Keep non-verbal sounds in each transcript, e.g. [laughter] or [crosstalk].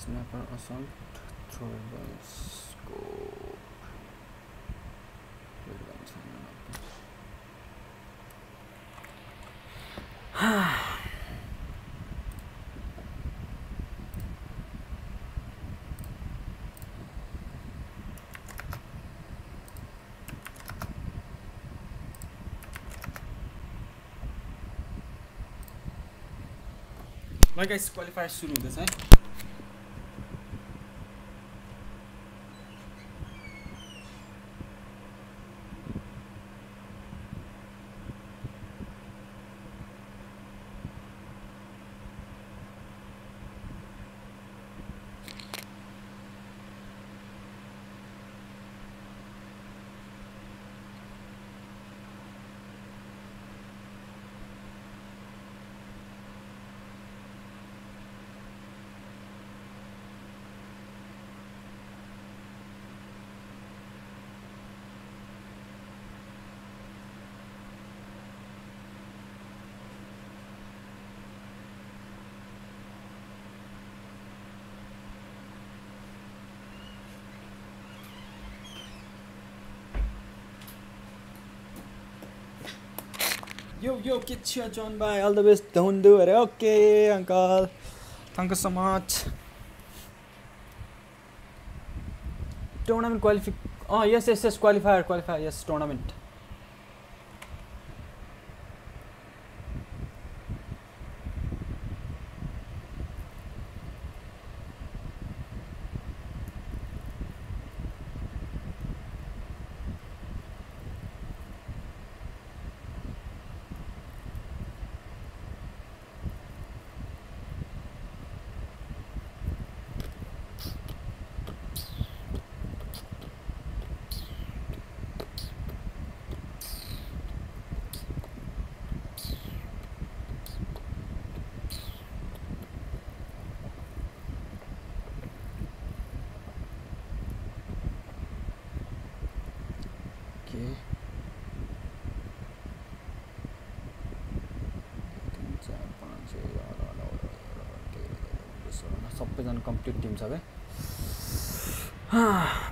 Sniper assault, throwable scope. Railgun छैन ल guys qualifier सुरु हुँदैछ है Yo, yo, get your John by all the best. Don't do it. Okay, uncle. Thank you so much. Tournament qualify. Oh, ah, yes, yes, yes. Qualifier, qualifier. Yes, tournament.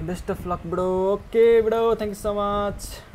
best of luck bro. Okay bro. Thank you so much.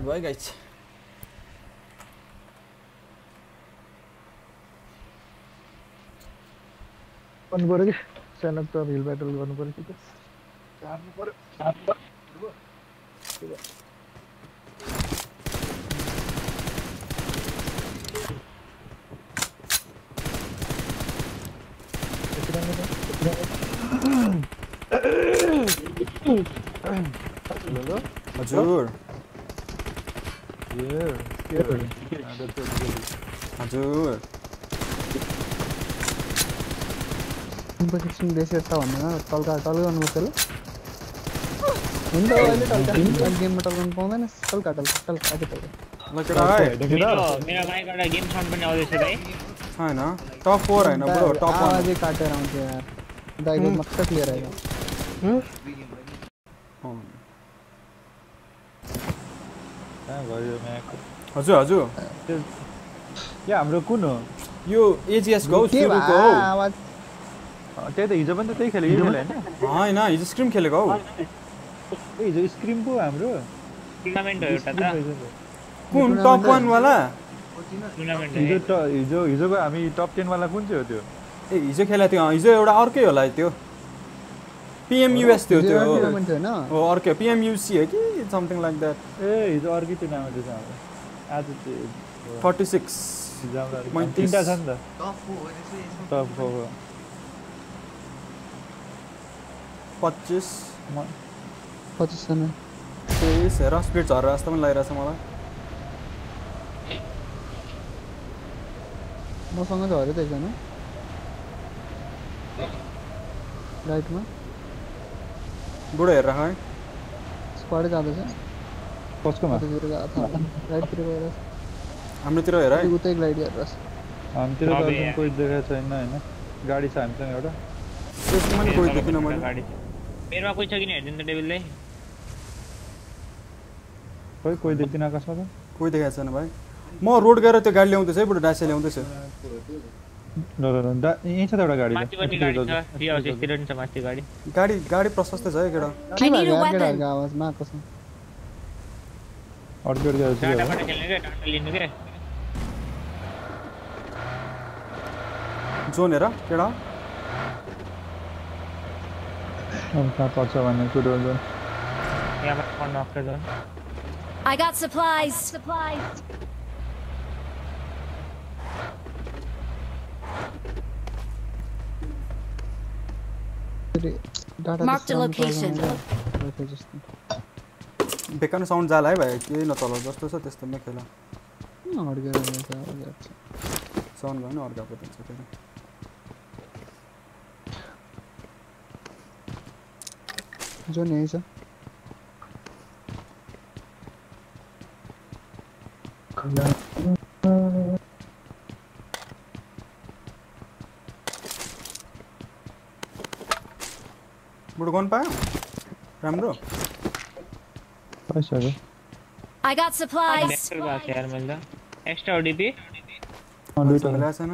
Start भयो guys गर्नु पऱ्यो कि? सानो त hill battle गर्नु पऱ्यो कि चार्नु पऱ्यो। हजुर। ए के भयो हजुर कम्पिटिसन बेसी छ भन्दैन टल्का टल गर्नुपर्छ ल हुन्छ अहिले टल्का अहिले गेममा टल्काउनु पाउँदैन टल्का टल्का टल्का अझै टल्का ल केटा है। मेरो मेरो माइकबाट गेम साउन्ड पनि आउँदैछ भाइ होइन टप फोर होइन ब्रो टप वान आवाजै काटेर आउँछ यार दाइको मस्त क्लियर आयो कहाँ भयो म्याक हजुर हजुर के हाम्रो कुन हो यो एजिएसको हौ सुरुको त्यही त हिजो पनि त त्यही खेलेको खेले होइन होइन हिजो स्क्रिम खेलेको हौ हिजो स्क्रिम पो हाम्रो टुर्नामेन्ट हो एउटा त कुन टप वान वाला टुर्नामेन्ट हिजो हिजो हिजोको हामी टप टेनवाला कुन चाहिँ हो त्यो ए हिजो खेलेको थियो हिजो एउटा अर्कै होला त्यो पिएमयुएस थियो त्यो थियो हो अर्कै पिएमयुसी हो कि समथिङ लाइक द्याट ए हिजो अर्कै टुर्नामेन्ट रहेछ हाम्रो आज फोर्टी सिक्स। तिनवटा छ नि त टप फोर हो पच्चिस म- पच्चिसजना त्यही हेर स्पिड झरेर जस्तो पनि लागिरहेछ मलाई मसँग झऱ्यो त एकजना राइटमा बुढो हेरेर है स्क्वाडै जाँदैछ कसकोमा हाम्रोतिर हेर है उतै ग्लाइड गरेर छ। हामीतिर त। कोही देखेको छैन होइन गाडी छ हामीसँग एउटा त्यसमा पनि कोही देखिनँ मैले गाडी छ। मेरोमा कोही छ कि हेरिदिनु त टेबललाई खोइ कोही देख्दिनँ आकाशमा त कोही देखाएको छैन भाइ म रोड गएर त्यो गाडी ल्याउँदैछु है ल्याउँदैछु यहीँ छ त एउटा गाडी माथि पनि गाडी गाडी गाडी गाडी प्रशस्त छ है केटा need भयो a यार weapon. केटाहरूको आवाजमा आएको छ अर्को एउटा गाडी छ डाटाबाट खेल्ने क्या डाटा लिनु क्या जोन हेर केटा अब कहाँ पर्छ भन्ने कुरो हुन्छ यहाँ पढ्न अप्ठ्यारो I got supplies. Supplies. फेरि डाटा Mark the त्यस्तो राम्रो location. चलाउँदैन वाइफाई जस्तो बेकार साउन्ड जाला है भाइ केही नचल जस्तो छ त्यस्तोमै खेल। किन अड्केर जान्छ, अड्केर छ। साउन्ड भयो भने अर्को पो छ फेरि जो नि यही छ। बुढो गर्नु पायो? राम्रो? भइसक्यो I got supplies. छ यार मैले त एक्स्ट्रा ओडिपी अँ, दुइटा ल्याएको छैन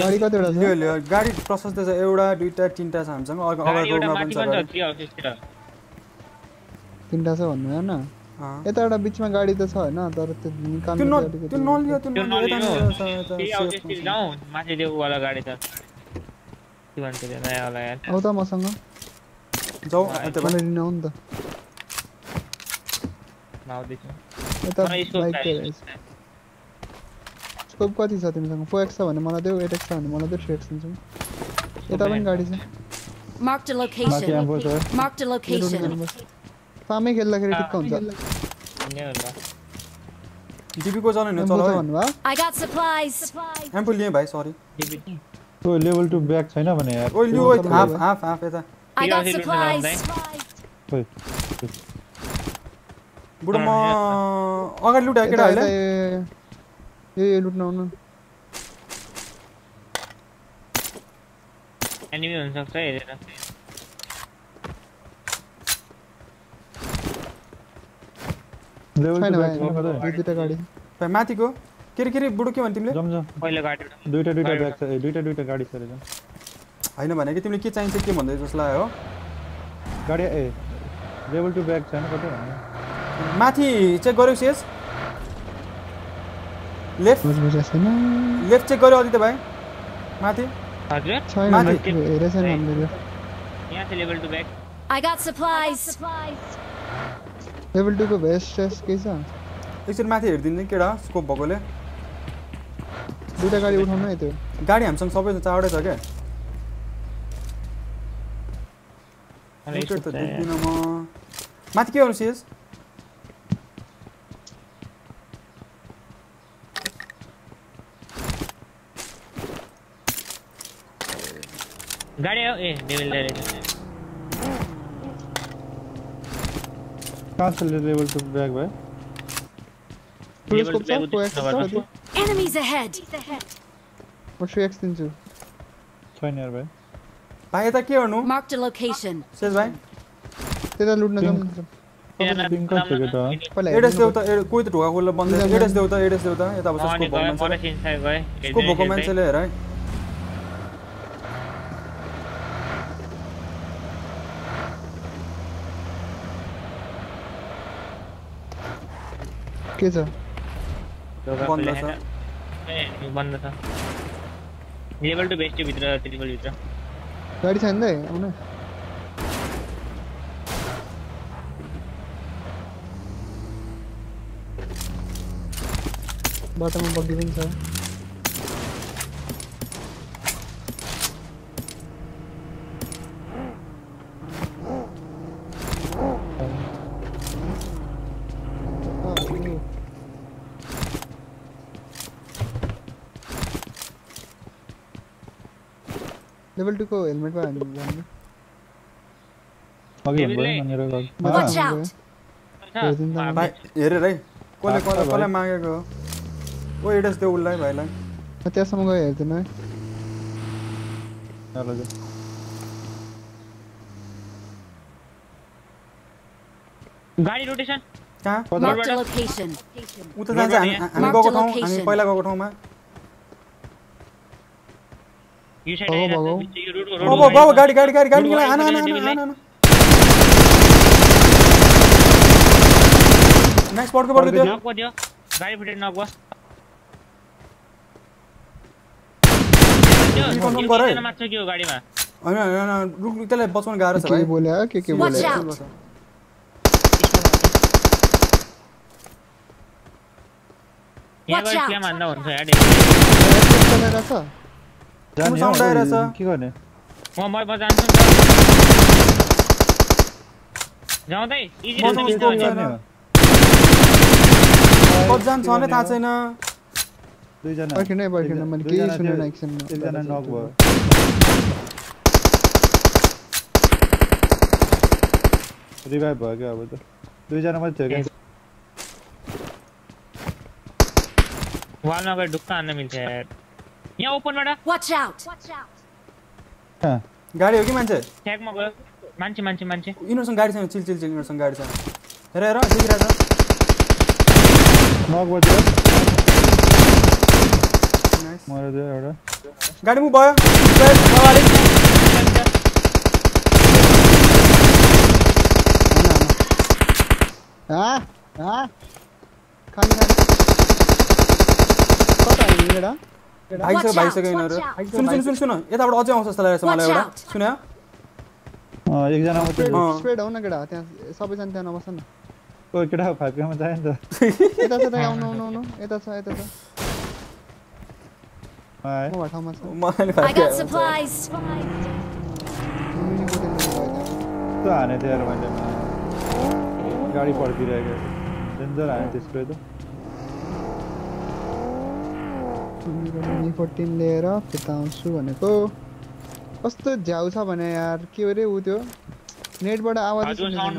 गाडी कतिवटा छ लियो गाडी प्रशस्त छ एउटा दुइटा तिनवटा छ हामीसँग गाडी अगाडि रोडमा पनि छ तिनवटा छ भन्नु होइन। यता एउटा बिचमा गाडी त छ होइन तर त्यो त्यो निकाल्नु त्यो नलियो त्यो त्यो नलियो यता माथि त्यो वाला गाडी छ के भन्छ त्यो नयाँवाला यार आउ त मसँग जाऊ अँ, अन्त मलाई लिन आउ नि त म आउँदैछु यता मलाई स्कोप बाइक चाहियो। रहेछ स्कोप कति छ तिमीसँग फोर एक्स छ भने मलाई देऊ एट एक्स छ भने मलाई देऊ थ्री एक्स दिन्छु यता पनि गाडी छ Marked a माथि location. एम्बो छ Marked a यो रुटमा location. जानुपर्छ फार्मै खेल्दाखेरि ठिक्क हुन्छ हुने होला डिपीको चलाउने एम्बो चल छ है भन्नुभयो I got supplies. एम्पो लिएँ भाइ सरी डिपी ओ लेभल टू ब्याग छैन भने यार ओ लियो चलाउने हाफ भयो। हाफ हाफ यता I got Seriously, supplies. खोइ बुढो म अगाडि लुटायो केटा यता- अहिले यता ए- ए लुट्न आउनु एनिमी हुनसक्छ हेरेर लेभल छैन टू भाइ ब्याग छैन कतै दुई दुईवटा गाडी भाइ माथिको के रे के रे बुढो के भन्यो तिमीले जम जम पहिलो गाडी दुइटा दुइटा ब्याग छ ए दुइटा दुइटा गाडी छ अरे जम होइन भने कि तिमीले के चाहिन्छ के भन्दै जस्तो लाग्यो हो? गाडी ए लेभल टू ब्याग छैन कतै भन्नु माथि चेक गर्यो सेस। लेफ्ट लेफ्ट चेक गर्यो अदित्य भाइ। माथि। हजुर। छैन यहाँ छ लेभल टूको भेस्ट केही छ? एकचोटि माथि हेरिदिनु नि केटा स्कोप भएकोले। दुइटा गाडी उठाउनु है त्यो। गाडी हामीसँग सबै चारवटै छ क्या मलाई एकचोटि स्कोप त चाहियो। देख्दिनँ म माथि के गर्नु सेस गाडी आयो ए डेभिल रहेछ कहाँ छ लेभल टू ब्याग भाइ ठुलो Level स्कोप छ two फोर एक्स छ नभएको कति Enemies ahead. म थ्री एक्स दिन्छु छैन यार भाइ भाइ यता के गर्नु Marked a location. सेस भाइ त्यता लुट्न जाउँ तपाईँको पिङ कति छ केटा पहिला एड्रेस हेर्नु देऊ त एड- कोही त ढोका खोलेर बन्द दुईजना एड्रेस देऊ त एड्रेस देऊ त यता बस्छ अनि स्कोप भएको गयो मलाई मान्छेले सिन्साइ गयो स्कोप भएको मान्छेले हेर है के छ बन्द छ। बन्द छ लेभल टू बेस्ट भित्र ट्रिपल भित्र गाडी छैन त आउन बाटोमा बग्गी पनि छ लेभल 2 को हेलमेट पायो भने जानु अघि हेरेर है कसले छ कसलाई मागेको हो ओ एड्रेस देऊ उसलाई भाइलाई त्यहाँसम्म गयो हेरिदिनु है। गाडी रोटेसन कहाँ. उता जान्छ हामी हामी गएको ठाउँ हामी. पहिला गएको ठाउँमा यो साइड भगौ, आइरहेको भगौ। छ, यो रोडको अब रोडको अब गाडी गाडी गाडी गाडी रोडको आना आना गाडी, आना गाडी, आना नेक्स्ट पड्को पड्को त्यो नक दियो गाडी फुटेर नक भयो कि confirm गर है। एकजना मात्र के हो गाडीमा होइन होइन होइन, रुक रुक, त्यसलाई बचाउनु गाह्रो छ के भाइ बोल्यो के के Watch बोल्यो out! यहाँ Watch गएर out. क्याम हान्दा हुन्छ यार चलेर छ जाने sound हो, आइरहेछ। के गर्ने म म म जान्छु नि त। जाउँदै इजी म रहेछ त नि उसको त। जाने हो? कतिजना छ भने थाहा छैन दुईजना पर्खिनै पर्खिन मैले केही दुईजना सुनेन थियो, एकछिनमा एकजना नक भयो रिभाइभ भयो क्या अब त दुईजना मात्रै थियो क्या वालमा गएर ढुक्क हान्न मिल्छ यार यहाँ ओपनबाट Watch out! कहाँ? गाडी हो कि मान्छे ट्यागमा गयो मान्छे मान्छे मान्छे यिनीहरूसँग गाडी छैन चिल चिल चिल यिनीहरूसँग गाडी छैन हेर हेर देखिरहेको नक बज्यो छ Nice. मरेर थियो एउटा गाडी मुभ भयो हा हा। खाने खाने कता हिँडेर भागिसक्यो भागिसक्यो यिनीहरू. सुन सुन सुन सुन यताबाट अझै आउँछ जस्तो लागेको छ मलाई एउटा अँ, एकजना स्प्रेड आउन केटा त्यहाँ सबैजना त्यहाँ नबस्छ न। ओ केटा नि त। यता छ त आउनु आउनु आउनु। यता छ यता छ। हाने थियो मैले। गाडी पड्किरहेको डेन्जर हाने त्यसको त। फोर्टिन लिएर फिर्ता आउँछु भनेको कस्तो झ्याउ छ भने यार के अरे ऊ त्यो? नेटबाट आवाज त्यहाँ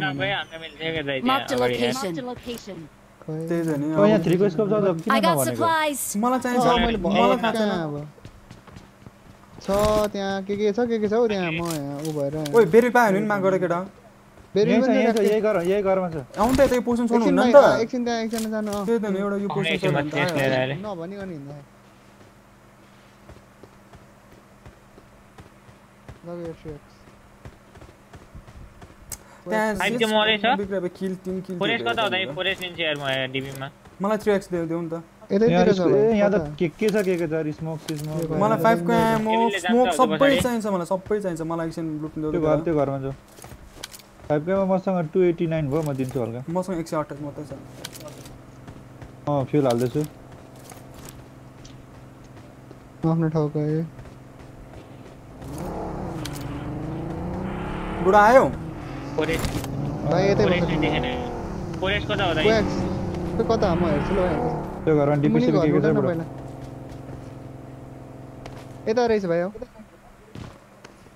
त नि यहाँ थ्रीको स्कोप छ किन. मलाई चाहिन्छ। मैले मलाई भनेको थाहा छैन। कहाँ अब? छ त्यहाँ के के छ के के छ हौ त्यहाँ? म यहाँ ऊ भएर ओइ बेरी पायो भने नि माग गर केटा। बेरी यही छ पनि यही छ राख्थेँ। यही घर यही घरमा छ। आउनु त यतै पोजिसन छोड्नु एकछिन हुन्न नि भाइ, त। एकछिन त्यहाँ एकजना जानु। त्यही त नि एउटा यो छोड्नु। नभनिकन हिँड्दा। लग यो ट्रिक्स त्यहाँ फाइभ के मरेछ? बिग्रियो किल तिन किल फोरेस्ट कता हो दाइ फोरेस्ट लिन्छ यार म डिबीमा मलाई थ्री एक्स देऊ देऊ नि त यतैतिर यहाँ छ यसको- भाइ, ए, यहाँ कता? त के के छ के के छ स्मोक स्मोक मलाई फाइभको एमो एमिलले जान्छ स्मोक अझ सबै पछाडि। चाहिन्छ मलाई सबै चाहिन्छ मलाई एकछिन लुट्नु त्यो देऊ घर त्यो घरमा छ फाइभ केमा मसँग टु एट्टी नाइन भयो म दिन्छु हल्का मसँग एक सय अठाइस मात्रै छ अँ फ्युल हाल्दैछु आफ्नो ठाउँ गयो बुढा आयो फोरेस्ट भाइ यतै फोरेस्ट बस्छ देखेन फोरेस्ट कता हो दाइ कोयाक्स त्यो कता म हेर्छु ल भाइ त्यो घरमा मुनि डिपिसी घर के के हुँदैन छ बुढा पहिला। यता रहेछ भाइ हो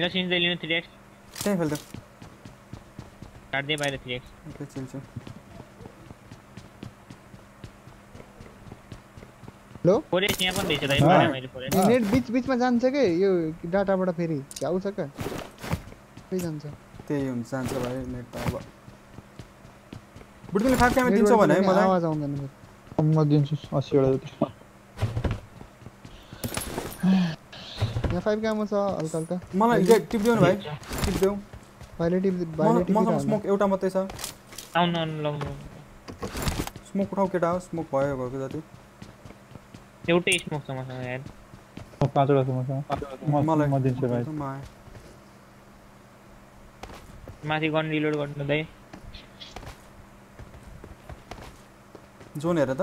ल सिन्दै लिनु थ्री एक्स त्यहीँ खेल्दै काट्दै बाहिर थ्री एक्स ओके चिल्छु लो। फोरेस्ट यहाँ पनि रहेछ दाइ अँ। भने मैले फोरेस्ट यो नेट बिच बिचमा जान्छ के यो डाटाबाट फेरि आउँछ क्या त्यही जान्छ त्यही हुन्छ जान्छ भाइ नेट त अब। बुढीले फाइभ क्यामेरा दिन्छौ भने है मलाई आवाज आउँदैन फेरि। म दिन्छु अस्सीवटा जति। यहाँ फाइभ क्यामो छ हल्का हल्का? मलाई यो टिपिदेऊ न भाइ टिपिदेऊ भाइले टिप मसँग। स्मोक एउटा मात्रै छ। आउनु आउनु लाउनु स्मोक उठाउ केटा स्मोक भयो घरको जति। एउटै स्मोक छ मसँग यार। म पाँचवटा छ मसँग। मलाई म दिन्छु भाइ। माथि गन रिलोड गर्नु दाइ। जोन हेर त।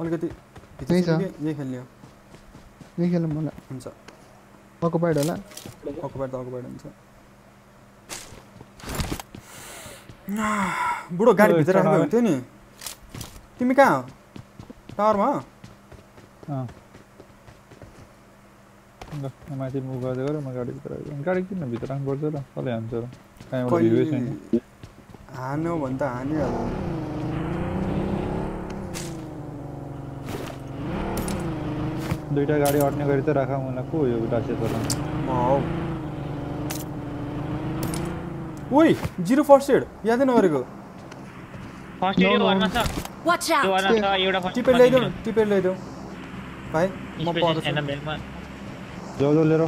अलिकति यही खेल्ने हो। यही खेलौँ मलाई। हुन्छ। अकुपाइड होला। अकुपाइड त अकुपाइड हुन्छ। बुढो गाडी ओइ, भित्र राखेको। हुन्थ्यो नि। तिमी कहाँ हो? टावरमा माथि मुभ गर्दै गर म गाडीभित्र गाडी किन भित्र राख्नुपर्छ र? कसले हान्छ र? कहाँबाट भ्यूै छैन हान्यो भने त। हानिहाल्यो दुइटा गाडी अट्ने गरी त राख मलाई को यो रासिया चलाउनु ओइ जिरो फ़र्स्ट एड यादै नगरेको फ़र्स्ट एड घरमा छ त्यो out! घरमा छ एउटा फ़र्स्ट टिपेर ल्याइदेऊ न टिपेर ल्याइदेऊ भाइ म ब्यागमा जाउ जाउ लिएर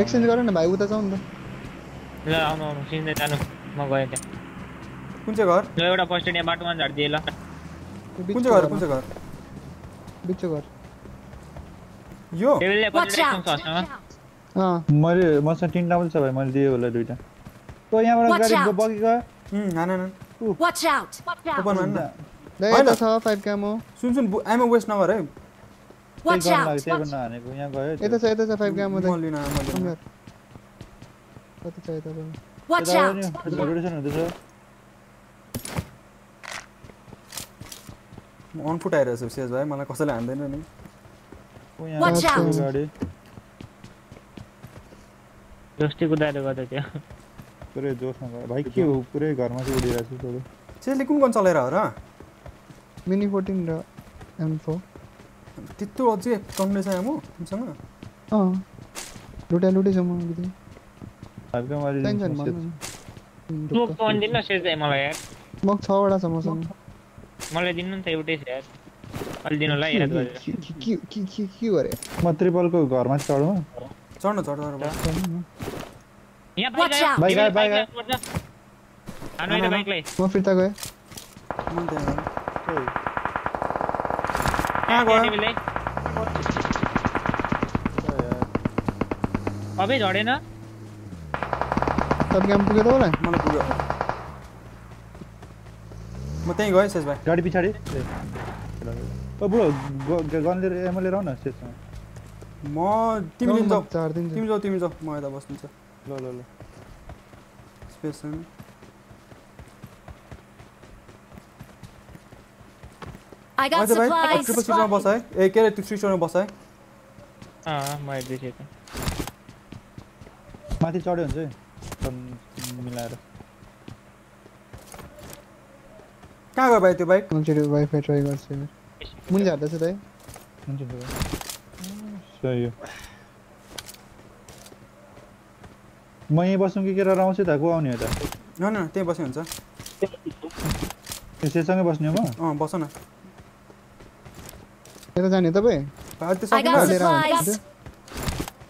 एक्सचेन्ज गर न भाइ उता जाउँ नि त ल आउनु आउनु सिधै जानु म गएँ त्यहाँ कुन चाहिँ घर ल एउटा फर्स्ट एड यहाँ बाटोमा झारिदिएँ ल कुन चाहिँ घर। कुन चाहिँ घर बिचको घर यो टेबलले अँ मैले मसँग तिनवटा पनि छ भाइ मैले दिएँ होला दुइटा तो यहाँबाट गाडी! बगी गयो! ओपन न होइन। यता छ फाइभ क्यामो सुन सुन एमओ वेस्ट नगर है त्यही Watch गर्न out! लाग्यो त्यही गर्न हानेको यहाँ गयो यता छ यता छ फाइभ क्यामो म लिन म लिन कति छ यता पनि Watch out! रोटेसन हुँदैछ म अन फुट आइरहेको छु सेज भाइ मलाई कसैले हान्दैन नि कुदाएर गर्दा थियो पुरै जोसमा भाइ के हो पुरै घरमा चाहिँ उडिरहेको छु कुन गन चलाएर हो र मिनी फोर्टिन र एम फोर त्यत्रो अझै कम्ने छ एमो तिमीसँग अँ लुटा लुटी छ म अलिकति हालको मारि चाहिन्छ नि दिन्छु, भन्नु न। स्मोक पन दिनु न सेज मलाई यार मग छवटा छ मसँग मलाई दिनु नि त एउटै छ यार अलि दिनु होला याद गरेर के के के के के गरे म त्रिपलको घरमा चढौँ चढ्न चढ चढ यहाँ Watch out! बाइक बाइक आयो आयो, बाइक आयो हानु यता बाइकलाई म फिर्ता गएँ मन त्यहाँ सब क्याम्प पुग्यो तपाईँलाई मलाई पुग्यो म त्यहीँ गएँ सेज भाइ गाडी पछाडि ओ बुढो गन लिएर एमो लिएर आऊ न सेसमा म तिमी जाऊ चार दिन तिमी जाऊ तिमी जाऊ म यता बस्नु छ ल ल ल। स्पेस छैन I got अझै भाइ supplies! ट्रिपल सिक्समा बस है ए के अरे थ्री स्टोरमा बस है। माथि चढ्यो भने चाहिँ टन मिलाएर कहाँ गयो भाइ त्यो बाइक? चाहिँ वाइफाई ट्राई गर्छु। मुनि झार्दैछ त है। हुन्छ हुन्छ सही हो। म यहीँ बस्नु कि केरा आउँछु त को आउने हो त न न त्यहीँ बस्यो हुन्छ। सेसँगै बस्ने हो म? अँ बस न। यता जाने तपाईँ!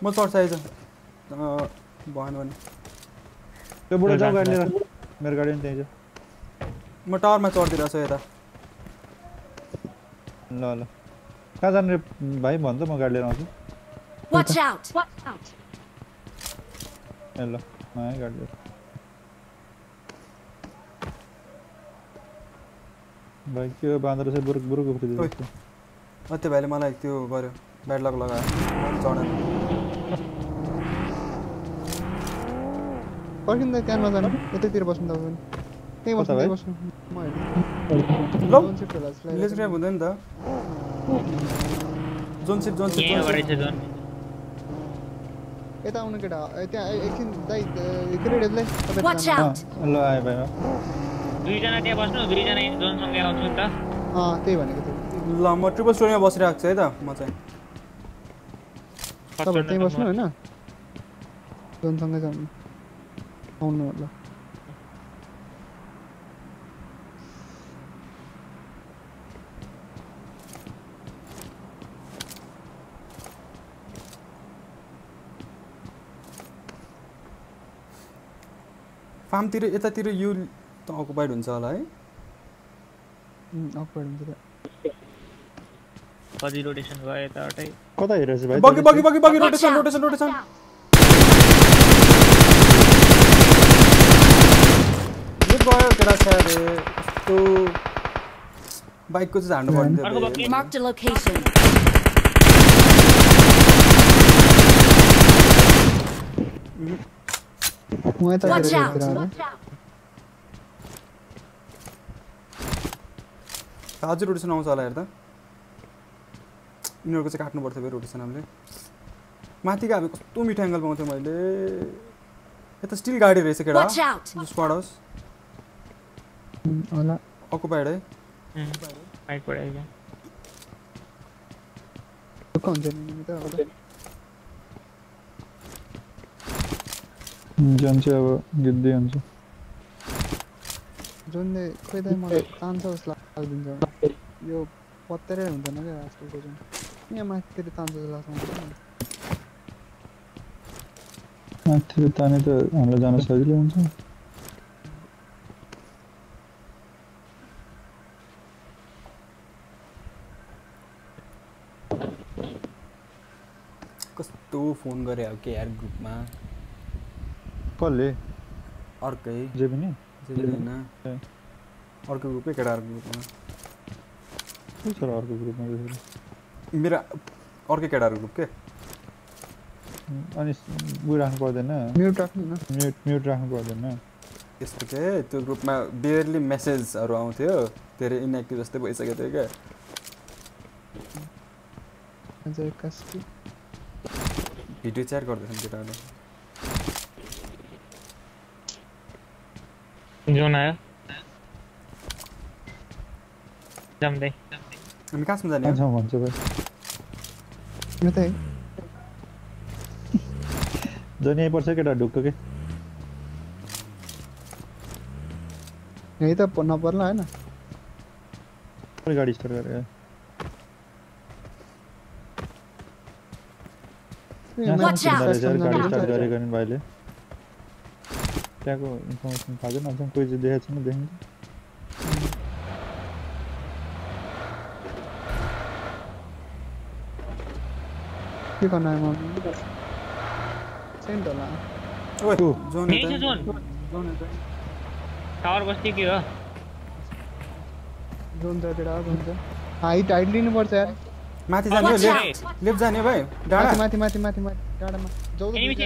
म चढ्छ आइज। भएन भने। त्यो बुढो जान्छ, गाडी लिएर मेरो गाडी पनि त्यहीँ छ म टावरमा चढिदिरहेको छु यता ल ल। कहाँ जाने रे? भाइ भन्छ म गाडी लिएर आउँछु Watch out! Watch out! ए ल आएँ गाडी लिएर भाइ के हो बाँदर चाहिँ बुरुक बुरुक। उफ्रिदिएको अ त्यो भाइले मलाई त्यो गर्यो ब्याड लक लगायो चढेर पर्खिँदा त्यहाँ नजानु यतैतिर बस्नु तपाईँ त्यहीँ बस्नु? त्यहीँ बस्नु भिलेज। ग्राफ हुँदैन नि त जोनसिप जोनसिप यता आउनु केटा त्यहाँ एकछिन दाइ के अरे यसले तपाईँ Watch यता out! अँ, ल आएँ भाइ दुईजना त्यहाँ बस्नु दुईजना जोनसँगै आउँछु नि त जानु। अँ त्यही भनेको थियो ल म ट्रिपल स्टोरीमा बसिरहेको छु है त म चाहिँ तपाईँ त्यहीँ बस्नु होइन जोनसँगै जानु आउनु होला फार्मतिर यतातिर यो त अकुपाइड हुन्छ होला है? अक्वर्ड हुन्छ त। कति रोटेसन भयो यताबाटै। कता हेरेछ भाइ? बगी बगी बगी बगी रोटेसन! रोटेसन रोटेसन यो गयो केटा छ अरे यस्तो बाइकको चाहिँ झार्नु अर्को पर्ने बग्गी। Marked a location. म यता Watch हेरेर out! हेरेर आएको। हजुर रोटेसन आउँछ होला हेर्दा यिनीहरूको चाहिँ काट्नुपर्छ फेरि रोटेसन हामीले माथिको हामी कस्तो मिठो एङ्गल पाउँथेँ मैले यता स्टिल गाडी रहेछ केटा Watch out! स्क्वाड हाउस होला अकुपाइड है फाइट पड़ेगा ढुक्क हुन्छ नि त अब त। जन चाहिँ अब जित्दै हुन्छ जुनले खोइ त मलाई तान्छ जस्तो लाग्दिन्छ यो पत्तरै हुँदैन क्या आजकलको जुन यहाँ माथितिर तान्छ जस्तो लाग्छ मलाई चाहिँ। माथि ताने त हामीलाई जान सजिलो हुन्छ कस्तो फोन गरे हो के यार ग्रुपमा? कसले? अर्कै। जे पनि जे पनि होइन अर्को ग्रुपै केटाहरूको ग्रुपमा। को छ र अर्को ग्रुपमा मेरो अर्कै केटाहरूको ग्रुप के? अनि उयो राख्नु पर्दैन। म्युट राख्नु न। म्युट म्युट राख्नु पर्दैन। यस्तो के? त्यो ग्रुपमा बियरली मेसेजहरू आउँथ्यो। धेरै इनएक्टिभ जस्तै भइसकेको थियो क्या भिडियो च्याट गर्दैछन् केटाहरूले जोन आयो जम्दै हामी कहाँसम्म जाने हो? भन्छ यो त है। झन् यहीँ पर्छ केटा ढुक्क के। यही त नपर्ला होइन गाडी स्टार्ट गरेर Watch out! रहेछ अरे गाडी स्टार्ट Watch गरेको नि भाइले त्यहाँको इन्फर्मेसन थाहा छैन अझै कोही चाहिँ देखाएको छैन देखिन्छ के गर्नु आयो म सेन्ट होला ओए ऊ। जोन यही छ यता। जोन टावर बस्ती के हो जोन छ त्यो जोन छ हाइट हाइट लिनुपर्छ यार माथि जाने हो Watch लेफ्ट। out! लेफ्ट जाने हो भाइ माथि डाँडा। माथि माथि माथि माथि डाँडामा। जाउँ त एनिमी छ।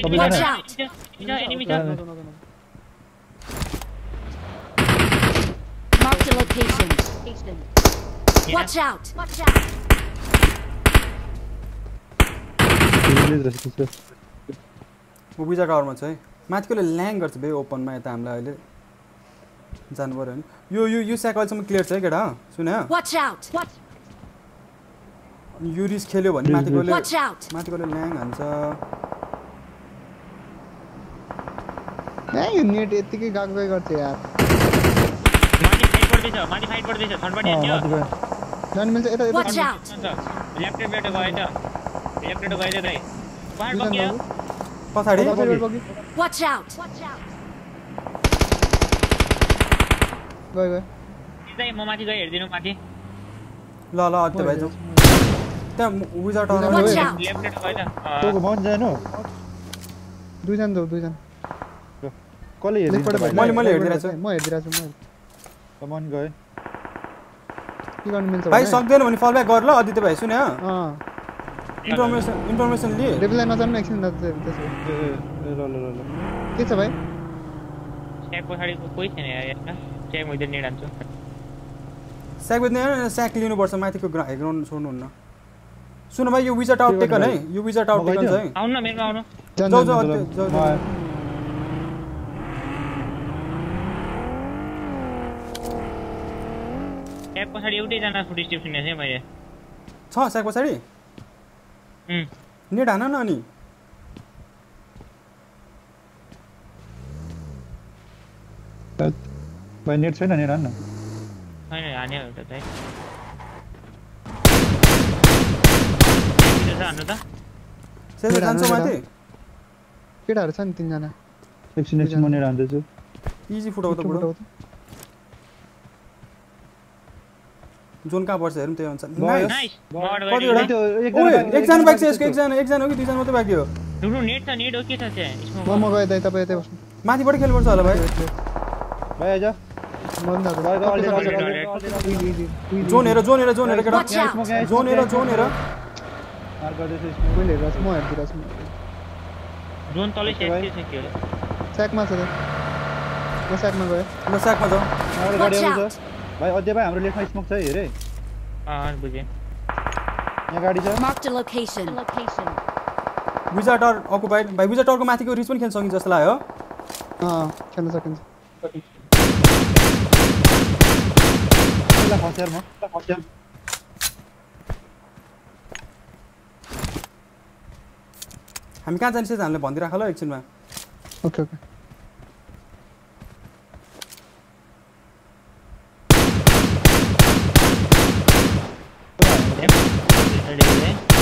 एनिमी छ. Watch out! Watch out! Release रहेछ त्यसको ऊ बुझा टावरमा छ है। माथिकोले ल्याङ गर्छ बे ओपनमा यता हामीलाई अहिले। जानु पऱ्यो भने। यो यो यो स्याक अहिलेसम्म क्लियर छ है केटा? सुन Watch out! Watch, यो रिस खेल्यो भने माथिकोले watch out! माथिकोले ल्याङ हान्छ ए यो नेट यत्तिकै गएको गए गर्छ यार माथि फाइट माथि पड्दैछ थर्ड पार्टी माथि गयो जानु मिल्छ यता यता! लेफ्ट लेफ्ट गयो त लेफ्ट गयो त दाइ पहाड बाबु। पछाडि। Watch out! गयो गयो दाइ म माथि गएँ हेरिदिनु माथि ल ल त्यो भाइ जाउँ त्यहाँ विजा tower Watch out! Left left गयो त तँको मन जानु दुईजना जाऊ दुईजना कसले हेरिदिन्छ लेफ्टबाट भाइलाई? मैले- मैले लेफ्टबाट हेरिदिरहेको छु। म हेरिदिरहेको छु म त मन गयो के गर्नु मिल्छ भाइ? सक्दैन भने फल ब्याक गर ल आदित्य भाइ सुन अँ इन्फर्मेसन इन्फर्मेसन लिए रिप्लाई एकछिन त्यसो ल ल ल के छ भाइ स्याक कोही छैन स्याक स्याक बेच्ने स्याक लिनुपर्छ माथिको ग्रा ग्राउन्ड छोड्नुहुन्न सुन भाइ यो विजा टावर के टेकन है यो विजा टावर म टेकन छ? है आउनु न मेरोमा आउनु जानु जाऊ, जानु, जाऊ, जानु। जाऊ, जाऊ, म जाऊ। आएँ। स्याक पछाडि एउटैजना फुट स्टेप सुनेको थिएँ मैले छ स्याक पछाडि नेट हान न अनि भाइ नेट छैन नेट हान्न होइन हान्यो एउटा चाहिँ छ हान्नु त हान, जान्छौ माथि केटाहरू छ नि तिनजना एकछिन एकछिन म नेट हान्दैछु इजी फुटाउ त बुढो जोन कहाँ पर्छ हेरौँ त्यही अनुसार एकजना बाइक छ यसको एकजना एकजना हो कि दुईजना मात्रै बाँकी हो ठुलो नेट छ नेट हो के छ त्यहाँ म गएँ दाइ तपाईँ यतै बस्नु माथिबाट खेल्नुपर्छ होला भाइ भाइ आइज जोन हेर जोन हेर जोन हेर केटा! जोन हेर जोन हेर मार गर्दैछु यसमा। दुई हेरिरहेको छु, म हेरिदिरहेको छु म। जोन तलै। स्याक छ के स्याकमा छ दाइ म स्याकमा गएँ ल स्याकमा जाउँ हाम्रो गाडी आउँदैछ भाइ अझै भाइ हाम्रो लेफ्टमा स्मोक छ है हेरे अँ बुझेँ यहाँ गाडी छ Marked a location. Location. विजा टावर अकुपाइड भाइ विजा टावरको माथिको रिच पनि खेल्न सकिन्छ जस्तो लाग्यो हो अँ खेल्न सकिन्छ खस्यार म खस्यार हामी कहाँ जाने हामीले भनिदिइराख ल एकछिनमा। Okay okay.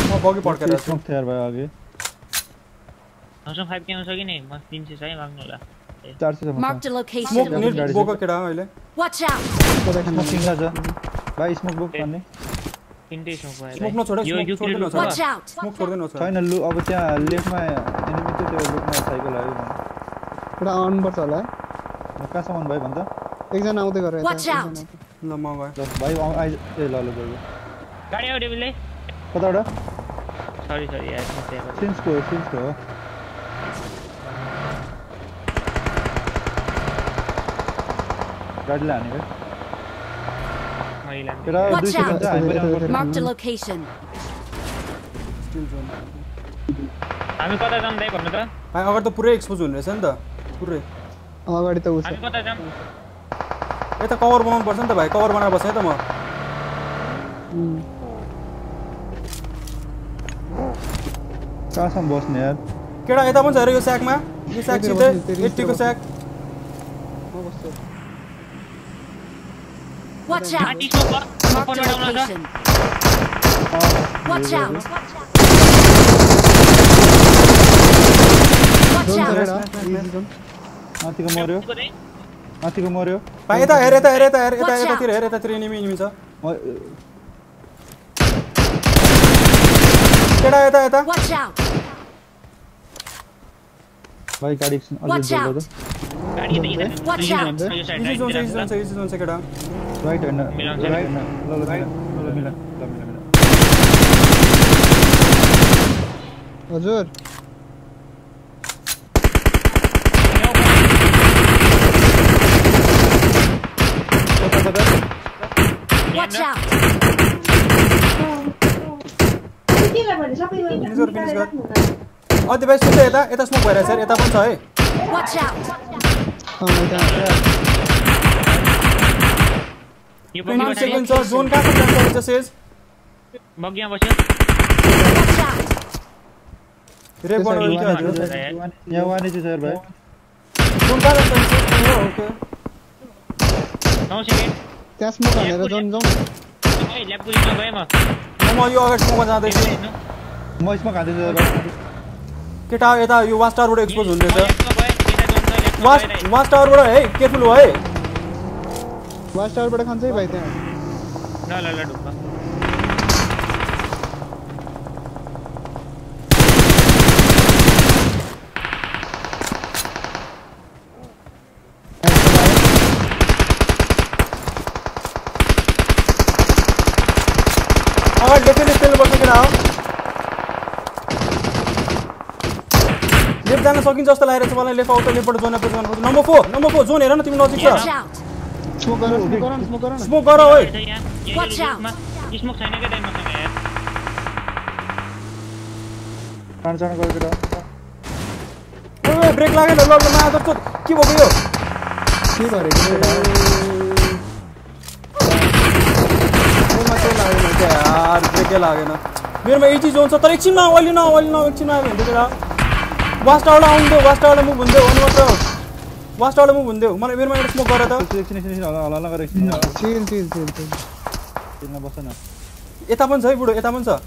म बगी पड्केर छु स्मोक थियो यार भाइ अघि। थम्सअप फाइभ केमा छ कि नि? म तिन सय माग्नु होला। चार सय Marked a स्मोक location. नेट गाडी छ। बोको केटा हो अहिले? Watch out! कतै खानु स्मोक सिङ्गला छ भाइ स्मोक बुक गर्ने तिनटै भयो स्मोक नछोड स्मोक छोड्दै नछोड। स्मोक छोड्दै नछोड। लु अब त्यहाँ लेफ्टमा एनिमी थियो त्यो लुकमा साइकल आयो। एउटा आउनुपर्छ होला। है कहाँसम्म भाइ भन्छ एकजना आउँदै गरेर ल म गएँ। भाइ ए ल ल गयो गाडी कताबाट? सरी सरी यार भयो। सिन्सको हो सिन्सको हो गाडीलाई हानेको Watch second out. Marked a location. हामी कता दाइ भन्नु त भाइ अगाडि त पुरै एक्सपोज हुने रहेछ नि त पुरै अगाडि त उस हामी कता जाऊँ यता कभर बनाउनु पर्छ नि त भाइ कभर बनाएर बसेँ है त म कहाँसम्म बस्ने यार केटा यता पनि छ अरे यो स्याकमा यो स्याक त्यही एट्टीको स्याक म बस्छु Watch out! बनाउन छ location. Watch out! Watch माथिको चाहिँ? माथिको मऱ्यो भाइ यता हेर यता हेर यता हेर यता Watch out. यतातिर हेर यतातिर एनिमी एनिमी छ केटा यता यता Watch out! भाइ गाडी एकछिन Watch अलिक out! जोड्दा गाडी यता यता Watch दुई out. जन छ, यो साइड इजी जोन छ राइट इजी जोन छ इजी जोन छ केटा राइट होइन मिलाउँछ राइट होइन ल ल मिला ल मिला ल मिला मिला हजुर कता कता Watch out! फिनिस गर फिनिस गर अति भाइ सुन्दै यता यता स्मोक भइरहेछ यार यता पनि छ है Watch out! अँ, त्यहाँ यो ट्वेन्टी बग्गी सेकेन्ड छ जोन कहाँसम्म जान्छ रहेछ सेज बग्गीमा बस्यो Watch out! रेप त्यसो गर्नु भने के वान हजुर यहाँ वानी चाहिँ सर भाइ जोन कहाँ जान्छ भने सेज हो ओके नौ सेकेन्ड त्यहाँ स्मोक हानेर जोन जाउँ न ए ल्याब पुलिसमा गएँ म म म यो अगाडि स्मोकमा जाँदैछु हेर्नु। म यसमा खाँदैछु सर भाइ केटा यता यो वाच टावरबाट एक्सपोज हुँदैछ वाच वाच टावरबाट है। केयरफुल हो है वाच टावरबाट खान्छ है भाइ त्यहाँ ल ल ल ढुक्क अगाडि लेफ़्ट खेल्नुपर्छ केटा हो लेफ्ट जान सकिन्छ जस्तो लागेको छ मलाई लेफ्ट आउट लेफ्टबाट जोन एप्रोच गर्नु number four number four zone हेर न तिमी नजिक छ! स्मोक गर स्मोक गर न स्मोक गर। न स्मोक गर ओइ ब्रेक लागेन ल ल माया त के भएको यो? के गरेको लागेन ब्रेकै लागेन। मेरोमा एटी जोन छ तर एकछिनमा अहिले न अहिले न एकछिनमा आयो भने केटा वास्ट टावरलाई आउँदै वास्ट टावरलाई मुभ हुन्थ्यो अनि मात्र वास्ट टावरलाई मुभ हुन्थ्यो मलाई मेरोमा एउटा स्मोक गरेर त एकछिन एकछिन एकछिन हल्ला हल्ला गरेर एकछिन चिल चिल चिल चिल एकछिनमा बस्छ न यता पनि छ है बुढो यता पनि छ out!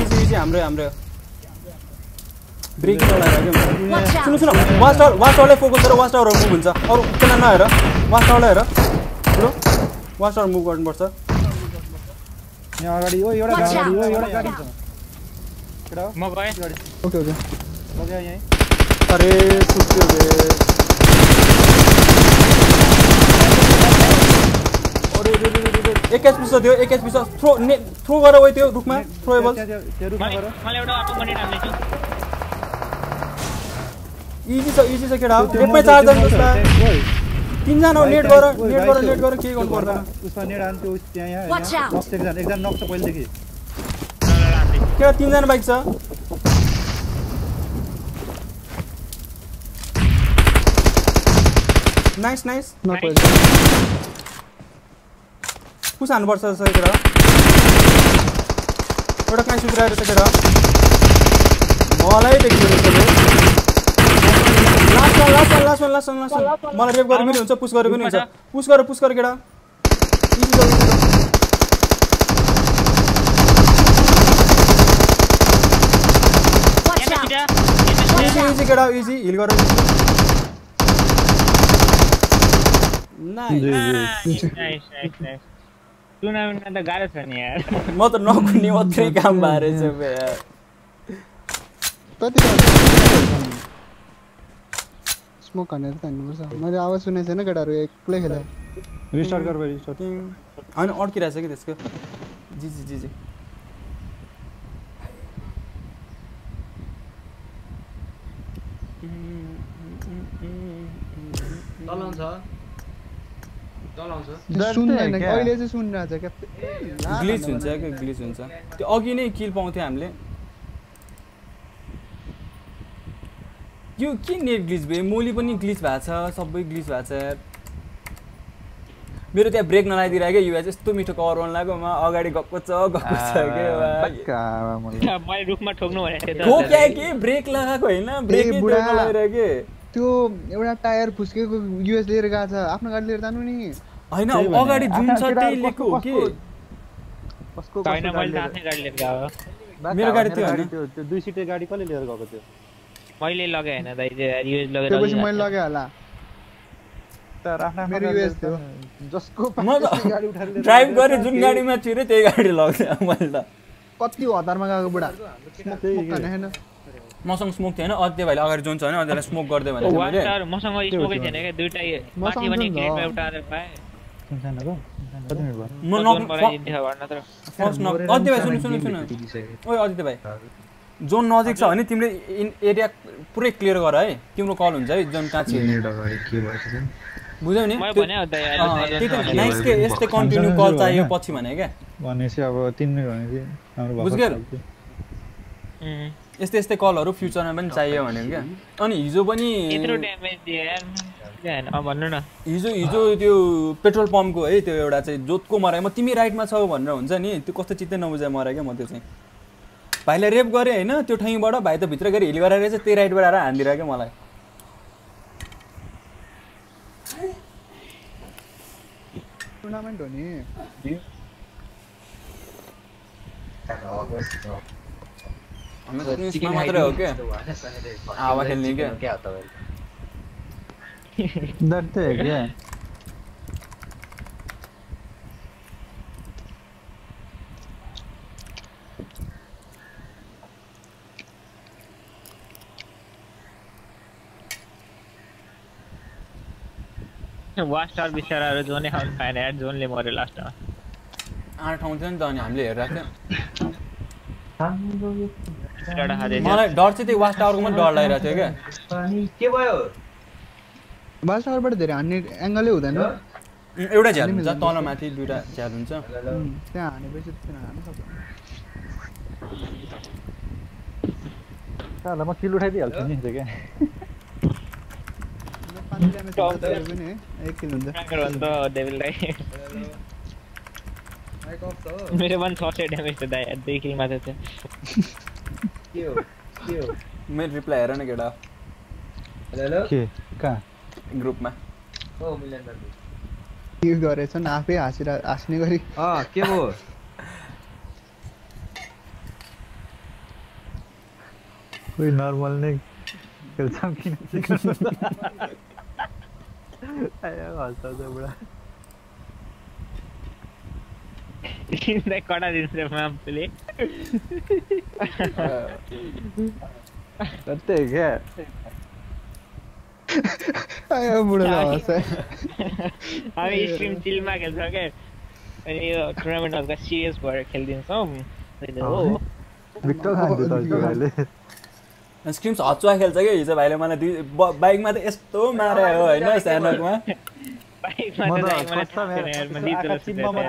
इजी इजी हाम्रै हाम्रै ब्रेक सुन्नु! सुन वाच टावर वाच टावरलाई फोकस गरेर वाच टावरहरू मुभ हुन्छ अरू त्यसलाई नहेर वाच टावरलाई हेर वाच टावर मुभ गर्नुपर्छ। यहाँ अगाडि ओ एउटा गाडी. ओ एउटा गाडी छ। केटा हो? म गएँ गाडी। Okay okay. यहीँ। अरे सुत्यो बे। अरे रे रे रे रे एक एचपी छ त्यो एक एचपी छ थ्रो ने थ्रो गर ओइ त्यो रुखमा थ्रोएबल रुखमा मलाई एउटा अटो पनि इजी छ इजी छ केटा जस्ता तिनजना नेट गर नेट गर नेट गर केही गर्नु पर्दैन उसमा नेट हान्थ्यो त्यो उस त्यहाँ यहाँ एकजना एकजना नक्स छ पहिलेदेखि। के तिनजना बाइक छ नाइस नाइस पुस हान्नुपर्छ जस्तो केटा एउटा काहीँ सुतिरहेको रहेछ केटा मलाई देख्दो रहेछ last last last last last मलाई रेप गरे पनि हुन्छ पुस गरे पनि हुन्छ पुस गर पुस गर केटा। इजी इजी केटा इजी हिल गर. टुर्नामेन्टमा त गाह्रो छ नि यार। म त नकुन्ने मात्रै काम भएर। कति स्मोक हानेर त हान्नुपर्छ। मैले आवाज सुनेको छैन केटाहरू एक्लै खेला रिस्टार्ट गर रिस्टार्ट। होइन अड्किरहेछ कि त्यसको? जी जी जी जी। चलाउँछ अहिले चाहिँ सुनिरहेको छ क्या। ग्लिच हुन्छ क्या? ग्लिच हुन्छ। त्यो अघि नै किल पाउँथ्यो हामीले। यो के नेट ग्लिच भयो? मोली पनि ग्लिच भएको छ सबै ग्लिच भएको छ। यार मेरो त्यहाँ ब्रेक नलाइदिरहेको युएस यस्तो मिठो कभर गर्नु लाग्यो म अगाडि गएको छ गएको छ क्या [laughs] क्या कि ब्रेक लगाएको होइन? ब्रेकै बुढा। नलाइरहेको त्यो एउटा टायर फुस्केको युएस लिएर गएको छ। आफ्नो गाडी लिएर जानु नि। होइन अगाडि जुन छ त्यही लिएको हो कि? मेरो गाडी? त्यो त्यो दुई सिटे गाडी कसले लिएर गएको थियो मैले लगाएँ होइन दाइ त्यो युज लगेर त्यसपछि मैले लगेँ होला। तर आफ्नो आफ्नो मेरो लिएर थियो। जसको गाडी उठाएर ड्राइभ गरेँ जुन। गाडीमा छिरे त्यही गाडी लग्थेँ मैले त। कति हतारमा गएको बुढा? छैन मसँग स्मोक थिएन अझै भाइले अगाडि जोन छ भने अझैलाई स्मोक गर्दै भने मैले। मसँग स्मोकै थिएन क्या दुइटा माथि पनि छ नि त। ग्रेडमा एउटा आएर पाएँ म नक फर्स्ट नक अझै भाइ सुन्नु सुन्नु सुन्नु ओइ अदित्य भाइ। जोन नजिक छ भने तिमीले इन एरिया पुरै क्लियर गर है। तिम्रो कल हुन्छ है जोन कहाँ छ। बुझ्यौ नि? भने यस्तै कन्टिन्यू कल चाहियो पछि भने क्या? भनेपछि अब तिन मिनट भनेपछि बुझ्यो? यस्तै यस्तै कलहरू फ्युचरमा पनि चाहियो भनेको क्या? अनि हिजो पनि यत्रो ड्यामेज दियो यार। के होइन अब भन्नु न। हिजो हिजो त्यो पेट्रोल पम्पको है त्यो एउटा चाहिँ जोतको मरायो म तिमी राइटमा छौ भनेर हुन्छ नि। त्यो कस्तो चित्तै नबुझाइ मरायो क्या म त्यो चाहिँ। भाइलाई रेप गरेँ होइन त्यो ठाउँबाट भाइ त भित्र गएर हिल गरेर चाहिँ त्यही राइटबाट आएर हानिदिएर क्या मलाई। टुर्नामेन्ट हो नि। त मात्रै हो क्या? हावा खेल्ने क्या? डरते है क्या? [laughs] वास्टार बिस्ताराहरू जोनै खानु पाएन। यार जोनले मऱ्यो लास्टमा। आठ ठाउँ थियो नि त अनि हामीले हेरेर थियो मलाई डर चाहिँ त्यही वाच टावरको मात्रै डर लागिरहेको थियो क्या। के भयो? बालसागरबाट धेरै हान्ने एङ्गलै हुँदैन। एउटा झ्याल हुन्छ तल माथि दुइटा झ्याल हुन्छ। त्यहाँ हानेपछि त्यहाँ हान्नु साला म किल उठाइदिइहाल्छु नि त्यो क्या? [laughs] मेरो पनि छ ड्यामेज त दाइ दुई किल मात्र थियो हो हो मेरो रिप्लाई हेर न केटा हेलो के कहाँ ग्रुपमा के गरेछन् आफै हाँसेर हाँस्ने गरी के भयो कोही नर्मल नै खेल्छौँ किन आयो हल्छ बुढा दाइ कडा दिन्छ मामले डरते है क्या आयो बुढोलाई हँस हामी स्ट्रिम चिलमा खेल्छौँ क्या अनि यो टुर्नामेन्ट हल्का सिरियस भएर खेलिदिन्छौँ होइन, हो भिक्टर खान्छु त अहिले स्क्रिम्स हचुवा खेल्छ क्या हिजो भाइले मलाई दुई बाइकमा त यस्तो मारे हो होइन बाइकमा? म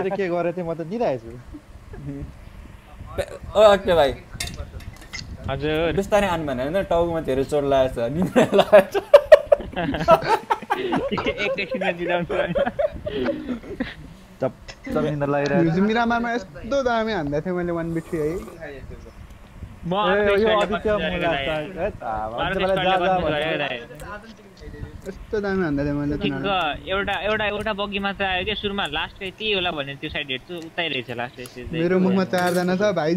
त के गरेको थिएँ म दिइरहेको छु ओके भाइ। हजुर। बिस्तारै आनु भने होइन टाउकोमा धेरै चोट लागेको छ निन्द्रा [laughs] लागेको छ। मिरामारमा यस्तो दामी हान्दै थिएँ मैले वान बिट्री है। म। यस्तो दामी थिएँ मैले। एउटा एउटा एउटा बग्गी मात्र आयो क्या सुरुमा लास्ट चाहिँ त्यही होला भने त्यो साइड हेर्छु उतै रहेछ लास्ट मेरो मुखमा चारजना छ भाइ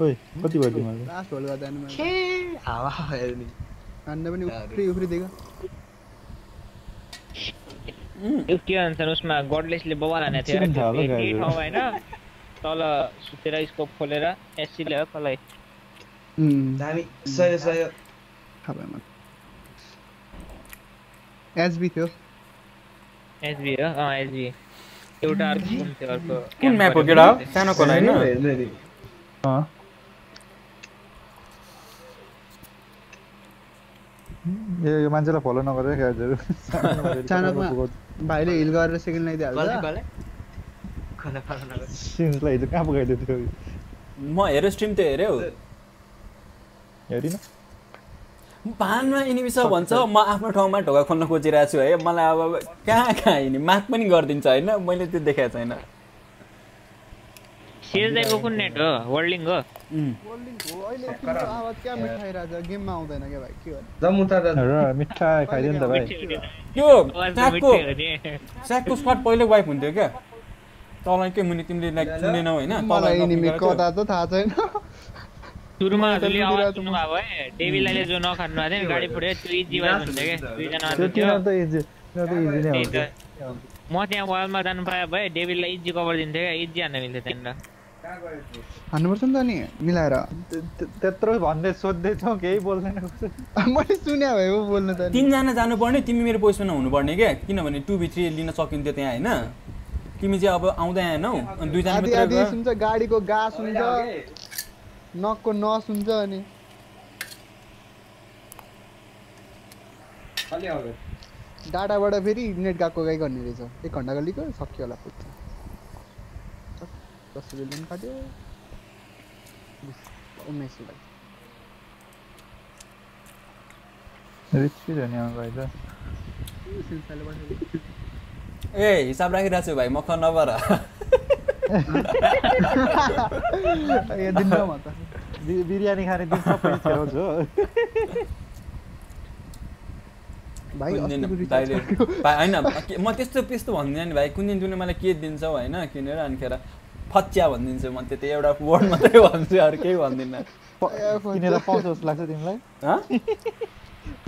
ओइ कति भयो लास्ट होल गर्दा नि के हावा नि पनि उफ्री उफ्री दिएको त्यो के भन्छ उसमा गडलेसले बवाल हानेको थियो होइन तल सुतेर स्कोप खोलेर एससीले हो दामी थियो एसबी हो अँ एसबी एउटा अर्को कुन थियो अर्को कुन म्याप हो केटा हो सानो खोला होइन हेर्नु नि अँ। ए यो मान्छेलाई फलो नगरेर क्या हजुर सानोमा भाइले हिल गरेर सेकेन्ड लगाइदिइहाल्छ कसले कसले फलो नगर्नु। सिन्सलाई हिजो कहाँ पुगाइदियो थियो म हेऱ्यो स्ट्रिम त हेऱ्यौ हेरिन पानमा इनिमी छ भन्छ म आफ्नो ठाउँमा ढोका खोल्न खोजिरहेको छु है मलाई अब कहाँ कहाँ हिँड्ने मार्क पनि गरिदिन्छ होइन मैले त्यो देखाएको छैन सेल्दाइको कुन नेट हो वर्ल्डिङ हो उम्। बोल्डिङ हो अहिले तिम्रो आवाज क्या मिठाइरहेछ गेममा आउँदैन क्या भाइ के गर्नु जाउँ उता त र मिठा खाइदियो नि त भाइ त्यो स्याकको स्क्वाड वाइप हुन्थ्यो क्या तँलाई के मुनि तिमीले लाइक सुनेनौ होइन मलाई तँलाई एनिमी कता त थाहा छैन। सुरुमा हजुरले आवाज सुन्नुभएको भए डेभिलले जो नखानु भएको थियो नि गाडी फुट्यो त्यो इजी वाइज हुन्थ्यो क्या दुईजना त्यो तिनीहरू त इजी तिनीहरू त इजी नै त। म त्यहाँ वालमा जानु पाए भए डेभिललाई इजी कभर दिन्थ्यो क्या। इजी हान्न मिल्थ्यो त्यहाँनिर। हान्नुपर्छ नि त नि मिलाएर। त्य- त्य- त्यत्रो भन्दै सोध्दैछौ केही बोल्दैन [laughs] मैले सुने भए पो बोल्नु त तिनजना जानुपर्ने तिमी मेरो पोजिसनमा हुनुपर्ने क्या किनभने टु बी थ्री लिन सकिन्थ्यो त्यहाँ होइन? तिमी चाहिँ अब आउँदै आएनौ अनि दुईजना मात्रै। सुन्छ गाडीको गास हुन्छ। नकको नस हुन्छ अनि। डाटाबाट फेरि नेट गएको गाई गर्ने रहेछ। एक घन्टाको लिएको सक्यो होला पुग्छ। दस रुपियाँ पनि काट्यो। उन्नाइस रुपियाँ। रिच नि आमा भाइ त। ए हिसाब राखिरहेको छु भाइ मख नबर बिरयानी खाने दिन सबै छेउछु भाइ होइन म त्यस्तो त्यस्तो भन्दिनँ नि भाइ कुन दिन जुन मलाई के दिन्छौ होइन किनेर अनिखेर फच्या भनिदिन्छु म त्यो एउटा वर्ड मात्रै भन्छु अरू केही भन्दिनँ किनेर पाउँछ जस्तो लाग्छ तिमीलाई?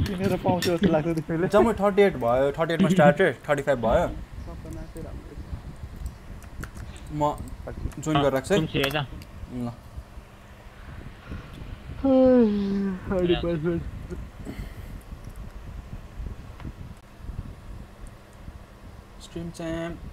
किनेर पाउँछ जस्तो लाग्छ तिमीले जम्मै थर्टी एट भयो थर्टी एटमा स्टार्टेड थर्टी फाइभ भयो म जोइन गरेर राख्छु ल स्ट्रिम च्याम्प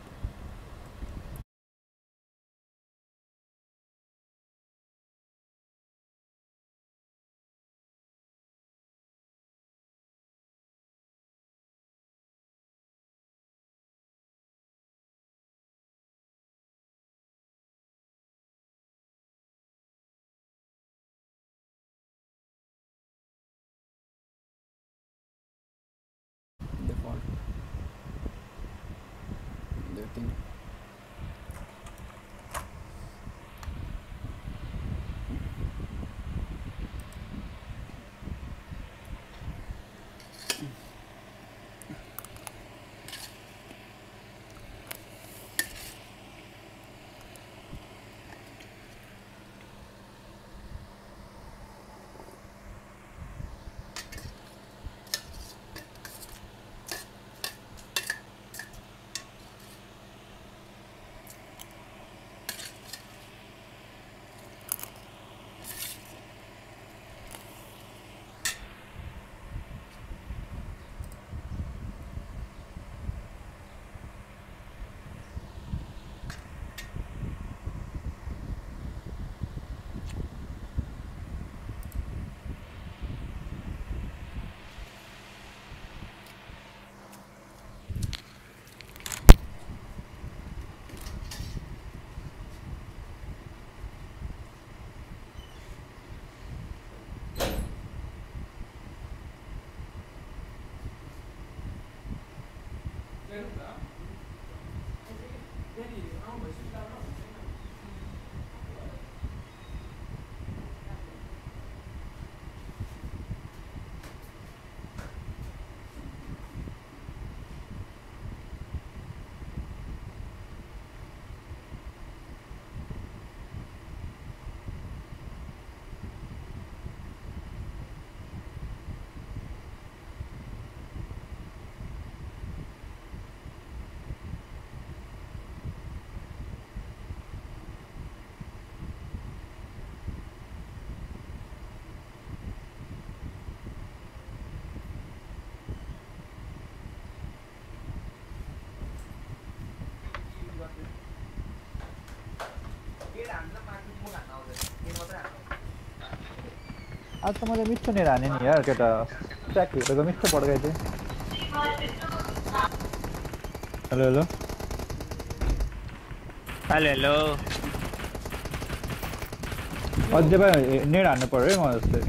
आज त मैले मिठो नै हाने नि यार केटा ट्याक हिँडेको मिठो पड्काइ थिएँ हेलो हेलो हेलो हेलो अझै भयो नेड हान्नु पऱ्यो है म जस्तै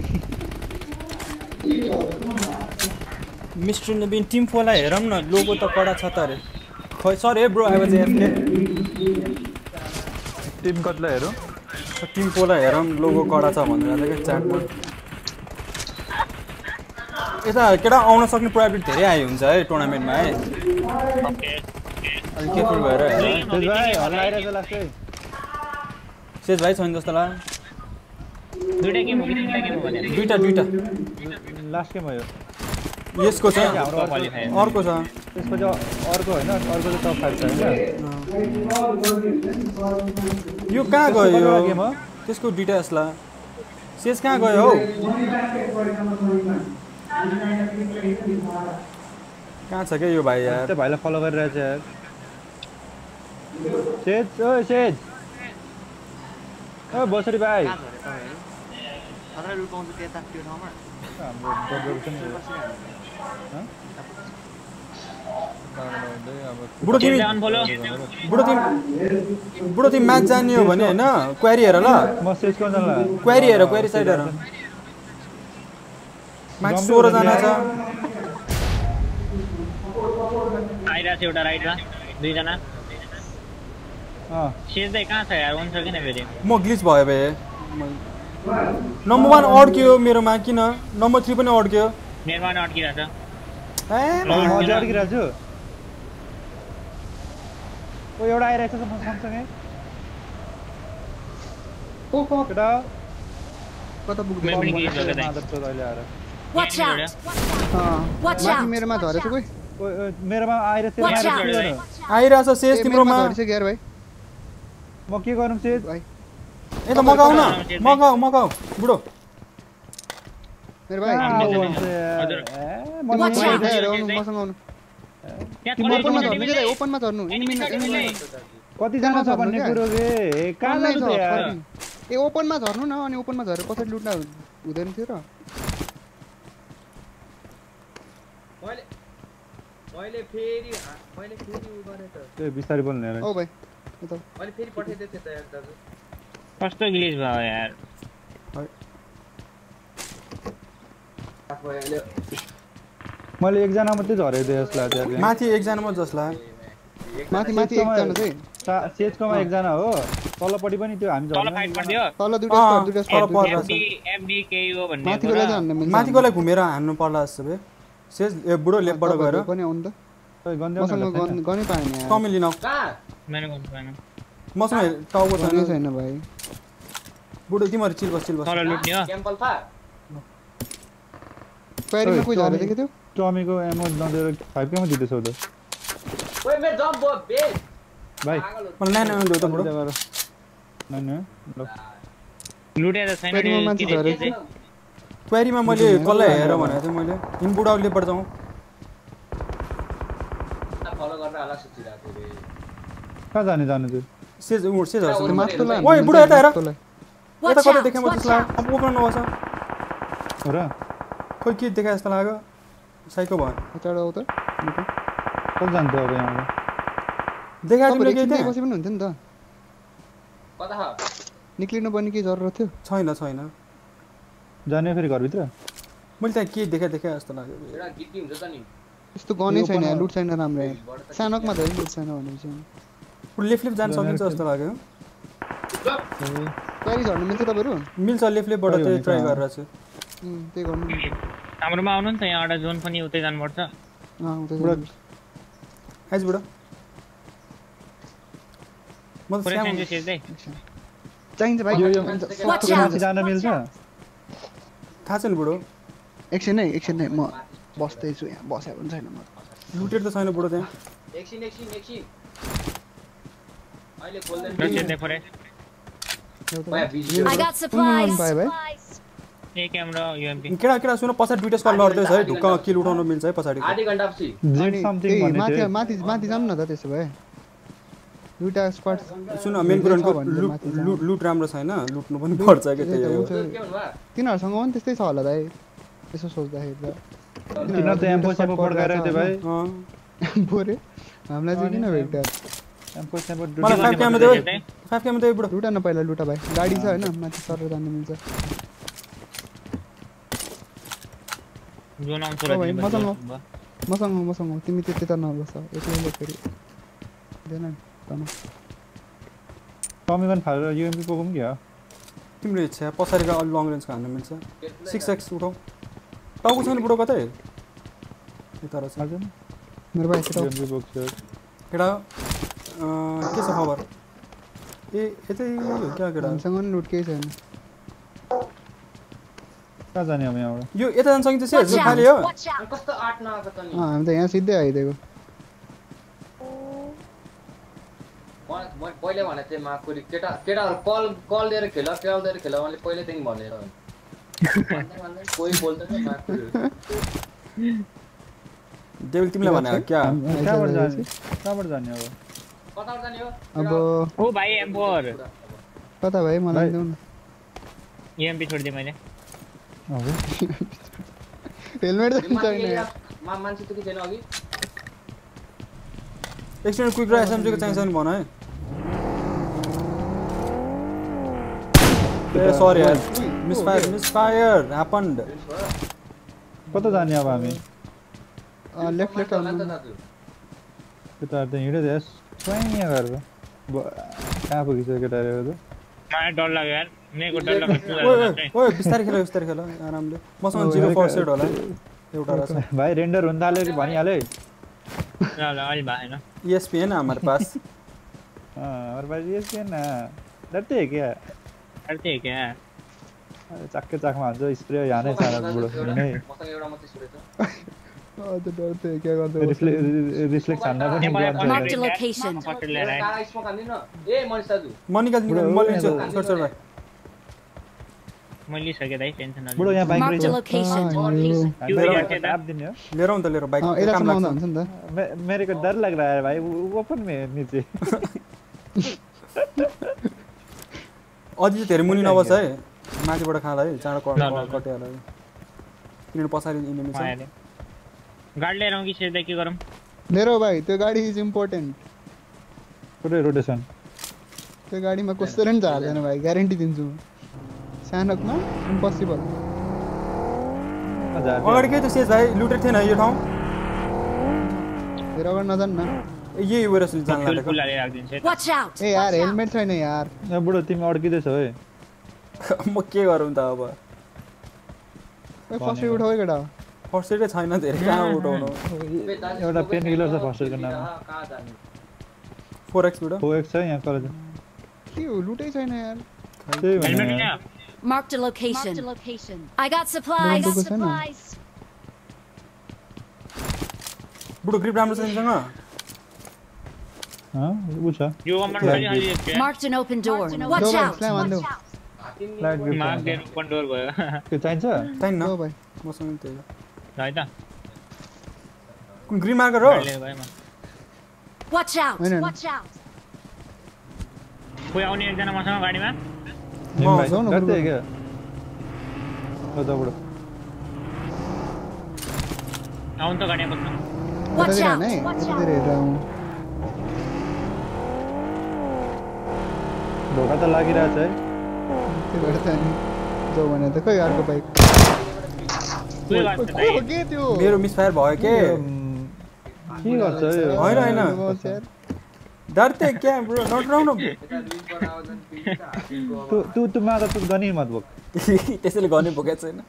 मिस्टर नबिन टिम फोलाई हेरौँ न लोगो त कडा छ त अरे खै सर है bro I was AFK team कतिलाई हेरौँ टिम फोलाई हेरौँ लोगो कडा छ भनेर क्या च्याटमा यता केटा आउन सक्ने प्रोभाबिलिटी धेरै आयो हुन्छ है टुर्नामेन्टमा है। ओके अलिक केयरफुल भएर। भाइ सेज भाइ छैन जस्तो लाग्यो। दुइटा दुइटा दुइटा। लास्ट गेम हो यो। यसको छ। अर्को छ। त्यसपछि अर्को होइन अर्को चाहिँ टप फाइभ छ होइन। यो कहाँ गयो? यो गेम हो। त्यसको डिटेल्स ला। सेज कहाँ गयो हौ? कहाँ छ क्या यो भाइ यार? त्यो भाइलाई फलो गरिरहेछ यार। सेज ओ सेज। ओ बसरी भाइ। छ बुढो तिमी बुढो तिमी बुढो तिमी म्याच जाने हो भने होइन क्वेरी हेर ल। म सेज क्वेरी हेर क्वेरी साइड हेर। म्याच सोह्रजना छ आइरहेको छ एउटा राइटमा दुईजना अँ सेच्दै कहाँ छ यार हुन्छ किन फेरि म ग्लिच भयो भए नम्बर वान अड्क्यो मेरोमा किन नम्बर थ्री पनि अड्क्यो मेरोमा पनि अड्किरहेको छु ओ एउटा सँगसँगै कता अहिले आएर Watch out! Watch माथि out! मेरोमा कोही? आइरहेछ सेज ए, तिम्रोमा म के गरौँ सेज भाइ यता मगाउ न मगाउ मगाउ बुढो मेरो भाइ। ए, मसँग आउनु ओपनमा झर्नु कि दाइ, ओपनमा झर्नु एनिमी छ, कतिजना भन्ने? कुरो त। ए ओपनमा झर्नु न अनि ओपनमा झरेर पछाडि लुट्न हुँदैन थियो र मैले मैले फेरि हा- मैले फेरि उ गरेँ त। ए बिस्तारै बोल्ने यार औ भाइ यता। मैले फेरि पठाइदिएको थिएँ त यार दाजु। कस्तो ग्लिच भयो यार? भयो मैले एकजना मात्रै झरेको थिएँ यार माथि एकजनामा जसलाई? माथि माथि एकजना चाहिँ? सा- सेजकोमा एकजना हो। तलपट्टि पनि त्यो हामी तल दुइटा दुइटा माथिकोलाई घुमेर हान्नु पर्ला जस्तो भए सेज ए बुढो लेपबाट गएर पनि आउनु त। मसँग? गन- पाएन कमी लिन मसँग टाउको छैन छैन भाइ। बुढो तिमीहरू चिल बस चिल बस। ओइ, कोही झरेको देख्यो त्यो टमीको एमो नदिएर फाइभ केमा दिँदैछौ त। भाइ मलाई त बुढो। लुटेर छैन क्वेरीमा मैले कसलाई हेर भनेको थिएँ मैले? तिमी बुढा लेपबाट जाउँ फलो गर्न होला सोचिरहेको थिएँ रे कहाँ जाने जानु चाहिँ सेज उ सेज त्यो ओइ, बुढो यता हेर। यता कतै! देखेँ म त्यसलाई! अब ओपन नबस हो। र? खोइ के देखाए जस्तो लाग्यो? साइको भयो। यताबाट आऊ त। कति जान्थ्यो अब यहाँबाट देखाए तपाईँहरू तिमीले केही त्यहाँ? बसी पनि हुन्थ्यो नि त। निक्लिनु पर्ने केही जरुरत थियो? छैन छैन। जाने फेरि घरभित्र? मैले त्यहाँ के देखाए देखाए जस्तो लाग्यो। एउटा गिट्टी हुन्छ त नि। यस्तो गनै छैन लुट छैन राम्रो। सानोकमा झन् लुट छैन भनेपछि लेफ्ट लेफ्ट जान सकिन्छ जस्तो लाग्यो। क्वारी झर्नु मिल्छ तपाईँहरू? मिल्छ लेफ्ट लेफ्टबाट हुन्छ। ट्राई गरेर चाहिँ। त्यही गर्नु। हाम्रोमा आउनु नि त यहाँ एउटा जोन पनि उतै जानुपर्छ। आइज बुढो। म त चाहिन्छ भाइ। जान मिल्छ? थाहा छैन बुढो। एकछिन है एकछिन है म बस्दैछु यहाँ बस्या पनि छैन म। लुटेर त छैन बुढो त्यहाँ। एकछिन एकछिन एकछिन अहिले खोल्दैन। पुरै। I got supplies. केटा केटा सुन पछाडि दुइटा स्क्वाड लड्दैछ है ढुक्क किल उठाउनु मिल्छ है पछाडि। माथि थियो। माथि माथि जाऊँ न त त्यसो भए। दुइटा स्क्वाड सुन मेन कुरा लुट राम्रो छैन? लुट्नु पनि पर्छ क्या त्यही हो। के तिनीहरूसँग पनि त्यस्तै छ होला दाइ यसो सोच्दाखेरि त। तिनीहरू त एम्पो सेम्पो पड्काएर थियो भाइ अँ। [laughs] बोरे? हामीलाई चाहिँ किन भेट्यो एम्पो सेम्पो मलाई फाइभ क्यामेरा देऊ। फाइभ क्यामेरा देऊ बुढो लुटा न पहिला लुटा भाइ। गाडी छ होइन माथि सरेर जानु मिल्छ। जोन आउँछ ओ भाइ, मसँग। मसँग हो। तिमी त्यति त नबस। एक्लै फेरि। दिएन नि तन टमी गन फालेर युएमपी पोको पनि क्या तिम्रो इच्छा पछाडिको अलि लङ रेन्जको हान्न मिल्छ सिक्स एक्स उठाउ टाउको छैन बुढो कतै यता रहेछ मेरो भाइ केटा अँ, के छ खबर ए यतै हो क्या केटा लुट केही छैन कहाँ जाने अब यहाँबाट यो यता जान सकिन्छ! खाली हो Watch out! अनि कस्तो आठ नआएको त नि अँ हामी त यहाँ सिधै आइदिएको म- म पहिले भने थिएँ माकुरी केटा केटाहरू कल कल दिएर खेल कल दिएर खेल मैले पहिल्यैदेखि भनेर कोही बोल्दैन माकुरी डेभिल तिमीलाई भने क्या? कहाँबाट जाने कहाँबाट जाने अब कताबाट जाने हो? अब ओ भाइ एम्पोर कता भाइ मलाई। देऊ न एमपी छोडिदिएँ मैले अब? हेलमेट यो छैन मान्छे त्यति छैन अघि एक्सटेन्ड क्विक र एसएमजीको चाहिन्छ भने भन है। ए सरी यार miss fire miss fire happened कता जाने अब हामी अँ, लेफ्ट लेफ्ट होला नि आउनु त दाजु केटाहरू त हिँड्यो त्यस स्वयं यहाँ गरेर ब- कहाँ पुगिसक्यो केटाहरू त? मलाई डर लाग्यो यार। मेरो डर लाग्यो ओए ओए ओए बिस्तारै खेल बिस्तारै खेल आरामले मसँग जिरो फर्स्ट सेट होला एउटा रहेछ भाइ रेन्डर हुन थाल्यो कि भनिहाल्यो है ल ल अलि भएन ESPN है हमारे पास। हाँ, हमारे पास ये क्या ना डरते है क्या? अरे क्या अरे चक्के चकमा हाल्छ स्प्रे यहाँनै छ बुढो हिँडै मसँग एउटा मात्रै छुटेछ अँ, त्यो डर थियो क्या गर्दै रिफ्ले रिफ्लेक्स हान्न पनि नेपाली जान्छ Marked a अरे। location. पटेल लिएर आएँ काला स्मोक हान्दिन ए मनिष दाजु मनिका बुढो, मैले यहाँ लिन्छु छोड छोड भाइ मैले लिइसकेँ दाइ टेन्सन बुढो यहाँ बाइक Marked a रहेछ location. अँ, यो- क्यों मेरे जाते को था? आप दिन हो लिएर आउँ त लिएर बाइक अँ, काम यसलाई समाउँदा लाग्छ हुन्छ नि त मे- मेरे को डर लग रहा है भाई वो ओपन में नीचे अझै चाहिँ धेरै मुनि नबस है माथिबाट खाँदा है चाँडो। कटिहाल किनभने पछाडि इनिमी छ गाडी लिएर आउँ कि सिधै के गरौँ? लिएर आऊ भाइ त्यो गाडी इज इम्पोर्टेन्ट पुरै रोटेसन त्यो गाडीमा कसरी पनि झार्दैन भाइ ग्यारेन्टी दिन्छु। म सानोमा इम्पोसिबल अगाडि के त सेज भाइ? लुटेको थिएन यो ठाउँ। फेरि अगाडि नजान् न ए, यही उयो रहेछ जान फुल लागेको फुल हालेर राखिदिन्छु है त। Watch out! ए यार Watch out! हेलमेट छैन यार बुढो तिमी अड्किँदैछौ है म के गरौँ त अब ओए फर्स्ट एड उठाऊ है केटा फर्स्ट एडै छैन धेरै कहाँ उठाउनु ए, दाजु, एउटा स्मोकै पेन किलर छ छैन, फर्स्ट एडको कहाँ- नाममा। कहाँ जाने फोर एक्सबाट फोर एक्स छ यहाँ कलेज के हो लुटै छैन यार त्यही हेलमेट भने होइन Marked a location. I got supplies. Dog ko sana. बुढो ग्रिप राम्रो छ तिमीसँग हाँ, ऊ छ यो कम्पाउन्ड खाली खाली देखियो यार। Marked an open door. दो Watch भाइ out! स्ल्याम हान्देऊ हात्ती लाइट ग्रिप मार्क दिएर ओपन डोर भयो त्यो चाहिन्छ चाहिन्न दो भाइ मसँग त्यही हो। है त कुन ग्रिन मार्कर हो गाडी लिएर गएँ म Watch out! होइन, होइन। [laughs] Watch out! कोही आउने एकजना मसँग गाडीमा निम भाइ जाऊ न, गर्दै बुढो। क्या? ल त बुढो आउनु त गाडीमा बस्नु Watch यतातिर out! हान ढोका त लागिरहेछ है। त्यो भएर चाहिँ अनि जाऊ भने त खोइ अर्को बाइक? के त्यो? मेरो मिसफायर भयो के? उम्, के गर्छ यो? होइन, होइन। डरते क्या ब्रो त तू तू तू तू गनी मत बोक। [laughs] त्यसैले गर्ने भोकेको छैन।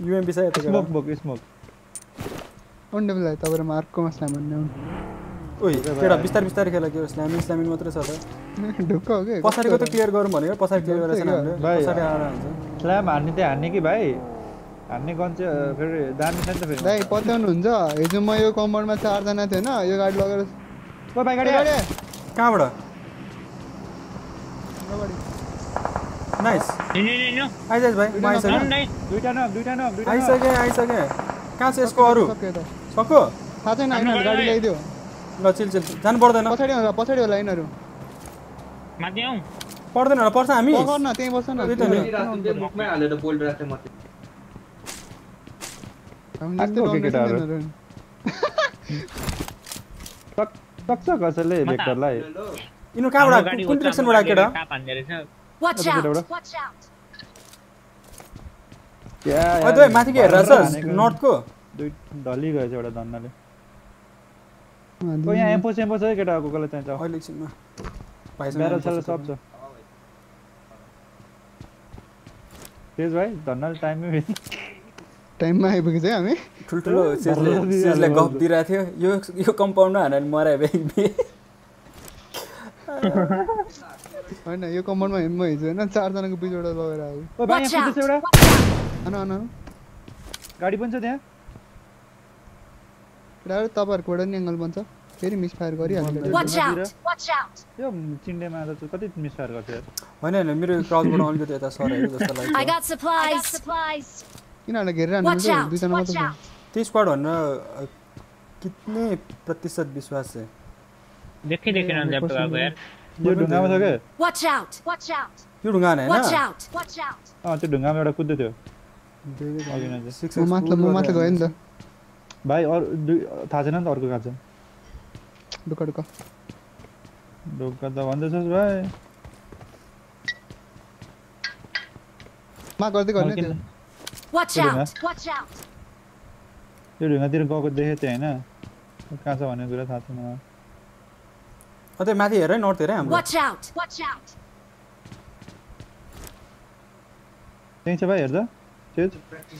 युएमपी छ यता स्मोक बोक स्मोक अन्डे बेला तपाईँहरूमा अर्कोमा स्ल्याम भन्ने हुन् ओइ केटा बिस्तारै बिस्तारै खेला के स्ल्यामिङ स्ल्यामिङ मात्रै छ त। [laughs] ढुक्क हो कि? पछाडिको त क्लियर गरौँ भनेको पछाडि क्लियर गरेर छैन हामीले। भाइ। पछाडि आएर हुन्छ। स्ल्याम हान्ने चाहिँ हान्ने कि भाइ? हान्ने गन चाहिँ फेरि दामी छ नि त फेरि। दाइ पत्याउनुहुन्छ हिजो म यो कम्पाउन्डमा चारजना थिएन यो गाडी लगेर ओ भाइ गाडी कहाँबाट। नाइस आइज भाइ म आइसकेँ आइसकेँ। कहाँ छ यसको अरू? सक्यो त। थाहा छैन होइन आफ्नो गाडी गाडी। ल्याइदियो। ल चिल चिल जानु पर्दैन पछाडि होला पछाडि होला यिनीहरू माथि आउँ पर्दैन होला पर्छ हामी न त्यहीँ बस्छ न त्यही त नि। राख्दै मुखमै हालेर बोल्ड जस्तै आएको के डराउँदैछ केटाहरू? यिनीहरू। सक्- सक्छ कसैले म त- भेक्टरलाई यिनीहरू कहाँबाट हाम्रो आएको? गाडी कुन उता डिरेक्सनबाट आएको केटा टाप हान्दै रहेछ Watch Ada beda, out! beda. Watch out! क्या अहिले त माथिको हेरेर छ हानेको नि। नर्थको दुई ढली गएछ एउटा धन्नाले यहाँ एम्पो सेम्पो छ है केटा को कसलाई चाहिन्छ? अहिले एकछिनमा भाइसँग ब्यारल पर्छ सब छ। तेज भाइ धन्नाले टाइममै भेट्यो। टाइममा आइपुगेछ है हामी। ठुल्ठुलो सेजले गफ। दिइरहेको थियो। यो यो कम्पाउन्डमा हानेर मरायो भाइ। [laughs] होइन यो कम्पाउन्डमा हिँड्नु हिजो होइन चारजनाको बिचबाट लगेर आयो। गाडी पनि छ त्यहाँ? केटाहरू तपाईँहरूकोबाट नि एङ्गल बन्छ। फेरि मिस फायर गरिहाल्नु Watch out! Watch out! यो चिन्डेमा त कति मिसफायर गर्छ यार होइन होइन मेरो क्राउचबाट अलिकति यता सरेको जस्तो लाग्छ. यिनीहरूलाई घेरिरहनु! दुईजना मात्र छ out! त्यो स्क्वाड भनेर कितने प्रतिशत विश्वास है देखै देखेन ल्यापटप आएको यार यो ढुङ्गामा छ out! यो ढुङ्गा हाने! अँ त्यो ढुङ्गामा एउटा कुद्दै थियो। म माथि म माथि गएँ नि त। भाइ अरू दुई थाहा छैन नि त अर्को कहाँ छ ढुक्का ढुक्का ढुक्का त भन्दैछस् भाइ मा गर्दै गर्ने त्यो Pwede out! Watch out! त्यो ढुङ्गातिर गएको देखेको थिएँ होइन कहाँ छ भन्ने कुरा थाहा छैन त्यो माथि हेर है नर्थ हेर है हाम्रो Watch out! Watch out! त्यहीँ छ भाइ हेर्दा त्यो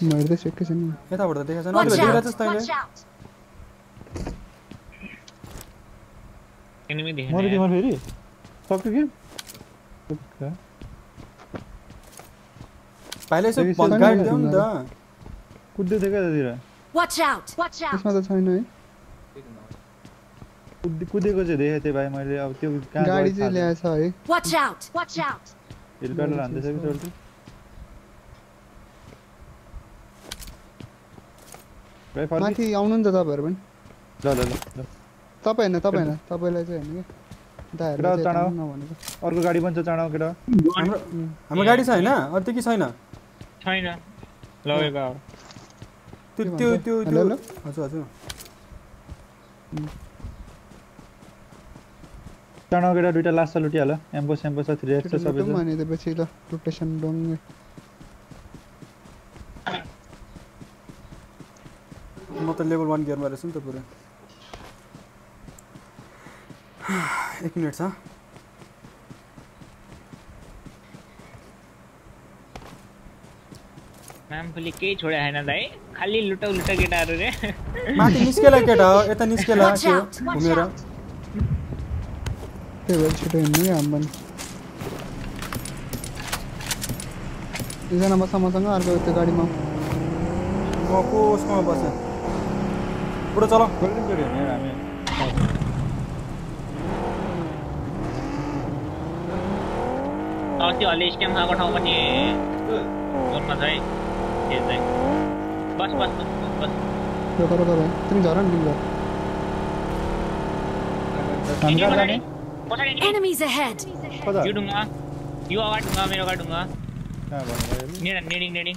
म हेर्दैछु एकैछिन यताबाट त देखाएको छैन Watch अलिकति out! देखिरहेको छ Watch तैँले out! एनिमी देखेन मऱ्यो यार। तिम्रो फेरि सक्यो कि ढुक्का। भाइले यसो देखिसक्यो भन्- नि गाइड त दिउँ नि त कुद्दै थियो क्या त्यतिर Watch out! Watch out! त्यसमा त छैन है कुद्दै कुदेको चाहिँ देखेको थिएँ भाइ मैले अब त्यो कहाँ गाडी गयो चाहिँ थाहा ल्याएछ है Watch out! Watch out! छैन। हेलिकप्टर हान्दैछ कि सोल्टी भाइ फर्की माथि आउनु नि त तपाईँहरू पनि। ल ल ल तपाईँ होइन तपाईँ होइन तपाईँलाई चाहिँ होइन कि? दाहरू नभनेको। अर्को गाडी पनि छ चाँडो केटा। हाम्रो गाडी छ होइन? अरू त्यो कि छैन? छैन। लगेको अब त्यो त्यो? त्यो? हजुर हजुर। चाँडो केटा दुइटा लास्ट लुटिहाल्यो एम्पो सेम्पो छ थ्री एक्स छ सबै छ। अनि त्यसपछि ल रोटेसन डङ्गे म त लेभल वान गियरमा रहेछु नि त पुरै। एक मिनट छ नामफुली केही छोडे छैन खालि लुटौ लुट केटाहरू रे माथि निस्केला केटा हो। यता निस्केला त्यो घुमेर भएर छिटो हिँड्नु बस्छ मसँग अर्को त्यो गाडीमा म। कोसँग बसेँ बुढो चल. गोल्डन गऱ्यो नि यार हामी अब त्यो अलि स्क्याम खाएको ठाउँ पनि जोनमा छ है त्यो चाहिँ बस बस बस बस. बस रोक रोक भाइ तिमी झर नि तिमी झर हन्का पछाडि जाने पछाडि enemy। Enemies ahead! कता यो ढुङ्गा यो अगाडि ढुङ्गा मेरो अगाडि ढुङ्गा कहाँ भन्नुभयो नेड नेडिङ नेडिङ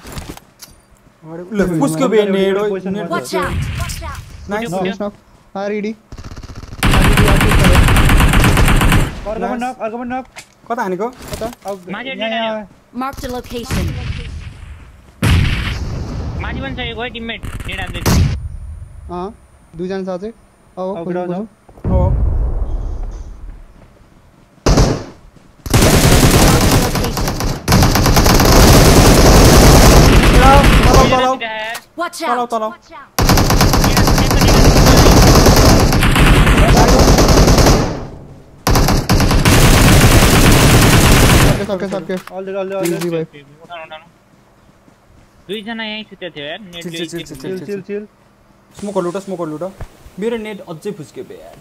ल पुस्क्यो बे नेडो Position नेड. Watch out! Watch out! Nice No. Finish knock. Ah, ready. अर्को पनि नक अर्को पनि नक कता हानेको कता अब माथि यहाँ यहाँ Marked a location. माथि पनि चाहिएको है टिममेट नेड हान्दै थियो अँ दुईजना छ चाहिँ औ अब खोज्नु, गिराउँछ। खोज्नु। हो Location. तल तल त्यहाँ यार। Watch Talo, यहीँ थियो यार net chill, chill, chill, chill, chill smoker लुट स्मोकर लुट मेरो नेट अझै फुस्क्यो बे यार?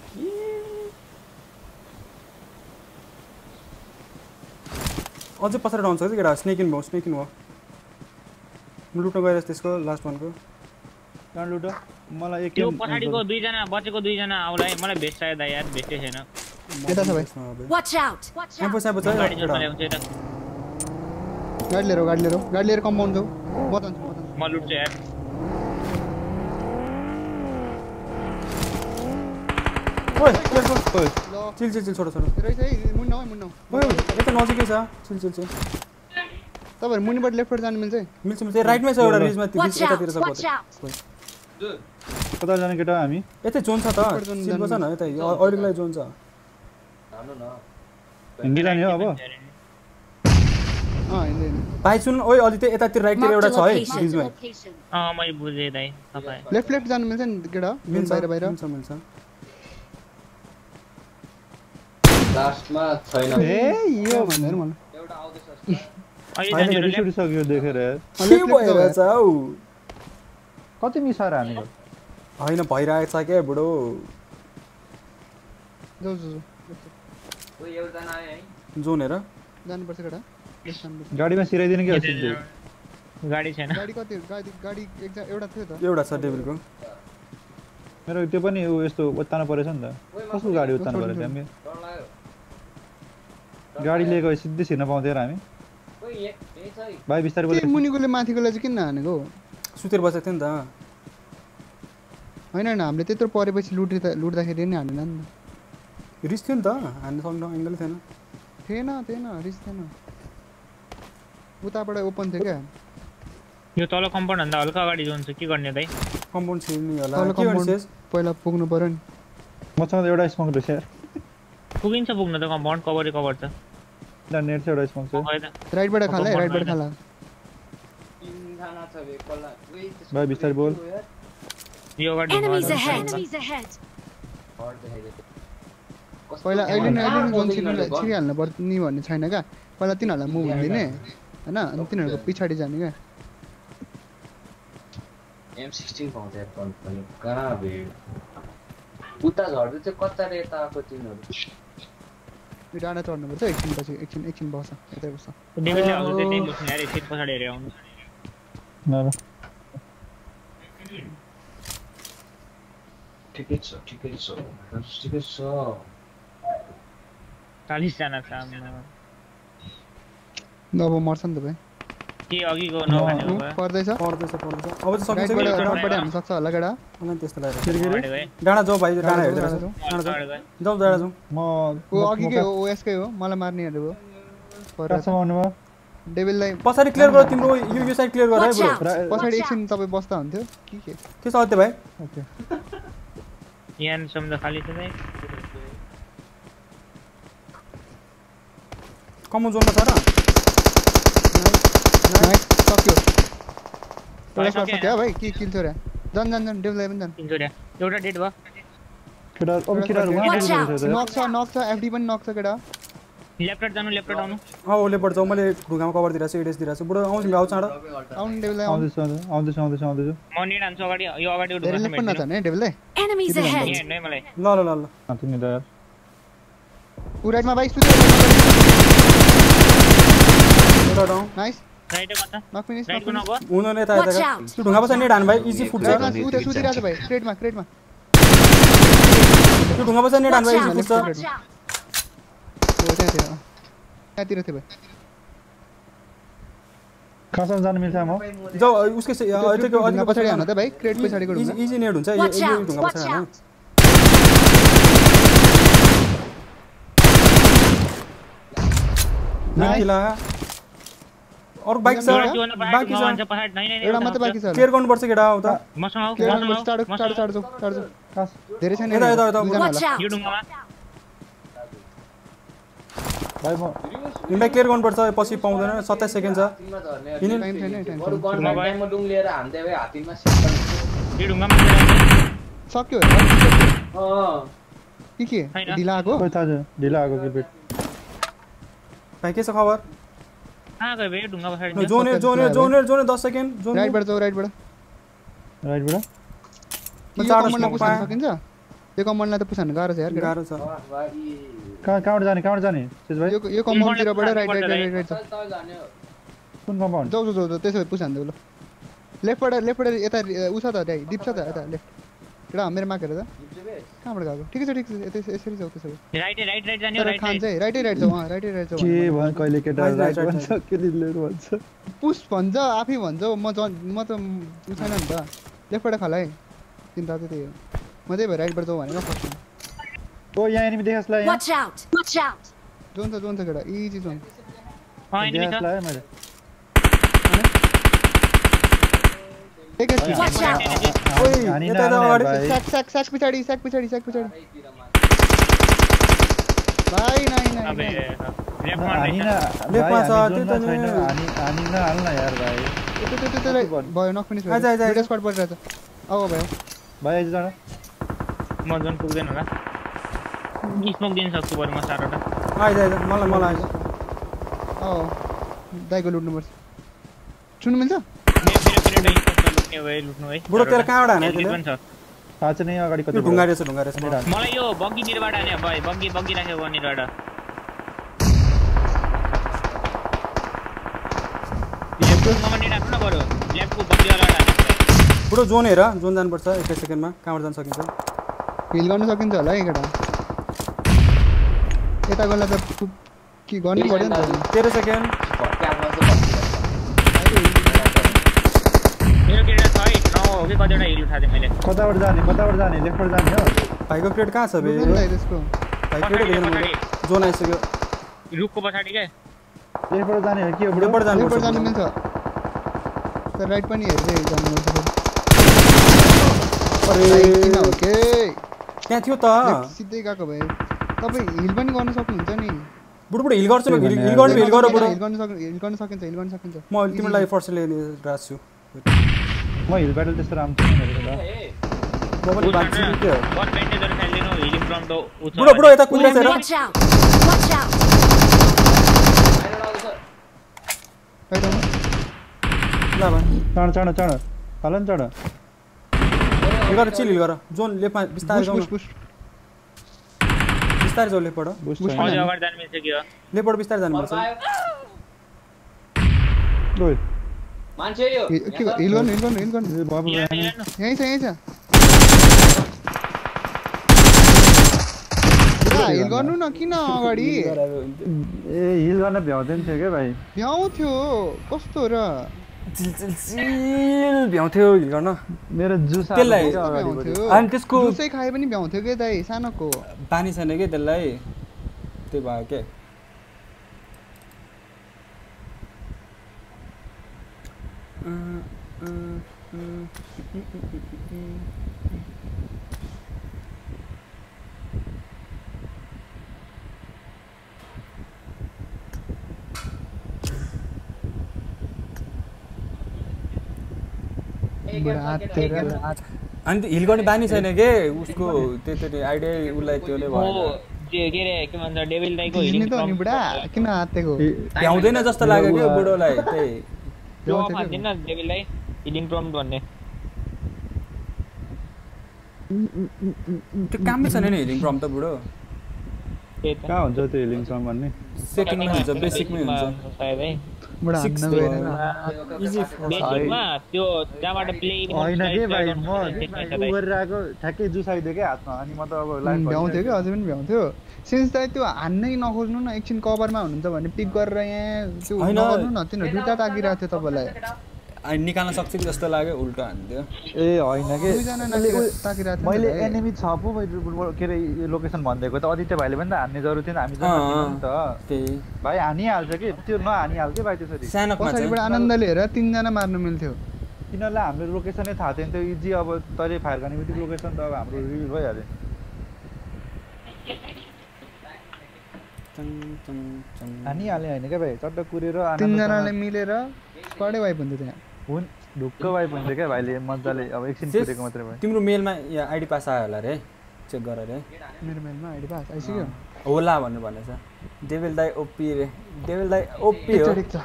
अझै पछाडि डाउन छ कि केटा स्नेक इन भयो स्नेक इन भयो म लुट्न गएर त्यसको लास्ट वानको कहाँ लुट मलाई एक त्यो पछाडिको दुईजना बचेको दुईजना आउला है मलाई दाइ यार छैन यता छ भाइ Watch out! Watch स्याम्पो out! स्याम्पो छ गाडी लिएर गाडी लिएर। गाडी लिएर कम्पाउन्ड जाऊ म जान्छु म लुट्छु यार ओइ ओइ, चिल चिल चिल छोडो छोडो रहेछ है मुन्ना है मुन्ना ओइ यता नजिकै छ चिल चिल चिल तपाईँहरू मुनिबाट लेफ्टबाट जानु मिल्छ है मिल्छ मिल्छ राइटमै छ एउटा रिजमा त्यो! यतातिर छ! कता जाने केटा हामी यतै जोन छ त जोन सिलको छ न यतै अ- अहिलेको लागि जोन छ हिँडी जाने हो अब। अँ हिँड्दै हिँड्दै। भाइ सुन ओइ अलि त्यो यतातिर राइटतिर एउटा छ है location. रिजमै location. अँ मैले बुझेँ दाइ तपाईँ। लेफ्ट लेफ्ट जानु मिल्छ नि केटा? मिल्छ बाहिर बाहिर। मिल्छ मिल्छ। लास्टमा छैन। ए यो भन्दैन मलाई एउटा आउँदैछ अहिले होइन जाने रिस उठिसक्यो देखेर। यार। के भइरहेछ हौ कति मिसाएर हानेको? होइन भइरहेछ क्या बुढो। जाऊ जाऊ जाऊ कोही एकजना आयो है जोन हेर। जानुपर्छ केटा। गाडीमा सिराइदिने कि सिधै गाडी छैन। गाडी कति गाडी गाडी एकजना एउटा थियो त। एउटा छ डेभिलको मेरो त्यो पनि ऊ यस्तो उत्तानो परेछ नि त। कस्तो गाडी उत्तानो परेछ हामी गाडी लिएको सिधै छिर्न पाउँथ्यो र हामी। भाइ बिस्तारै बोलेको मुनिकोले माथिकोलाई चाहिँ किन हानेको सुतेर बसेको थियो नि त। होइन होइन हामीले त्यत्रो परेपछि लुट्दा लुट्दाखेरि नि हानेन नि त। रिस थियो नि त हान्नु सक्नु एङ्गल थिएन थिएन थिएन रिस थिएन उताबाट ओपन थियो क्या? यो तल कम्पाउन्ड भन्दा हल्का अगाडि जोन छ के गर्ने दाइ कम्पाउन्ड छिर्ने होला के गर्ने कम्पाउन्ड पहिला पुग्नु पऱ्यो नि मसँग त एउटा स्मोक रहेछ यार पुगिन्छ पुग्न त कम्पाउन्ड कभरै कभर छ ला, नेट छ एउटा स्मोक छ राइटबाट खाला राइटबाट खाला तिनजना छ बे भाइ बिस्तारै बोल। यो अगाडि Enemies ढुङ्गा ahead! छ। Enemies ahead! पहिला अहिले नै अहिले नै जोन तिनीहरूले छिर्नु छिरिहाल्नु पर्ने भन्ने छैन क्या? पहिला तिनीहरूलाई मुभ हुँदिने होइन? अनि तिनीहरूको पछाडि जाने क्या? एम सिक्सटिन पाउँछ पल्ट पनि। कहाँ भिड उता झर्दै चाहिँ कता रे यता आएको तिनीहरू? यो डाँडा चढ्नुपर्छ एकछिन पछि एकछिन एकछिन बस यतै बस डेभिलले आउँछ त्यही बस्ने यार एकछिन पछाडि हेरेर आउनु। ल ल। ठिकै छ ठिकै छ ठिकै छ। चालिसजना छ। अब मर्छ नि त भाइ के अघिको नखाने हो पर्दैछ पर्दैछ पर्दैछ अब चाहिँ सकिन्छ कि हान्न सक्छ होला केटा मलाई त्यस्तो गए डाँडा जाउँ भाइ डाँडा हेर्दै रहेछ। डाँडा जाउँ डाँडा म ऊ अघिकै हो ओ यसकै हो मलाई मार्नेहरू हो पर कहाँसम्म आउनुभयो डेभिललाई पछाडि क्लियर गर तिम्रो यो यो साइड क्लियर गर है ब्रो पछाडि एकछिन तपाईँ बस्दा हुन्थ्यो के के के छ अत्य भाइ ओके खाली छ कमन जोनमा छ र नाइस सक्यो भाइ एउटा सर्ट सक्यो सक्यो भाइ के किल थियो रे जान जान जान डेभिललाई पनि जान तिन सौ एउटा डेट भयो केटा अब केटाहरू उहाँ Watch पुग्नु out! रहेछ त नक छ नक छ एफडी पनि नक छ केटा ल्यापटप जानु ल्यापटप आउनु अँ ओले पढ्छ मैले ढुङ्गामा कभर दिइरहेको छु एडेस दिइरहेको छु बुढो आउँछु आउँछ चाँडो आउनु डेभिललाई आउनु आउँदैछु आउँदैछु आउँदैछु आउँदैछु म निड हान्छु अगाडि यो अगाडि धेरै लेफ्ट पनि नछाने है डेभिललाई Enemies Kill them. ahead! हिँड्नु है मलाई ल ल ल ल। अँ, तिमी त यार। ऊ राइटमा बाइक सुत्यो एउटा डाउन नाइस राइट कता नक फिनिस नक राइटको फिनिस नगो हुँदैन यता Watch यता out! त्यो ढुङ्गा बस्छ नेट हानु भाइ इजी फुट्छ राइटमा ऊ त्यो सुतिरहेको छ भाइ क्रेटमा क्रेटमा त्यो ढुङ्गा बस्छ नेट हानु भाइ Watch इजी out! फुट्छ Watch out! हो त्यहाँतिर अँ। त्यहाँतिर थियो भाइ कहाँसम्म जानु मिल्छ म जाऊ उसकै से- त्यो- अ, त्यो त्यो ढुङ्गा अलिकति पछाडि हान त भाइ क्रेट पछाडिको इजी ढुङ्गा इजी नेट हुन्छ यो Watch यो out! ढुङ्गा Watch बस्छ हानु out! नाइस किला अरू बाइक छ एउटा त्यो भन्दा बाँकी पछाडि छ ढुङ्गा भन्छ पछाडि नै नै एउटा मात्रै बाँकी छ होला। क्लियर गर्नुपर्छ केटा उता मसँग आऊ क्लियर मसँग गर्नुपर्छ, आऊ टाढो टाढो मसँग टाढो जाऊ टाढो जाऊ धेरै छैन यता, यता, यता, दुईजना Watch होला। out! यो ढुङ्गामा भाइ म हिँड्दा क्लियर गर्नुपर्छ पछि पाउँदैन सत्ताइस सेकेन्ड छ हात्तीमा झर्ने किन? टाइम छैन टाइम बरु छैन गन टाइममा डुङ लिएर हान्दै भए हात्तीमा सिक्छ यो ढुङ्गामा गएर सक्यो अँ के के छैन। ढिला आएको खोइ थाहा छ ढिला आएको किलपिट भाइ के छ खबर कहाँ गयो बे यो ढुङ्गा पछाडि थियो? जोने जोने जोने जोने दस सेकेन्ड जोने राइटबाट जाऊ राइटबाट राइटबाट कि यो चाँडो कमान्डलाई स्मोक पुसाउन पाएँ। सकिन्छ यो कमान्डलाई त पुसाउनु गाह्रो छ यार केटा। गाह्रो छ वाह, भाइ कहाँ कहाँबाट जाने कहाँबाट जाने शेष भाइ यो यो कमाउन्डतिरबाट राइट राइट राइट राइट चल चल जाने हो कुन कम्पाउन्ड जाऊ जाऊ जाऊ जाऊ त्यसो भए पुसान्छु ल लेफ्टबाट लेफ्टबाट यता उ छ त त्यही डिप छ त यता लेफ्ट। मेरो माग हेर त कहाँबाट गएको ठिकै छ ठिकै छ यतै यसरी जाऊ त्यसो राइट राइट राइट जाने राइट खान राइट चाहिँ राइटै राइट जाऊ राइटै राइट जाऊ के भयो कहिले केटा Right, right, राइट भन्छ कहिले लेट भन्छ पुस भन्छ आफै भन्छ म म त उ छैन नि त लेफ्टबाट खाला है। चिन्ता चाहिँ त्यही हो। म त्यही भएर राइटबाट जाउँ भनेर फ़र्स्ट ओ यहाँ एनिमी देखासला यहाँ Watch out! Watch out! Zone छ जोन छ केटा इजी जोन। अँ एनिमी छ है मैले म पुग्दैन होला स्मोक दिन सक्छु बरु म आइज आइज मलाई मलाई आइज अँ दाइको लुट्नुपर्छ सुन्नु मिल्छ मेरो मेरो मेरो स्मोक लुट्ने भए लुट्नु है। बुढो तेरो कहाँबाट हाने छ। थाहा छैन यहाँ अगाडि कति यो ढुङ्गा रहेछ ढुङ्गा रहेछ। मलाई यो बग्गीनिरबाट हाने भाइ बग्गी बग्गी नि न लेफ्टको बग्गीवालाबाट हाने बुढो जोन हेर जोन जानुपर्छ एकै सेकेन्डमा। कहाँबाट जान सकिन्छ? हिल गर्न सकिन्छ होला है केटा। यता गर्दा त के गर्नै पऱ्यो नि तेह्र सेकेन्ड क्यामरा चाहिँ मेरो केटा छ है नौ हो कि कतिवटा हिल उठाएको थिएँ मैले कताबाट जाने कताबाट जाने लेफ्टबाट जाने हो भाइको कहाँ छ बे त्यसको जोन आइसक्यो रुखको पछाडि क्या लेफ्टबाट जाने हो के लेफ्टबाट जानु जानुपर्छ मिल्छ तर राइट पनि हेर्दै जानुपर्छ। अरे। राइट किन हो के त्यहाँ थियो त? सिधै गएको भए तपाईँ हिल पनि गर्न सक्नुहुन्छ नि बुढो हिल गर्छु न हिल हिल गर्नु हिल हिल गर्न सक्नु हिल गर्न सकिन्छ हिल गर्न सकिन्छ म लागि फर्स्ट लिएर राख्छु म हिल ब्याटल त्यस्तो राम्रो छैन मेरो त म पनि बाँच्छु कि के हो बस ब्यान्डेजहरू फालिदिनु हिलिङ फ्रन्ट उ छ बुढो बुढो यता कुदिरहेछ हेर Watch out! Watch out! Right आउनु ल भाइ चाँडो चाँडो चाँडो हाल नि चाँडो हिल गर चिल हिल गर जोन लेफ्टमा बिस्तारै पुस जाउँ पुस न पुस बिस्तारै जाऊ लेफ्टबाट बुस्ट बुस्ट छैन अझै अगाडि जानु मिल्छ कि हो लेफ्टबाट बिस्तारै जानुपर्छ लु मान्छे यो हि- के हिल गर्नु हिल गर्नु हिल गर्नु ए बाबु यहाँ हेर्नु यहीँ। छ यहीँ छ। पुरा हिल गर्नु? न किन अगाडि? ए हिल गर्न भ्याउँदैन थियो क्या भाइ। भ्याउँथ्यो। कस्तो र? भ्याउँथ्यो हिल गर्न। मेरो जुस त्यसलाई- अनि त्यसको जुसै खाए पनि भ्याउँथ्यो के दाइ सानोको। बानी छैन कि त्यसलाई? त्यही भयो के अनि त्यो हिल गर्ने बानी छैन के? उसको त्यो त्यो आइडिया उसलाई त्यसले बुढा। किन हातेको भ्याउँदैन जस्तो लाग्यो क्या बुढोलाई? त्यही। हिलिङ प्रम्प्ट भन्ने त्यो कामै छैन नि हिलिङ प्रम त बुढो कहाँ हुन्छ त्यो हिलिङ सम भन्ने सेकेन्डमै हुन्छ बेसिकमै हुन्छ सायद है त्यो जहाँबाट प्ले होइन के भाइ म उ गरेर आएको ठ्याक्कै जुस आइदियो क्या हातमा अनि म त अब लाइफ भ्याउँथ्यो कि अझै पनि भ्याउँथ्यो सिन्स दाइ त्यो हान्नै नखोज्नु न एकछिन कभरमा हुनुहुन्छ भने पिक गरेर यहाँ त्यो। नगर्नु न तिनीहरू दुइटा ताकिरहेको थियो तपाईँलाई। अनि निकाल्न सक्छ कि जस्तो लाग्यो उल्टो हान्थ्यो। ए होइन के? मैले। एनिमी छ पो मैले के अरे यो लोकेसन भनिदिएको त। आदित्य भाइले पनि त हान्ने जरुरत थिएन हामी त। त्यही। भाइ हानिहाल्छ कि? त्यो नहानिहाल्थ्यो भाइ त्यसरी। चाहिँ। पछाडिबाट आनन्दले हेर तिनजना मार्नु मिल्थ्यो। तिनीहरूलाई हाम्रो लोकेसनै थाहा थिएन त्यो इजी अब तैँले फायर गर्ने बित्तिकै लोकेसन त अब हाम्रो रिभिल भइहाल्यो। हानिहाल्यो होइन क्या भाइ? चट्ट कुरेर तिनजनाले मिलेर स्क्वाडै वाइप हुन्थ्यो त्यहाँ हुन् ढुक्क वाइप हुन्छ क्या भाइले मजाले अब एकछिन कुरेको मात्रै भयो। तिम्रो मेलमा यहाँ आइडी पास आयो होला रे? चेक गर रे। मेरो मेलमा आइडी पास आइसक्यो? होला भन्नु भनेछ। डेभिल दाई ओपी रे। डेभिल दाई ओपी हो। ठिक छ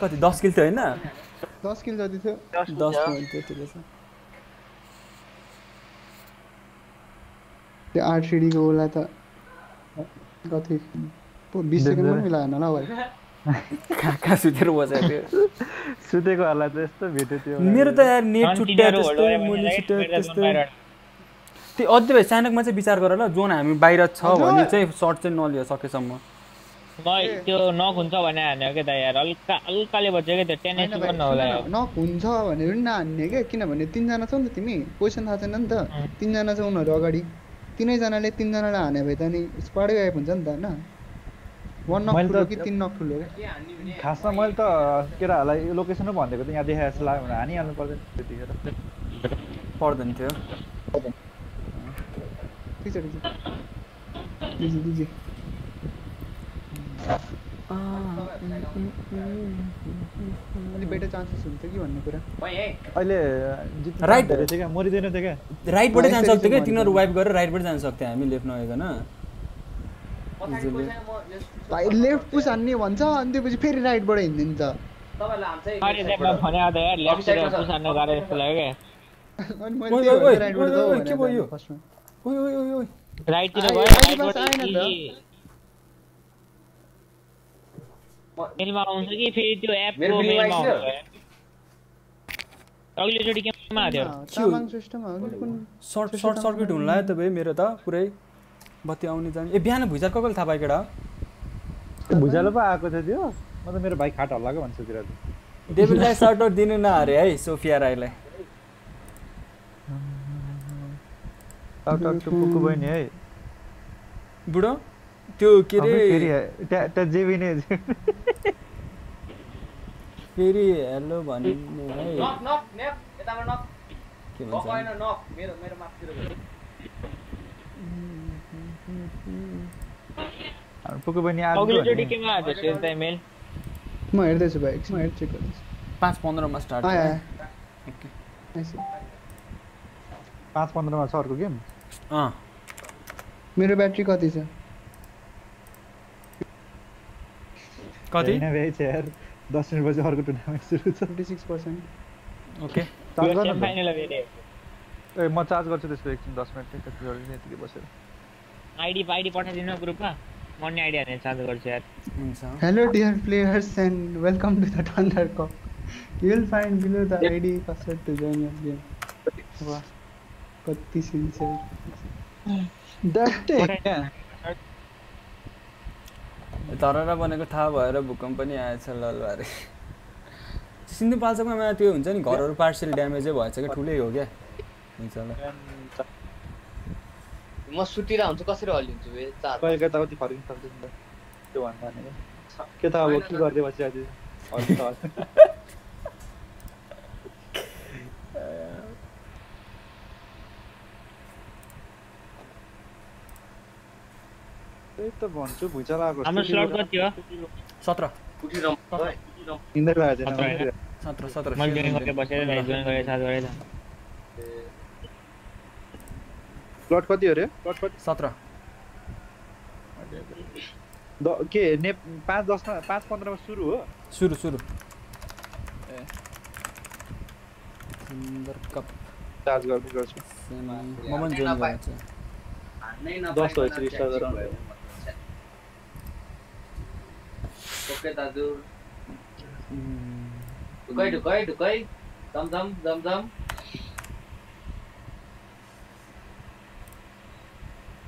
कति दस किल थियो होइन? दस किल जति थियो। दस पोइन्ट त्यति रहेछ। त्यो आठ सिडीको ओला त। कति बिस सेकेन्ड पनि मिलाएन होला भाइ। [laughs] कहाँ सुतेर बसेको थियो? सुतेकोहरूलाई त यस्तो भेट्यो त्यो मेरो त यार नेट झन् छुट्या तिनीहरू त्यस्तै होल्ड मुली गरे छुट्या भने चाहिँ त्यस्तै बाहिर त्यो अझै भाइ सानकमा चाहिँ विचार गर ल जोन हामी बाहिर छ भने चाहिँ सर्ट चाहिँ नलियो सकेसम्म। न त्यो नक हुन्छ भने हान्यो क्या त यार हल्का हल्काले बच्यो क्या त्यो टेन होइन एचपी भाइ, पनि नहोला सुन न, नक हुन्छ भने पनि नहान्ने क्या किनभने तिनजना छौ नि त तिमी पोजिसन थाहा छैन नि त। तिनजना छ उनीहरू अगाडि। तिनैजनाले तिनजनालाई हाने भए त अनि स्क्वाडै गायब हुन्छ नि त होइन? वान नक त- ठुलो कि तिन नक ठुलो? खासमा मैले त केटाहरूलाई लोकेसनै भनिदिएको थिएँ यहाँ देखाए जस्तो लाग्यो भने हानिहाल्नु पर्दैन त्यतिखेर। पर्दैन थियो। ठिक छ ठिक छ। राइटबाटै जान सक्थ्यो क्या तिनीहरू वाइप गरेर राइटबाट जान सक्थ्यो हामी लेफ्ट भाइ लेफ्ट पुस हान्ने भन्छ अनि त्यसपछि फेरि राइटबाट हिँडिदिन्छ राइटतिर गयो राइटबाट बस आएन त। easy। मेलमा आउँछ कि फेरि त्यो एपको मेलमा। आउँछ अघिल्लोचोटि केमा आएको सर्ट सर्ट सर्किट हुनु लाग्यो त भाइ मेरो त पुरै बत्ती आउने जाने। ए बिहान भुइँचार कहिले थाहा पायो केटा भुजालो पो आएको थियो त्यो। म त मेरो भाइ खाट हल्लाएको भन्छु थिएँ डेभिडलाई सर्ट आउट दिनु नअरे है सोफिया राईलाई। टाउट टाउट टु पुक्कु बहिनी है। बुढो? त्यो के अरे फेरि त्यहाँ त्यहाँ जेबी नै [laughs] फेरि हेलो भन्ने है के भन्छ? भने म हेर्दैछु भाइ एकछिन गर्दैछु। पाँच पन्ध्रमा स्टार्ट। पाँच पन्ध्रमा छ अर्को गेम? अँ। मेरो ब्याट्री कति छ? कति? होइन भ्याइ छ यार दस मिनटपछि अर्को टुर्नामेन्ट सुरु छ। Fifty six percent okay. Charge गर्नु। न। फाइनल फेरि ए म चार्ज गर्छु त्यसको एकछिन दस मिनट। चाहिँ कति गरिदिने यतिकै बसेर। आइडी आइडी पठाइदिनु ग्रुपमा। म नि आइडी हानेर चार्ज गर्छु यार। हुन्छ। Hello dear players and welcome to the Thunder Cup. You will find below the ID password to join your game. वाह कति सिन्सियर तररा बनेको थाहा भएर भूकम्प पनि आएछ लल अरे सिन्धुपाल्चोकमा त्यो हुन्छ नि घरहरू पार्सियल ड्यामेजै भएछ क्या ठुलै हो क्या। हुन्छ ल म सुतिर हुन्छु कसरी हल्लिन्छु बे? चार कहिले कता कति फर्किन सक्छ त्यो भन्दा के त अब के गर्दै बसिरहेको [laughs] थियो हल्का हल्का। त्यही त भन्छु हाम्रो स्लट कति हो? सत्र। उठिरहनु है। निन्दै लागेको सत्र होइन? छैन सत्र सत्र। मैले जोइन गरेर बसेर भाइ जोइन गरेर चार्ज गरेर प्लट कति हो रे? प्लट कति? सत्र। द- के ने पाँच दसमा पाँच पन्ध्रमा सुरु हो? सुरु सुरु। सुन्दर कप। चार्ज गर्छु जोइन गर्छु भएपछि गरौँ। भयो। ओके दाजु ढुकाइ जमझम जमझम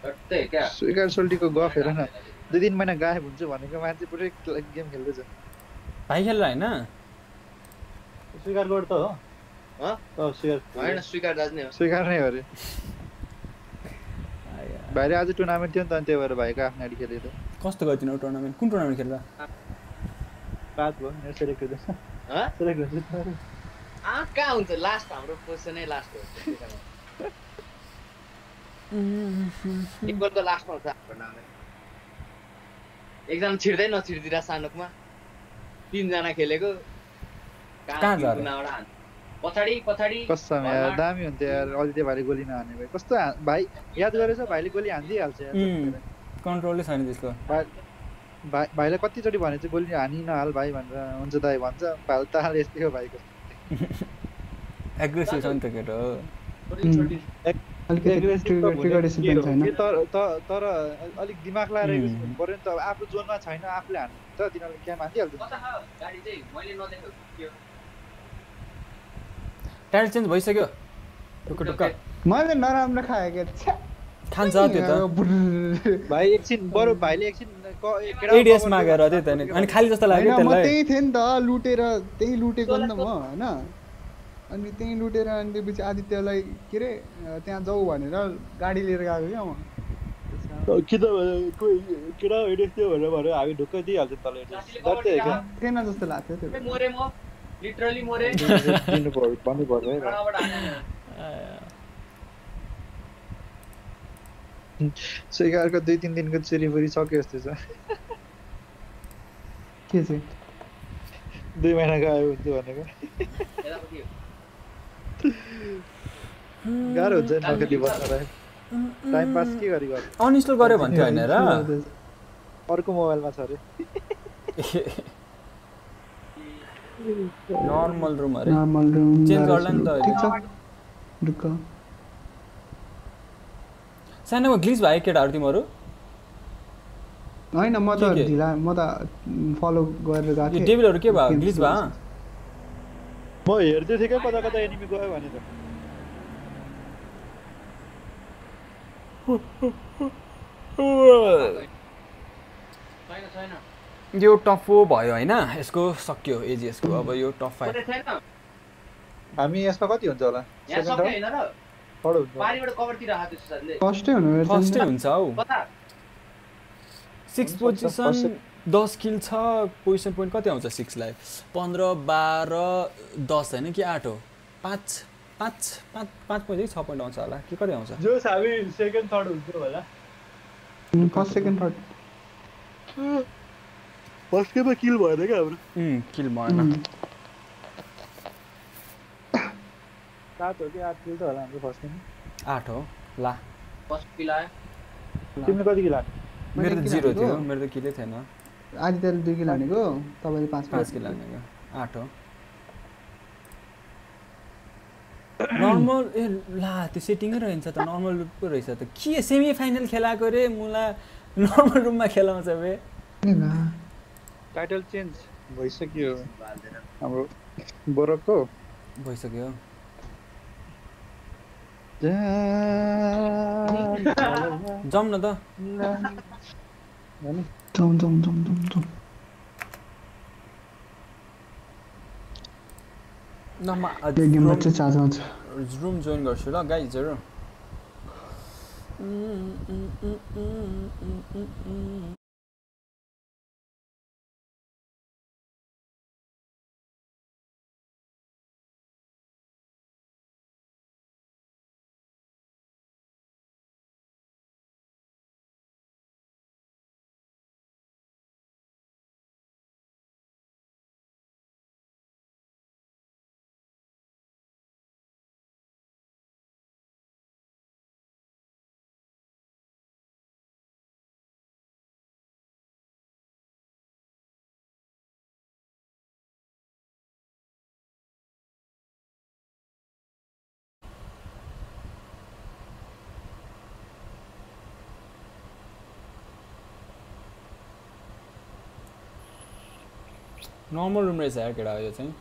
झट्टै क्या स्विकार सोल्टीको गफ हेर न दुई तिन महिना गायब हुन्छ भनेको मान्छे पुरै गेम खेल्दैछ भाइ खेल्दा होइन स्वीकार गर् त हो स्वीकार स्वीकार दाजु नै हो स्वीकार नै हो अरे भाइले आज टुर्नामेन्ट थियो नि त अनि त्यही भएर भाइको आफ्नो खेलेको थियो कस्तो गर्थ्यो टुर्नामेन्ट कुन टुर्नामेन्ट खेल्दा पाँच भयो मेरो सेलेक्ट हुँदैछ हँ? सेलेक्ट। आ कहाँ हुन्छ? लास्ट हाम्रो पोजिसनै लास्ट हो। [laughs] इक्वलको लास्टमा हुन्छ हाम्रो टुर्नामेन्ट एकजना छिर्दै नछिर्दिरा सानोकमा। तिनजना खेलेको। पछाडि पछाडि कसम यार। दामी हुन्थ्यो यार। अहिले त्यो भाइले गोली नहाने भाइ कस्तो भाइ याद गरेछ? भाइले गोली हानिदिइहाल्छ यार। कन्ट्रोलै छैन त्यसको। भाइ भाइ भाइलाई कतिचोटि भने चाहिँ गोली हानि नहाल भाइ भनेर हुन्छ दाइ भन्छ। भाइ ताल यस्तै हो भाइको। [laughs] एग्रेसिभ छ नि त केटो। हो तर अलिक दिमाग लगाएर use उम्. गर्नु पर्यो नि त। अब आफ्नो जोनमा छैन आफूले हान्नु त त तिनीहरूले क्याम हानिहाल्छ। कता छ? गाडी चाहिँ मैले नदेखेको के हो? टायर चेन्ज भइसक्यो। टुक्क टुक्क मैले नराम्रो खाएँ क्या छ्या। खान्छ त्यो त। [laughs] भाइ एकछिन बरु भाइले एकछिन क- ए, केटाको एडिएस cover मागेर गरेर त्यही त नि। अनि खाली जस्तो लाग्यो त्यसलाई। त्यही थिएँ नि त लुटेर त्यही लुटेको नि त म होइन। अनि त्यहीँ लुटेर अनि त्यसपछि आदित्यलाई के अरे त्यहाँ जाऊ भनेर गाडी लिएर गएको क्या म। कि त कोही केटा एडिएस थियो भनेर भनेर हामी ढुक्कै दिइहाल्छ तल थिएन जस्तो लाग्थ्यो त्यो। ए, मरे म लिटरली मरे। भन्नु पर्यो है डाँडाबाट हानेर। स्वीकारको दुई तिन दिनको चोरीफोरी सक्यो जस्तो छ के चाहिँ दुई महिना गयो हुन्छ भनेको। गाह्रो हुन्छ नि नखेली बस्नलाई टाइम पास के गरी गर्नु अनइन्स्टल गर्यो भन्थ्यो होइन र अर्को मोबाइलमा छ अरे नर्मल रुम अरे नर्मल रुम चेन्ज गर्ला नि त ठिक छ ढुक्क सानोमा ग्लिच भयो केटाहरू तिमीहरू? होइन म त? ढिला म त फलो गरेर गएको थिएँ। डेभिलहरू के भयो? ग्लिच भयो? म हेर्दै थिएँ क्या कता कता एनिमी गयो भनेर छैन छैन यो टप फोर भयो होइन यसको सक्यो एजिएसको अब यो टप फाइभ हामी यसमा कति हुन्छ होला? फर्स्टै हुनु फर्स्टै। हुन्छ हौ। सिक्स पोजिसन दस किल छ पोजिसन पोइन्ट कति आउँछ सिक्सलाई? पन्ध्र बाह्र दस होइन कि आठ हो? पाँच पाँच पाँच पाँच पोइन्ट छ पोइन्ट आउँछ होला। कि कति आउँछ? जो हामी सेकेन्ड थर्ड हुन्छ होला। First second third. फर्स्ट गेममा किल भएन क्या हाम्रो? किल भएन। सात हो कि आठ किल त होला हाम्रो फर्स्ट गेम आठ हो ला फर्स्ट किल आयो तिमीले कति किल हान्यो मेरो मैले त जिरो? थियो मेरो त किलै थिएन आदित्यले दुई किल हानेको तपाईँले पाँच पाँच किलो हानेको आठ हो नर्मल ए ला त्यो सेटिङै रहन्छ त नर्मल पो रहेछ त के सेमी फाइनल खेलाएको रे मुला नर्मल रुममा खेलाउँछ बे टाइटल चेन्ज भइसक्यो हाम्रो बोरकको भइसक्यो जाउँ न त। जाउँ जाउँ जाउँ जाउँ जाउँ रुम जोइन गर्छु ल गाइजहरू नर्मल रुम रहेछ यार केटा यो चाहिँ।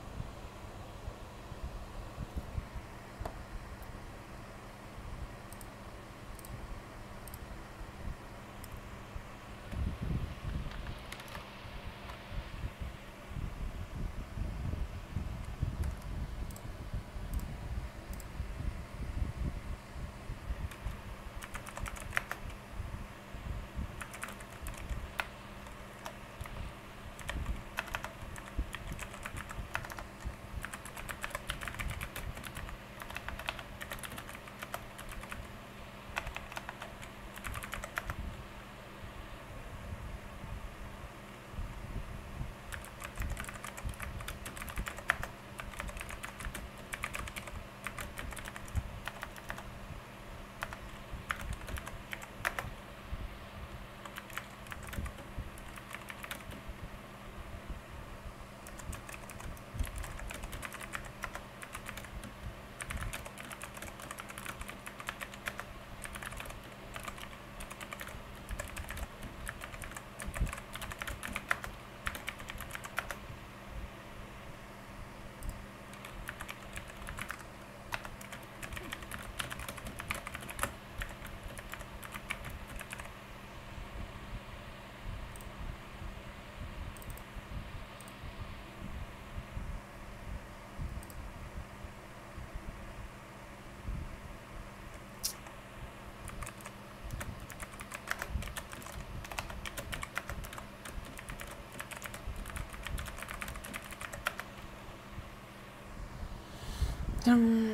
Dum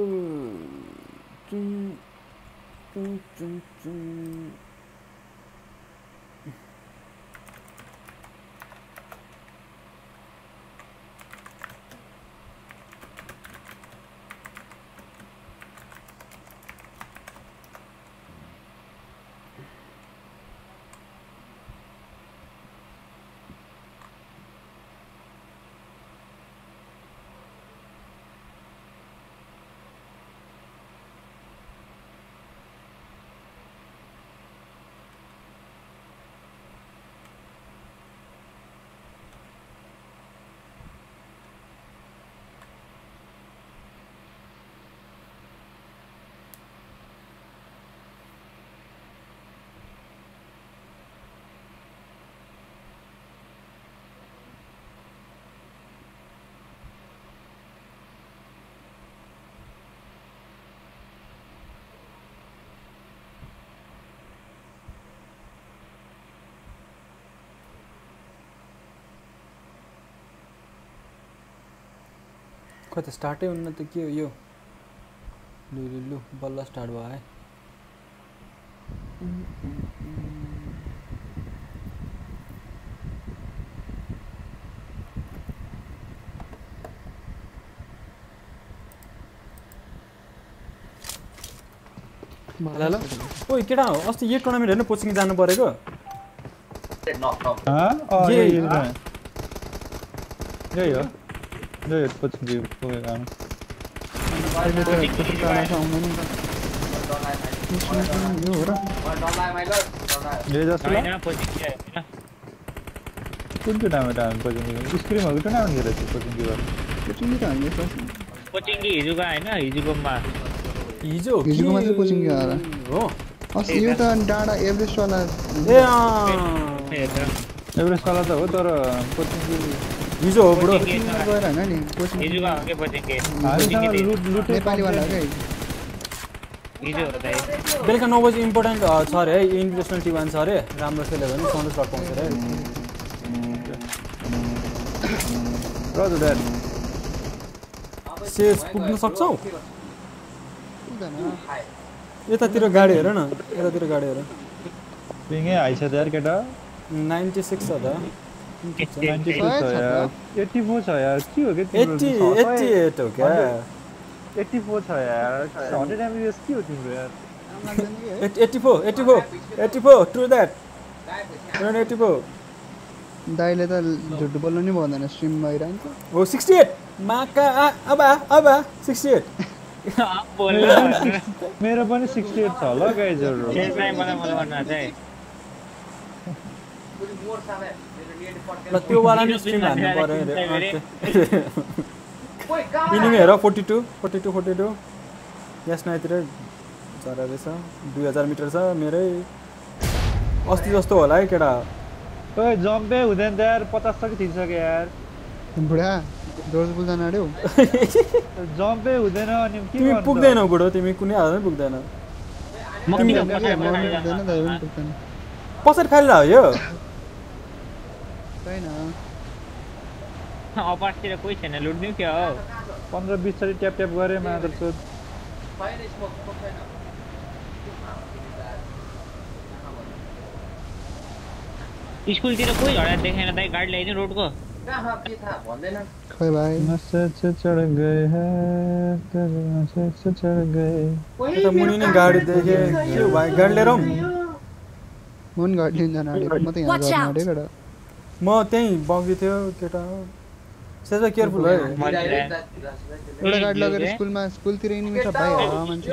嘟嘟嘟嘟。嘟 खै त स्टार्टै हुन्न त के हो यो? लु लु लु बल्ल स्टार्ट भयो है। ल ल। ओइ केटा अस्ति यो टुर्नामेन्ट हेर्नु कोचिङ जानु परेको? यही हो। यही हो कुछ भी कोई काम अहिले त त्यस्तो टाढा त आउँदैन नि त। यो हो र डरलायो मैले डरलायो ये जस्तो होइन कोचिङ चाहिँ कुन टुर्नामेन्ट हामी कोचिङ स्क्रिमहरूको टुर्नामेन्ट खेलेको थियो कोचिङ दिएर कोचिङ त हामीले फर्स्ट कोचिङ कि हिजोको होइन हिजोकोमा हिजो हिजोको के मात्रै कोचिङ। हो अस्ति यो त डाँडा एभरेस्टवाला। एभरेस्टवाला त हो तर कोचिङ हिजो हो कोचिङमा गएर होइन नि के बेलुका नौ बजी इम्पोर्टेन्ट छ अरे है इन्भिटेसनल टी वान छ अरे राम्रो खेल्यो भने सन्देश लट पाउँछ अरे सेस पुग्न सक्छौ पुग्दैन यतातिर गाडी हेर न यतातिर गाडी हेर पिङै केटा नाइन्टी सिक्स छ त एट्टी फोर छ यार के हो क्या एट्टी एट्टी एट हो क्या एट्टी फोर छ यार हन्ड्रेड एमबिएस के हो तिम्रो यार eighty four eighty four eighty four true that eighty four दाइले त झुट बोल्नु नि भन्दैन स्ट्रिम भइरहन्छ हो सिक्सटी एट माका आ अब अब सिक्सटी एट बोल्नु मेरो पनि सिक्सटी एट छ होला गाइजहरू ल त्योवाला नि स्ट्रिम हान्नु पऱ्यो अरे इनिङ हेर forty two forty two forty two यस नाइतिर झरा रहेछ दुई हजार मिटर छ मेरै। अस्ति जस्तो होला है केटा ओए जम्पै हुँदैन त यार पचास सके थिइसक्यो यार। बुढा जोर्ज बुल जानु अड्यो जम्पै हुँदैन अनि के तिमी? पुग्दैनौ बुढो तिमी कुनै हालतमै पनि पुग्दैन पछाडि फालेर हो यो। छैन अपारतिर कोही छैन लुट्दिउँ क्या हो पन्ध्र बिसचोटि ट्याप ट्याप गरेँ मादर चोद स्कुलतिर कोही झडा देखेन दाइ गाडी ल्याइदिउँ रोडको कहाँ के थाहा भन्दैन खै भाइ चढ़ गए हैं तेरे नशे से चढ़ गए मुनि नै गाडी देखेँ के भाइ गाडी लिएर आउँ म पनि गाडी लिनु जानु अड्यो म त यहाँ Watch म त्यहीँ बग्दै थियो केटा सेजा केयरफुल है एउटा गाडी लगेर स्कुलमा स्कुलतिर इनिमी छ भाइ हावा मान्छे।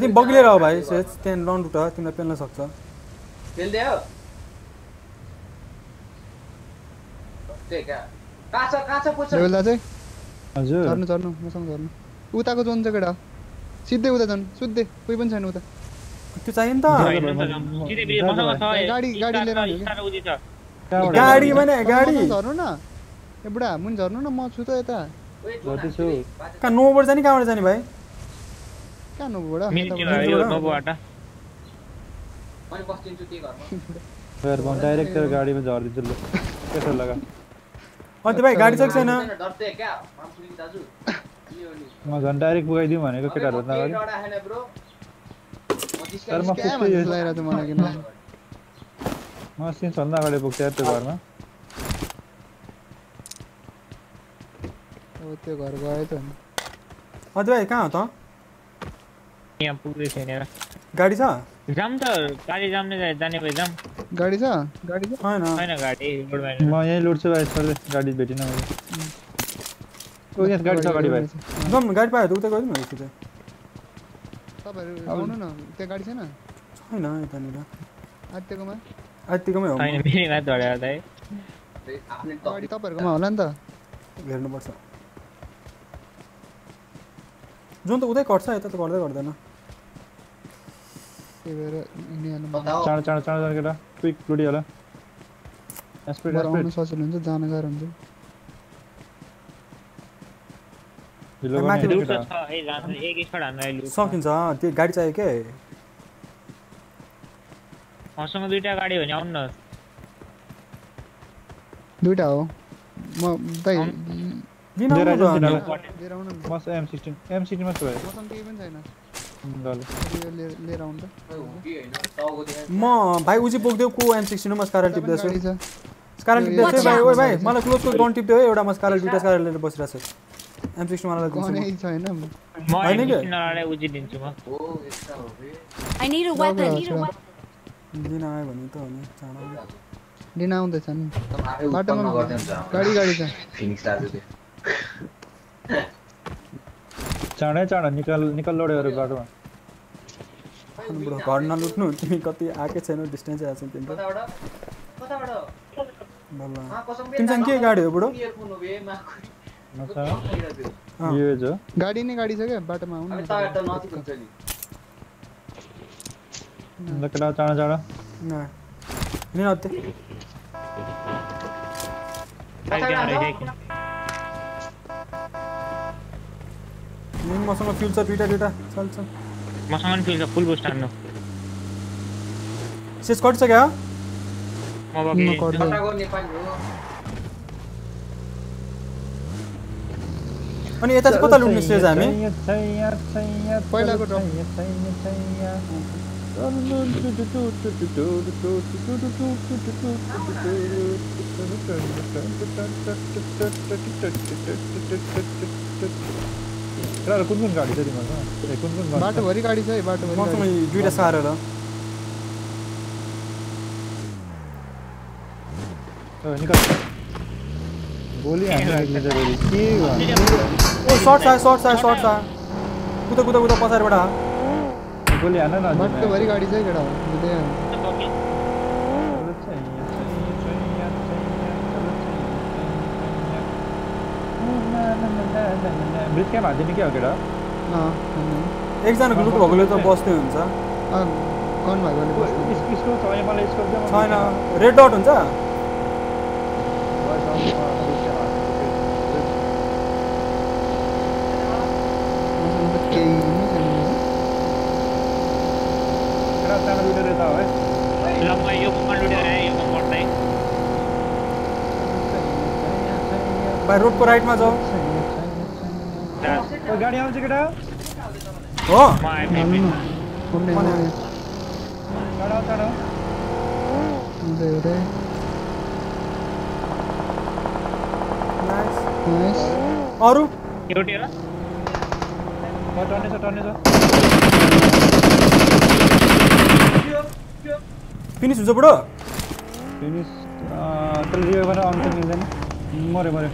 तिमी बगी लिएर आऊ भाइ। सेज त्यहाँ लन्ड उठ तिमीलाई पेल्न सक्छ। पुछ लेभल चाहिँ? हजुर। झर्नु झर्नु मसँग झर्नु। उताको जोन छ केटा सिधै उता झन् सुत्दै कोही पनि छैन उता। त्यो चाहियो नि त मसँग छ गाडी- गाडी लिएर आउने स्टार उति छ कहाँबाट गाडी भने गाडी मसँग झर्नु न ए बुढा मुनि झर्नु न म छु त यता कहाँ नोबाट जाने कहाँबाट जाने भाइ कहाँ नु बुढा मिल्थ्यो यताबाट। यो नोबोबाट मैले बस्दिन्छु त्यही घरमा यार म डाइरेक्ट तेरो गाडीमा झरिदिन्छु ल त्यसो लगा अन्त भाइ गाडी छ कि छैन डरते क्या मामसुली दाजु के हो नि? म झन् डाइरेक्ट पुगाइदिउँ भनेको केटाहरू अबे म केही अगाडि डरा छैन ब्रो म तर म क्या पुग्छु मान्छे यो लगाएर त मलाई किन म सिन्सभन्दा अगाडि पुग्छ यार त्यो घरमा अब त्यो घर गयो त अन्त भाइ कहाँ हो त यहाँ पुग्दै छैन र गाडी छ जाम त गाडी जाम्ने जा- जाने भए जाम गाडी छ गाडी छ छैन छैन गाडी रोडमा होइन। म यहीँ लुट्छु भाइ छोड्दै गाडी भेटिनँ मैले ओ यहाँ गाडी छ अगाडि भाइ जाउँ न गाडी पायो त उता गयौँ न एकचोटि तपाईँहरू आउनु न त्यहाँ गाडी छैन? छैन यतानिर। आत्तिएकोमा आत्तिकोमै हो। छैन फेरि माथि झरेर दाइ आफ्नै गाडी तपाईँहरूकोमा होला नि त। हेर्नुपर्छ। जुन त उतै कट्छ यता त गर्दै गर्दैन। त्यही भएर चाँडो चाँडो केटा। क्विक होला। आउनु सजिलो हुन्छ जान गाह्रो हुन्छ ढिलो माथि गर्ने लुट केटा छ है जान्छ एक स्पट हान्नु लुट सकिन्छ त्यो गाडी चाहियो के? मसँग दुइटा गाडी हो भने आउनु न। दुइटा हो। म दाइ लिएर आउनु मस एम सिक्सटिन एम सिक्सटिनमा छु भाइ। मसँग केही पनि छैन। म भाइ उजी पुग्दै को एम सिक्सटिनमा स्कारल टिप्दैछु स्कारल टिप्दैछु भाइ. ओइ भाइ मलाई क्लोजको गन टिप्दै है एउटा म स्कारल दुइटा स्कारल लिएर बसिरहेको छु। एम सिक्सटी मलाई दिन्छु। छैन म होइन क्या? एमसिक्सटिनलाई उजी दिन्छु म हो यस्ता हो बे I need a Dobra, weapon. dobra. लिन आयो भने त अनि चाँडो लिन आउँदैछ नि तँ आफै बाटोमा गाडी गाडी छ फिनिक्स दाजुले चाँडै चाँडो निकाल निकाल लोडेहरू बाटोमा बुढो घर नलुट्नु तिमी कति आएकै छैनौ डिस्टेन्स आएको छ तिम्रो कताबाट कताबाट बल्ल तिमीसँग के गाडी हो बुढो इयरफोन हो। बे मा मसँग अँ। यो जो। गाडी नै गाडी छ क्या? बाटोमा आउनु अब न। तार त नजिक हुन्छ नि। ल केटा चाँडो चाँडो न लिन अत्ते फाइभ रहेछ लिन मसँग फ्युल छ दुइटा दुइटा चल्छ मसँग पनि फिल्छ फुल बुस्ट हान्नु सेस कटिसक्यो म बगी म दिन्छु। कट्दै कताको नेपाली हो अनि यता चाहिँ कता लुट्ने स्टेज हामी पहिलाको. कुन कुन गाडी छ कुन कुन छ? बाटोभरि गाडी छ है बाटोभरि मसँग गाडी दुइटा सारेर ओ, निकाल गोली? ओ सर्ट आयो सर्ट आयो सर्ट आयो कुदा कुदा कुदा पछाडिबाट। गोली हान न बाटोभरि गाडी छ है? केटा ब्रिज क्याम्प हालिदिने क्या हो केटा। एकजनाको लुट भएकोले त बस्दै हुन्छ। छैन। रेड डट हुन्छ? मसँग त केही नै छैन केटा सानो दुइटा रहेछ हो है ल म यो कमान लुटेर आएँ यो पर्दै भाइ रोडको राइटमा जाऊ ओ, गाडी आउँछ केटा हो? म आएँ हाल्नु न कुनै भने। हुँदै टाढा टाढा हुँदै Nice. नाइस अरू एउटै र टर्ने छ टर्ने छ फिनिस हुन्छ बुढो फिनिस त्यसले रियो गरेर आउनु चाहिँ मिल्दैन मऱ्यो मऱ्यो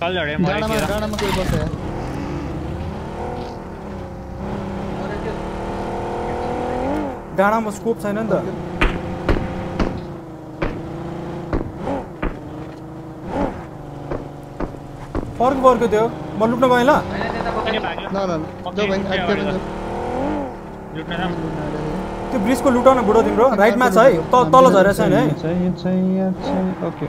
चल झडे डाँडामा म डाँडामा कोही बस्छ यार डाँडामा स्कोप छैन नि त फर्क फर्क त्यो म लुट्न गएँ ल। त्यो ब्रिजको लुटाउन बुढो तिम्रो राइटमा छ है त तल झरेको छैन है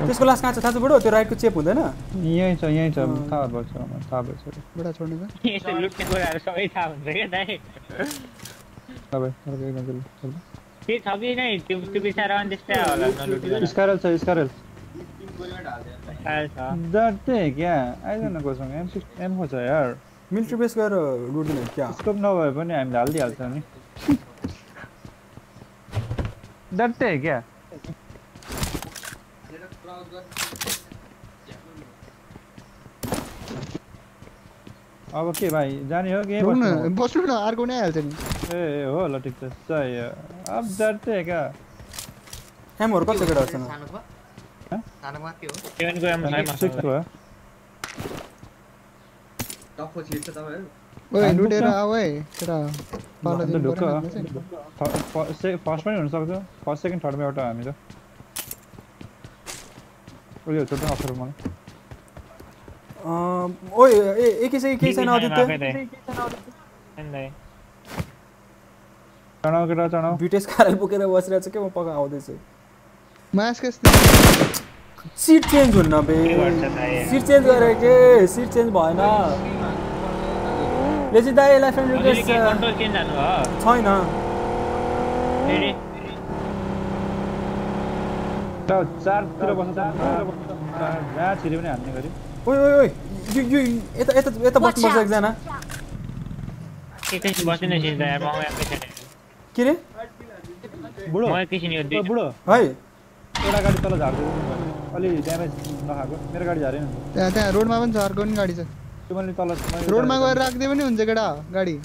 त्यसको लास्ट कहाँ छ थाहा छ बुढो त्यो राइटको चेप हुँदैन यहीँ छ यहीँ छ थाहा भएछ मलाई, थाहा भएछ बुढा छोड्नु त यस्तो लुट्ने कुराहरू सबै थाहा हुन्छ क्या दाइ के छ कि नै त्यो त्यो बिचरा अनि त्यस्तै होला नलुटिकन स्कारल छ स्कारल आयल छ डरते हैं क्या? आइज़ न कोसँग एम सिक्स एमको छ यार। मिलिट्री बेस गएर लुट्दैन क्या? स्कोप नभए पनि हामीले हालिदिइहाल्छ नि डरते हैं क्या? अब के भाइ जाने हो कि बस्नु न हो? अर्को नै हाल्छ नि ए हो ल ठिक छ सही हो। अब डरते हैं क्या? एमहरू कति केटाहरूसँग सानोमा हँ? सानोमा के हो सेभेनको एम छैन सिक्स मसँग। भयो टप्पो छिर्छ तपाईँहरू ओए हामी लुटेर पुग्छ? आऊ है केटा पालो अन्त दिनु ढुक्क पऱ्यो नि हामीलाई चाहिँ। फ- फ- से- फर्स्ट पनि हुनसक्छ फर्स्ट सेकेन्ड थर्डमा एउटा हामी त उयो छोटो अप्ठ्यारो मलाई अँ, ओइ ए एकैछिन केही छैन बिग्रिने आदित्य भएकै दाइ। छैन दाइ। चढाउ केटा चढाउ भिटेस खाएर बोकेर बसिरहेको छ के म पक्का आउँदैछु मास्क सिट चेन्ज हुन्न बे? सिट चेन्ज गरे के। सिट चेन्ज भएन ले चाहिँ दाइ यसलाई फ्रेन्ड रिक्वेस्ट छैन फेरि चारतिर बस्छ जहाँ छिरे पनि हान्ने गरी ओइ ओइ ओइ यो यो यता यता यता Watch बस्नुपर्छ out. एकजना के बुढो। है एउटा गाडी तल झारिदिनु अलि ड्यामेज नखाएको। मेरो गाडी झारेन त्यहाँ त्यहाँ रोडमा पनि छ अर्को पनि गाडी छ। त्यो मैले तल रोडमा गएर राखिदियो पनि हुन्छ केटा गाडी।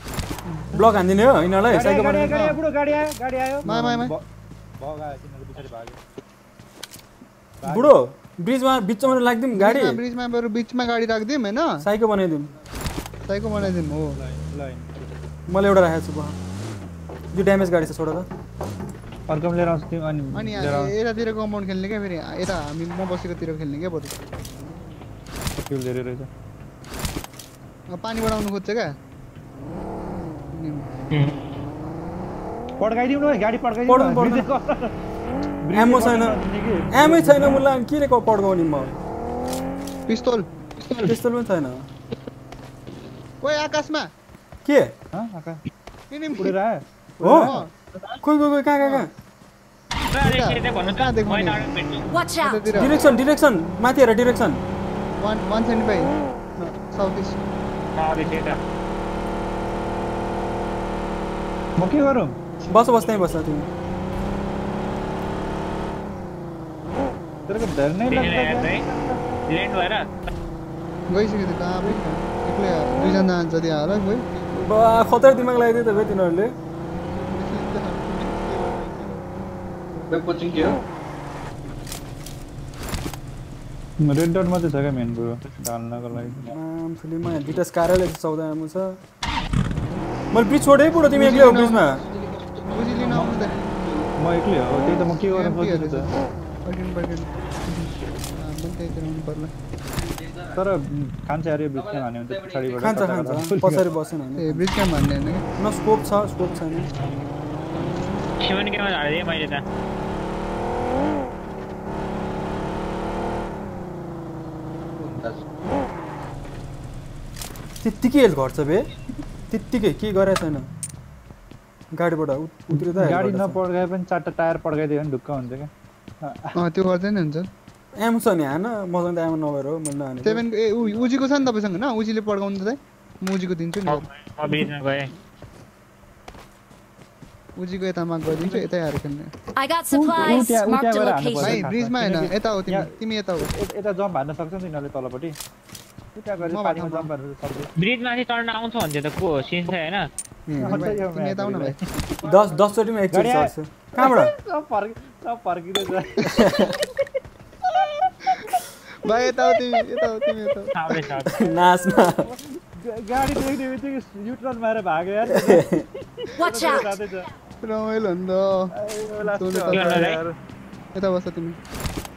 ब्लक हानिदिने हो यिनीहरूलाई? आयो, साइकल गाडी आयो, गाडी आयो, बुढो गाडी आयो गाडी आयो। मा, मा, मा। भ- भगायो तिनीहरू पछाडि भाग्यो। बुढो ब्रिजमा बिचमा लाग्दिउँ गाडी। ब्रिजमा- बरु बिचमा गाडी राखिदिउँ होइन? साइकल बनाइदिउँ। साइको बनाइदिउँ हो। ल ल मैले एउटा राखेको छु यो ड्यामेज गाडी छ छोड त। अर्को लिएर आउँछु तिमी अनि अनि यतातिर कम्पाउन्ड खेल्ने क्या फेरि? यता हामी म बसेकोतिर खेल्ने क्या बरु। धेरै रहेछ अब पानी बढाउनु खोज्छ क्या? पड्काइदिउँ न गाडी पड्काइदिउँ एमो छैन। एमै छैन मुला के रे पड्काउने म? पिस्तोल। त्यस्तो पनि छैन। ओए आकाशमा। के? हँ, आका किन उडेर आयो। हो? कहाँ कहाँ कहाँ भन्नु कहाँ out! यतातिर डिरेक्सन डिरेक्सन! माथि हेर डिरेक्सन! म के गरौँ? बस बस त्यहीँ बस तिमी गइसक्यो कहाँ कहाँ। एक्लै दुईजना जति आएर गयो बा खतरा दिमाग लगाइदियो त भाइ तिनीहरूले। कोचिङ के हो रेड डट मात्रै छ क्या मेन कुरो ढाल्नको लागि आम फिल्ममा डिटेल्स कार्यालय चौध आएको छ मैले ब्रिज छोडे पुरो तिमी एक्लै हो ब्रिजमा म एक्लै हो त्यही त म के गर्नु छ त तर खान्छ अरे ब्रिज भन्यो भने त पछाडिबाट खान्छ खान्छ पछाडि बसेन ए भने ब्रिज क्याम्प भन्ने होइन न स्कोप छ स्कोप छैन सेभेन केमा झारिदिएँ मैले त। त्यत्तिकै हेल्थ घट्छ बे। त्यत्तिकै केही गरेको छैन गाडीबाट उत- उत्रिँदा गाडी। नपड्काए पनि चारवटा टायर पड्काइदियो भने ढुक्क हुन्छ क्या। अँ त्यो गर्दै नै हुन्छ। एम छ नि हान मसँग त एम नभएर हो मैले नहानेको। सेभेनको ए उजीको छ नि तपाईँसँग होइन उजीले पड्काउनु त म उजीको दिन्छु नि। म ब्रिजमा गएँ। उजीको यता माग गरिदिन्छु यतै आएर खेल्ने। भाइ location. ब्रिजमा होइन किनकि यता हो तिमी तिमी यता हो यता- जम्प हान्न सक्छ नि त यिनीहरूले तलपट्टि त्यहाँ गएर म पानीमा बाटोमा। जम्प हान्नु सक्छ ब्रिजमाथि चढ्न आउँछ भन्थ्यो त को होइन दस दसचोटिमा एकचोटि। चढ्छु कहाँबाट सब फर्क सब फर्किँदैछ भाइ यता हो तिमी यता हो तिमी यता गा- गाडी देख्ने बित्तिकै युटर्न मारेर भाग्यो यार रमाइलो नि त आयो, लास्ट तँले हो। त यार। यार। यता बस्छ तिमी।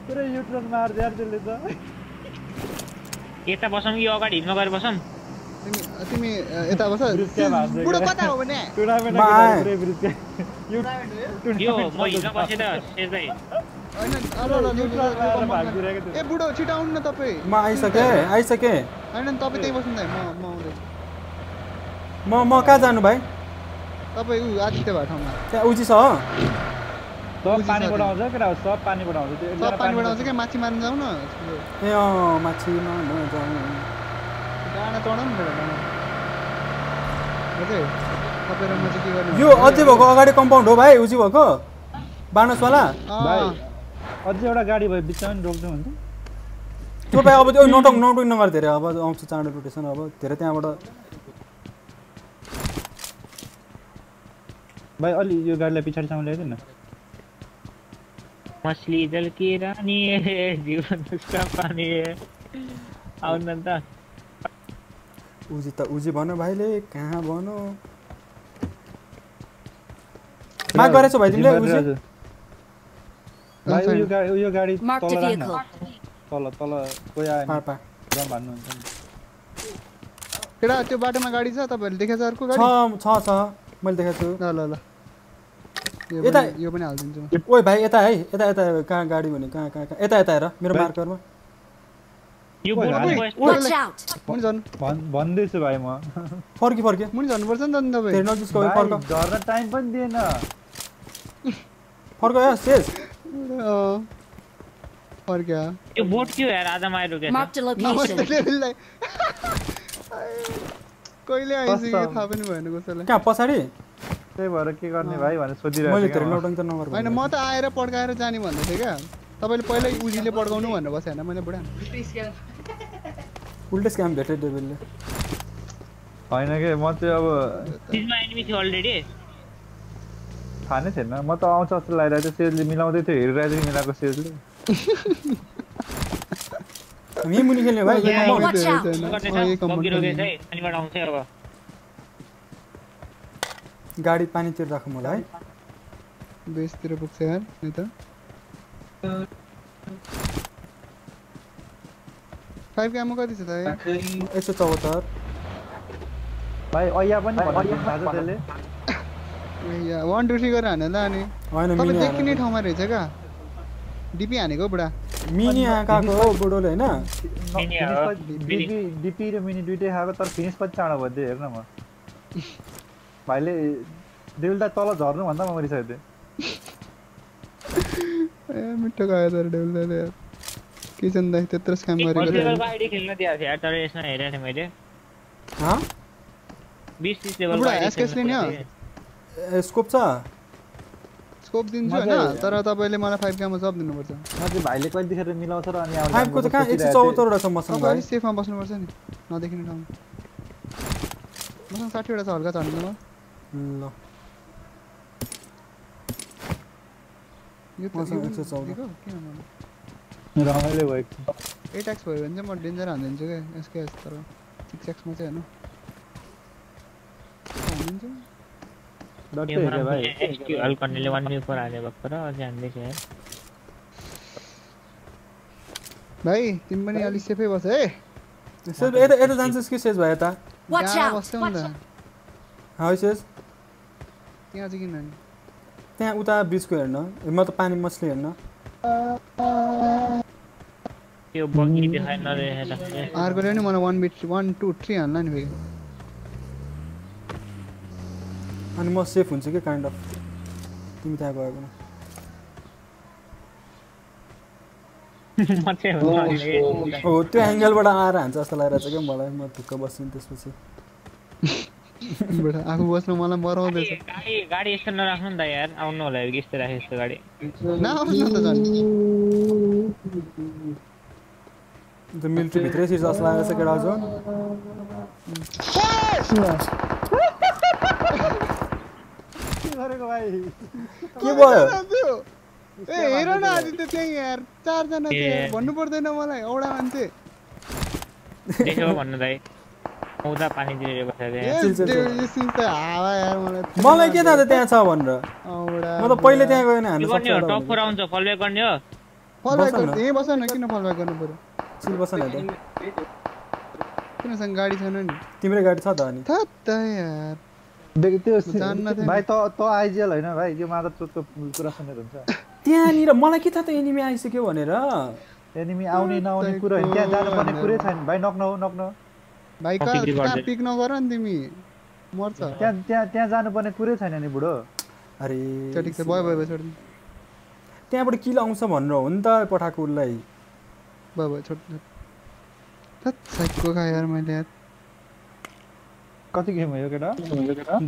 पुरै युटर्न मार्छ यार त्यसले त। यता बसौँ कि अगाडि? हिलमा गएर बसौँ? तिमी यता भान्छ बुढो? कता हो भने? ए बुढो छिटो आउनु न तपाईँ। म आइसकेँ आइसकेँ। होइन तपाईँ त्यहीँ बस्नु त म म आउँदैछु। म म कहाँ जानु भाइ? तपाईँ ऊ आदित्य भएको ठाउँमा त्यहाँ उची छ सब बुझिसक्यो। पानीबाट आउँछ केटा हो, सब पानीबाट आउँछ त्यो सब एकजना पानीबाट आउँछ क्या माछी मार्नु जाउँ न? ए अँ माछीमा नजाउँ डाँडा चढाउँ न बेटा डाँडा। हजुर तपाईँ र म चाहिँ के गर्नु यो अझै भएको अगाडि कम्पाउन्ड हो भाइ उची भएको। बानसवाला। अझै एउटा गाडी भयो बिचमा पनि रोक्नु हुन्छ। त्यो भाइ अब त्यो नटङ नटङ नगर धेरै अब आउँछ चाँडो रोटेसन अब धेरै त्यहाँबाट। भाइ अलि यो गाडीलाई पछाडिसम्म ल्याइदिनु न। मछली जल की रानी है, जीवन उसका पानी है। आउनु न त। उजी त उजी भन्यो भाइले कहाँ भन्यो माग गरेछौ भाइ तिमीले उजी। भाइ उयो गाडी उयो गाडी तल राख्न. तल तल कोही आयो पा भने पा जम्प हान्नुहुन्छ नि। केटा त्यो बाटोमा गाडी छ? तपाईँहरूले देखेछ अर्को छ गाडी? छ छ मैले देखाएको छु। ल ल ल। यो यता- यो पनि हालिदिन्छु म। ओइ भाइ यता है यता यता कहाँ गाडी भने कहाँ कहाँ कहाँ? यता यता हेर मेरो। मार्करमा। भन्दैछु भाइ म। फर्की फर्के। मुनि झर्नुपर्छ नि त तपाईँ फर्क। झर्न टाइम पनि दिएन। फर्क शेष। फर्क्या बोट के हो यार? कहिले आइसक्यो? थाहा पनि भएन कसैलाई। कहाँ पछाडि? त्यही भएर के गर्ने भाइ भनेर मैले सोधिरहेको धेरै थिएँ क्या म। नौटङ्क त नगर होइन म त आएर पड्काएर जाने भन्दै थिएँ क्या। तपाईँले पहिल्यै उजीले पड्काउनु भनेर बसेँ होइन मैले बुढा। उल्टै स्क्याम भेटेँ डेभिलले होइन कि म चाहिँ अब चिजमा एनिमी थियो अलरेडी थाहा नै थिएन। म त आउँछ जस्तो लागिरहेको थियो सेजले मिलाउँदै थियो हेरिरहेको थियो मिलाएको सेजले [laughs] हामी मुनि खेल्ने भाइ गाडी पानीतिर राख मलाई है बेसतिर पुग्छ यार नि त फाइभ क्यामो कति छ त ए? एक सय चौहत्तर भाइ ऐया पनि वान टू थ्री गरेर हानेर अनि होइन देखिने ठाउँमा रहेछ क्या डिपी हानेको बुढा मिनी आँखाको हो बुढोले होइन। डिपी डिपी र मिनी दुइटै खाएको तर फिनिस पछि चाँडो भइदियो हेर्न म भाइले डेउल्टा तल झर्नुभन्दा म मरिसकेको थिएँ ए मिठो गयो तर यार किचन दाइ त्यत्रो स्क्याम गरेको खेल्न दिएको यार तर यसमा हेरेको थिएँ मैले हाँ बिस तिस लेभलको बुढा, आइडी SKS लिने हो? ए, स्कोप छ स्कोप दिन्छु होइन तर तपाईँले मलाई फाइभ क्यामो जब दिनुपर्छ म चाहिँ भाइले कहिलेदेखि मिलाउँछ र अनि फाइभको त कहाँ एक सय चौहत्तरवटा छ मसँग अलिक सेफमा बस्नुपर्छ नि नदेखिने ठाउँमा मसँग साठीवटा छ हल्का चढ्नुमा ल यो त मसँग यो 114 दिएको? किन मलाई रमाइलो छ एट एक्स भयो भने चाहिँ म डेन्जर हानिदिन्छु क्या एसकेएस तर सिक्स एक्समा चाहिँ होइन हानिदिन्छु डट्टै हो क्या भाइ। एसक्युएल कर्नेलले वान म्यू फोर हाले भएको र अझै हान्दैछ यार भाइ तिमी पनि अलिक सेफै बस है? सेज यता यता जान्छस् कि सेज यता? नि त। हाउ सेज त्यहाँ चाहिँ किन नि? त्यहाँ उता ब्रिजको हेर्न। म त पानी मछली हेर्न। त्यो बगी अर्कोले नि मलाई one bit one two three नि भाइ अनि म सेफ हुन्छु कि काइन्ड अफ तिमी त्यहाँ गएको [laughs] म चाहिँ हो त्यो एङ्गलबाट आएर हान्छ जस्तो लागिरहेछ क्या मलाई? म ढुक्क बस्छु नि त्यसपछि। [laughs] आफू बस्नु मलाई मराउँदैछ। गाडी गाडी यस्तो नराख्नु नि त यार। आउनु होला कि यस्तो राख्यो यस्तो गाडी। त्यो मिलिट्रीभित्रै सिट जस्तो लागेको छ केटा जो [laughs] के गरेको भाइ के भयो ए हेर न आदित्य त्यही यार चारजना थियो यार ए। भन्नु पर्दैन मलाई औडा मान्छे। देख्यो भन्नु दाइ। ए, चिल। यो सिन त हावा यार मलाई मलाई के थाहा त त्यहाँ छ भनेर? औडा म त पहिले त्यहाँ गएन के हान्नु गर्ने हो? सक्छ टप फोर आउँछ फल ब्याक गर्ने हो? फल ब्याक बस न। गर्नु यहीँ बस न किन फल ब्याक गर्नु पर्यो? चिल बस न त किनसँग गाडी छैन नि? तिम्रै गाडी छ त अनि। थत्त यार। देख त्यो। भाइ त त आइजिएल होइन भाइ मात्र चोटको कुरा सुनेर हुन्छ। त्यहाँनिर मलाई के थाहा त एनिमी आइसक्यो भनेर? एनिमी आउने नआउने कुरा होइन। त्यहाँ जानुपर्ने कुरै छैन। भाइ नक्न हो नक्न भाइ। पिक नगर नि तिमी? मर्छ। त्यहाँ त्यहाँ त्यहाँ जानुपर्ने कुरै छैन नि बुढो। अरे त्यो ठिक छ भयो। भयो छोडिदिनु त्यहाँबाट किल आउँछ भनेर हो नि त पठाएको उसलाई भयो भयो छोड छोड। थत् साइकको खा यार मैले यार? कति गेम हो यो केटा?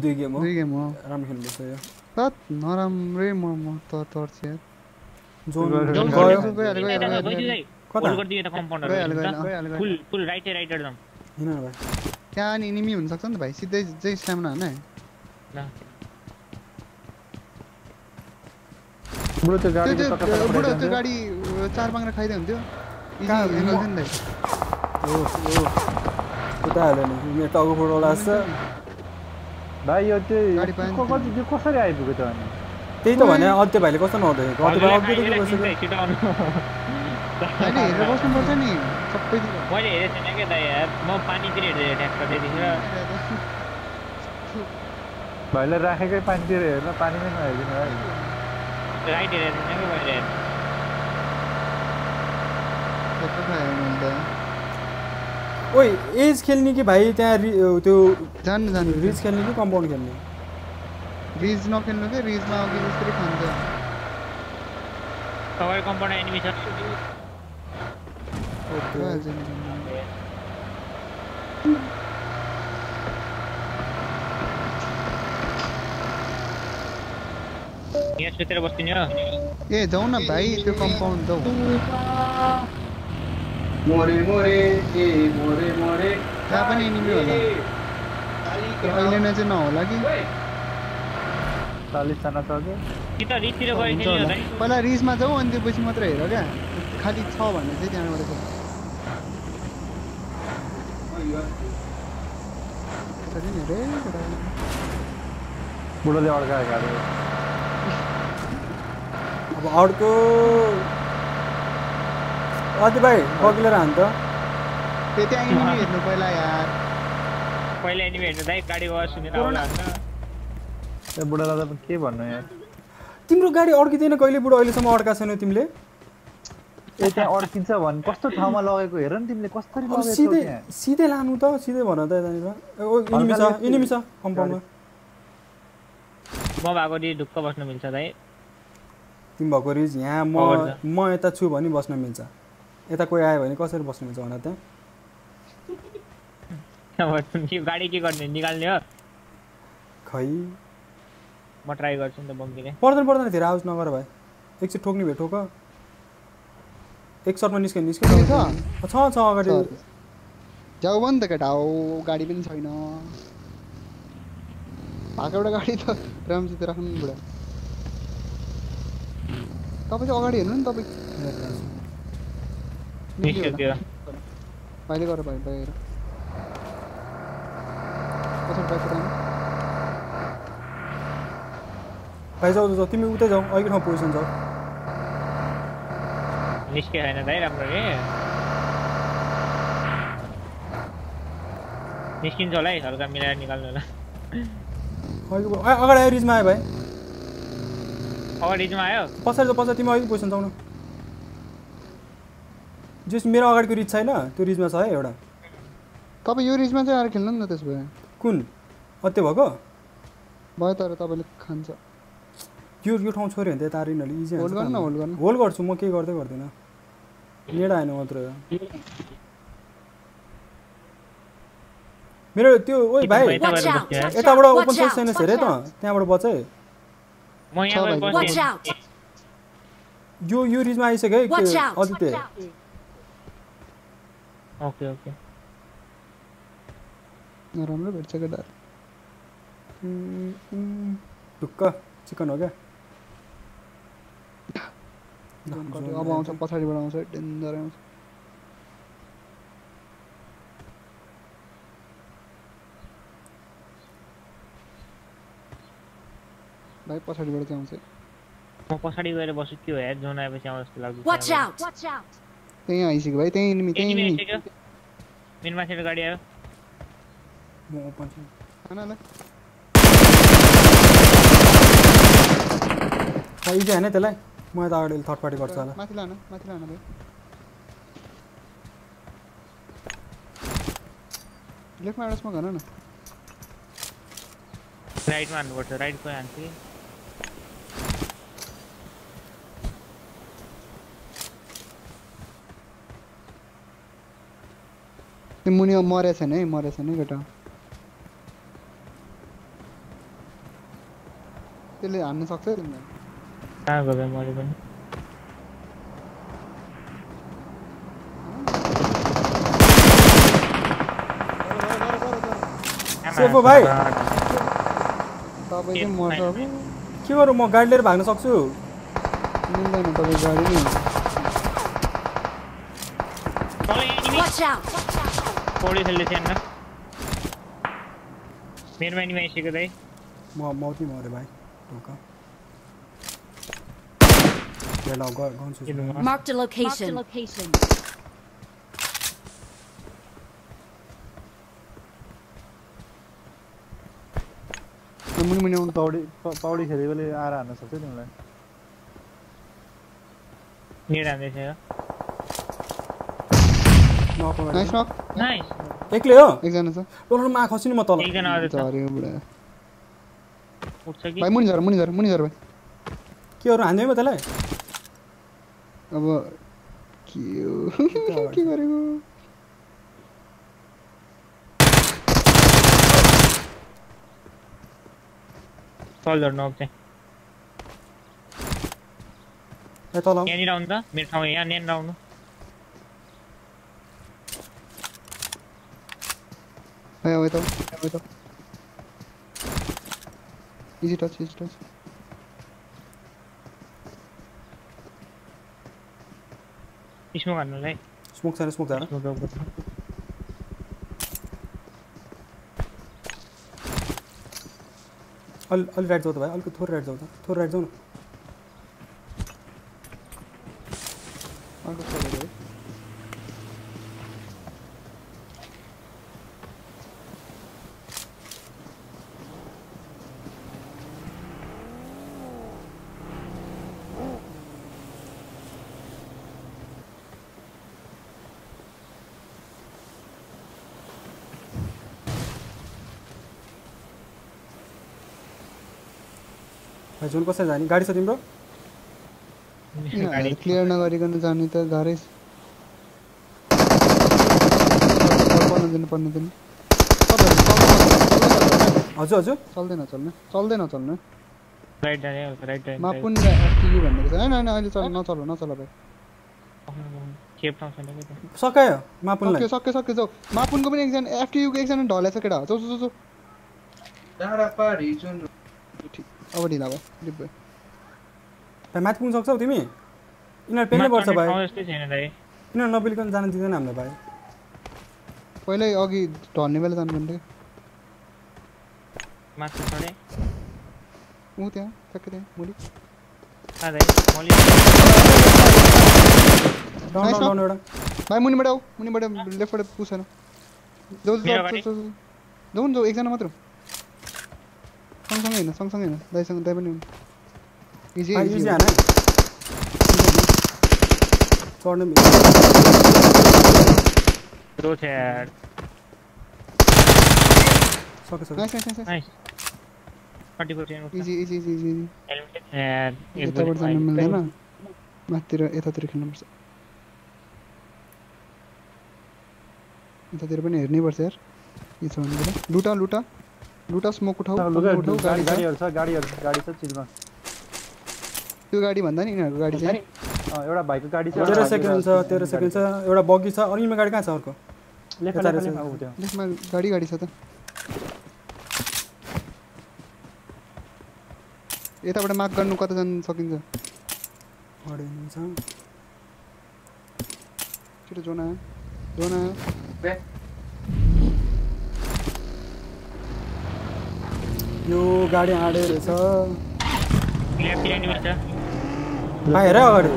दुई गेम हो दुई गेम हो राम्रो खेल्दैछ यो थत् नराम्रै म म त तर्छ यार जोन गयो, गयो। गयो, कता? होल्ड गरिदियो यता कम्पाउन्डर फुल फुल राइटै राइटर जाउँ हिँड न भाइ। त्यहाँ अनि निमी हुनसक्छ नि त भाइ? सिधै जै स्ट्यामिना होइन है ल। बुढो त्यो गाडी त्यो बुढो त्यो गाडी चार पाङ्रा खाइदियो हुन्थ्यो। इजी कहाँ? उता हाल्यो नि मेरो टाउको फोटोवाला छ भाइ यो कति त्यो कसरी आइपुग्यो त अनि त्यही त भने अद्य भाइले कस्तो बस्नुपर्छ नि सबैतिर मैले हेरेको छैन क्या दाइ यार म पानीतिर हेर्दै ठ्याक्क त्यतिखेर भाइलाई राखेकै पानीतिर हेर्न पानीमै नहेरिदिनु भाइ राइट हेरेको छैन क्या मैले ओइ एज खेल्ने कि भाइ त्यहाँ त्यो जान्नु जान्नु रिच खेल्ने कि कम्पाउन्ड खेल्ने रिज नखेल्नु क्या रिजमा अघि जसरी खान्छ तपाईँको कम्पाउन्ड एनिमी छ यहाँ सुतेर बस्दिने हो ए जाउँ न भाइ त्यो कम्पाउन्ड जाउँ मोरे मोरे ए मोरे मोरे त्यहाँ पनि एनिमी होला अहिले नै चाहिँ नहोला कि चालिसजना छ कि पहिला रिसमा जाउँ अनि त्यसपछि मात्र हेर क्या खालि छ भने चाहिँ त्यहाँबाट। बुढोले अड्कायो गाडी अब अर्को अति भाइ बगिलेर हान त त्यो त्यहाँ एनिमी हेर्नु पहिला यार। पहिला एनिमी हेर्नु दाइ गाडी गएर सुनेर आउला होइन त्यो बुढोलाई त के भन्नु यार? तिम्रो गाडी अड्किँदैन कहिले बुढो अहिलेसम्म अड्का छैन तिमीले? ए त्यहाँ अड्किन्छ भने कस्तो ठाउँमा लगेको? हेर नि तिमीले कसरी लगेको सिधै सिधै लानु त सिधै भन त यतानिर ए, ओ इनिमी छ हल्का इनिमी छ कम्पाउन्डमा म भएको दिन ढुक्क बस्नु मिल्छ दाइ। तिमी भएको रिज यहाँ म। म यता छु भने बस्न मिल्छ। यता कोही आयो भने कसरी बस्नु मिल्छ भन त्यहाँ [laughs] गाडी के गर्ने? निकाल्ने हो? खै? म ट्राई गर्छु नि त बङ्किने पर्दैन पर्दैन धेरै आवाज नगर भाइ। एकचोटि ठोक्ने भए ठोक। एक सर्टमा निस्क्यो निस्क्यो के छ? छ अगाडि। जाऊ भयो नि त केटा हो गाडी पनि छैन। भएको एउटा गाडी त राम्रोसित राख्नु नि बुढा। तपाईँ चाहिँ अगाडि हेर्नु नि तपाईँ। निस्क्यो त्यो भाइले गर भाइ जाऊ जाऊ तिमी उतै जाऊ अघि ठाउँ पोजिसन जाऊ निस्क्यो छैन दाइ राम्ररी निस्किन्छ होला है हल्का मिलाएर निकाल्नु होला अगाडि आयो रिजमा आयो भाइ अगाडिमा आयो पछाडि जाऊ पछाडि तिमी अघि पोजिसन जाऊ न जस मेरो अगाडिको रिज छैन? त्यो रिजमा छ है एउटा। तपाईँ यो रिजमा चाहिँ आएर खेल्नु नि त त्यसो भए। कुन? अत्य भएको? भयो तर तपाईँले खान्छ। यो यो ठाउँ छोड्यो भने त यता यिनीहरूले इजी होल्ड गर्नु न होल्ड गर्नु। होल्ड गर्छु म केही गर्दै गर्दिनँ। नेडा आएन मात्र। हो। मेरो त्यो ओइ भाइ यताबाट! Open source! छैन हेरे त? त्यहाँबाट बच। है म यहाँ गएर भाइ, Watch बस्छु out! यो यो रिजमा आइसक्यो है Watch त्यो out! आदित्य ओके ओके नराम्रो भेट्छ केटा उम्, उम्, ढुक्क चिकन हो क्या [coughs] अब आउँछ पछाडिबाट आउँछ डेन्जर आउँछ भाइ पछाडिबाट चाहिँ आउँछ म पछाडि गएर बस्छु के हो यार जोन आएपछि आउँछ जस्तो लाग्छ Watch out! Watch out! त्यहीँ आइसक्यो भाइ त्यहीँ एनिमी त्यहीँ आइसक्यो मेरो माथिबाट गाडी आयो म ओपन छु खानालाई इजी होइन त्यसलाई म यता अगाडि थर्ड पार्टी गर्छु होला माथि लान माथि लान भाइ लेफ्टमा एउटा स्मोक हान न राइटमा हान्नुपर्छ राइटको हान्छु त्यो मुनि मरेछ छैन है मरेछ छैन है केटा। त्यसले हान्न सक्छ है तिमीलाई? कहाँ गयो मैले पनि? सेफ हो भाइ तपाईँ चाहिँ मर्छ के गरौँ म गाडी लिएर भाग्न सक्छु? मिल्दैन तपाईँ गाडी। नै Watch out! पौडी खेल्दै थिएन मेरोमा एनिमी आइसक्यो दाइ म मौती मऱ्यो भाइ ढुक्क ल ल ग- गन्छु किन्नुमा Marked a location. location. त्यो मुनि मुनि आउनु पौडी प- पौडी खेलेकोले आएर हान्न सक्छ तिमीलाई निड हान्दैछ यो नक अगाडि। नाइस नक नाइस एक्लै हो? एकजना छ। नि म तल। एकजना अरू छ। झऱ्यो बुढा। उठ्छ कि? भाइ मुनि झर मुनि झर मुनि झर भाइ। के गरौँ हान्दिउँ म त्यसलाई अब के हो? के [laughs] गरेको? चाहिँ ए तल। यहाँनिर आउनु त? मेरो ठाउँ यहाँ यहाँनिर आउनु। आयो आयो त आयो त easy touch easy touch smoke हान्नुलाई smoke छैन स्मोक छैन अलि अलि राइट जाऊ त भाइ अलिक थोरै राइट जाऊ त थोरै राइट जाऊ न अर्को छोडेर जुन कसरी जाने? गाडी छ तिम्रो? गाडी क्लियर नगरिकन जाने त छ। पर्न हजुर हजुर। चल्दैन चल्ने। चल्दैन चल्ने। राइट जाने राइट जाने मापुन र एफटियु भनेको छ होइन होइन अहिले चल नचल नचल भाइ सकायो मापुनलाई। सक्यो सक्यो सक्यो जाऊ। मापुनको पनि एकजना एफटियुको एकजना ढलेछ केटा पारी जुन ठिक अब ढिला भयो डिप भयो भाइ माथि पुग्नु सक्छौ तिमी? यिनीहरू पेल्नै पर्छ माथि भाइ। ठाउँ जस्तै छैन दाइ। यिनीहरू नपेलिकन जान दिँदैन हामीलाई भाइ। पहिल्यै अघि ढल्ने बेला जानु भन्थ्यो। माथि चढे ऊ त्यहाँ ठ्याक्कै त्यहाँ मुनि आ दाइ? मलि डाउन Nice डाउन डाउन एउटा। भाइ मुनिबाट आऊ। मुनिबाट लेफ्टबाट पुसेन जाऊ जाऊ मेरो जाऊ गाडी? जाऊ जाऊ। जाऊ न जाऊ एकजना मात्र। हो। सँगसँगै होइन सँगसँगै होइन दाइसँग दाइ पनि हुनु इजी इजी इजी हो। हान है चढ्ने रो छ यार सक्यो सक्यो nice nice nice nice 44 easy easy easy easy easy helmet यार एक यताबाट जानु मिल्दैन माथितिर यतातिर खेल्नुपर्छ यतातिर पनि हेर्नैपर्छ यार के छ लुटा लुटा लुटा स्मोक उठाऊ गाडी गाडीहरू छ गाडीहरू गाडी छ चिजमा त्यो गाडी भन्दा नि यिनीहरूको गाडी चाहिँ अँ, एउटा भाइको गाडी छ तेह्र सेकेन्ड छ तेह्र सेकेन्ड छ एउटा बगी छ अनि गाडी कहाँ छ अर्को? लेफ्टमा लेफ्टमा गाडी गाडी छ त। यताबाट मार्क गर्नु कता जानु सकिन्छ? छिटो जोन जोन यो गाडी आँडे रहेछ। हेर अगाडि।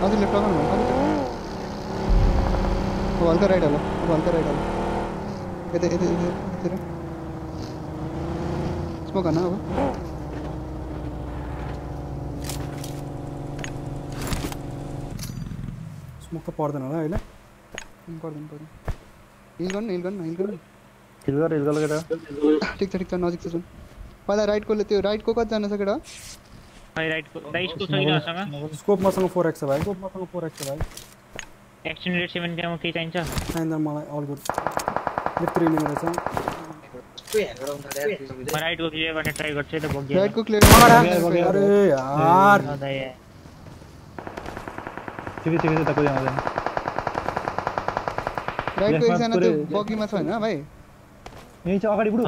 अझै लेफ्ट लगाउनु। अब हल्का राइट हाल अब हल्का राइट हाल। यता यता यता यतातिर। स्मोक हान अब। स्मोक त पर्दैन होला अहिले। पर्दैन पर्दैन हिल गर्नु हिल गर्नु हिल गर्नु। हिल गर हिल गर केटा ठिक छ ठिक छ नजिक छ जुन पहिला राइटकोले त्यो राइटको कतिजना छ केटा खै राइटको दाइसको छ यिनीहरूसँग स्कोप मसँग फोर एक्स छ भाइ स्कोप मसँग फोर एक्स छ भाइ एक्सटेन्डेड सेभेन त्यहाँ केही चाहिन्छ चाहिँदैन मलाई अल गुड लेफ्ट रिने रहेछ म राइटको क्लियर गर्ने ट्राई गर्छु है त बगी राइटको क्लियर अरे यार। ठिकै ठिकै छ त कोही आउँदैन राइटको यसमा एकजना त्यो पुरै- बगीमा छ होइन भाइ यहीँ छ अगाडि बुढो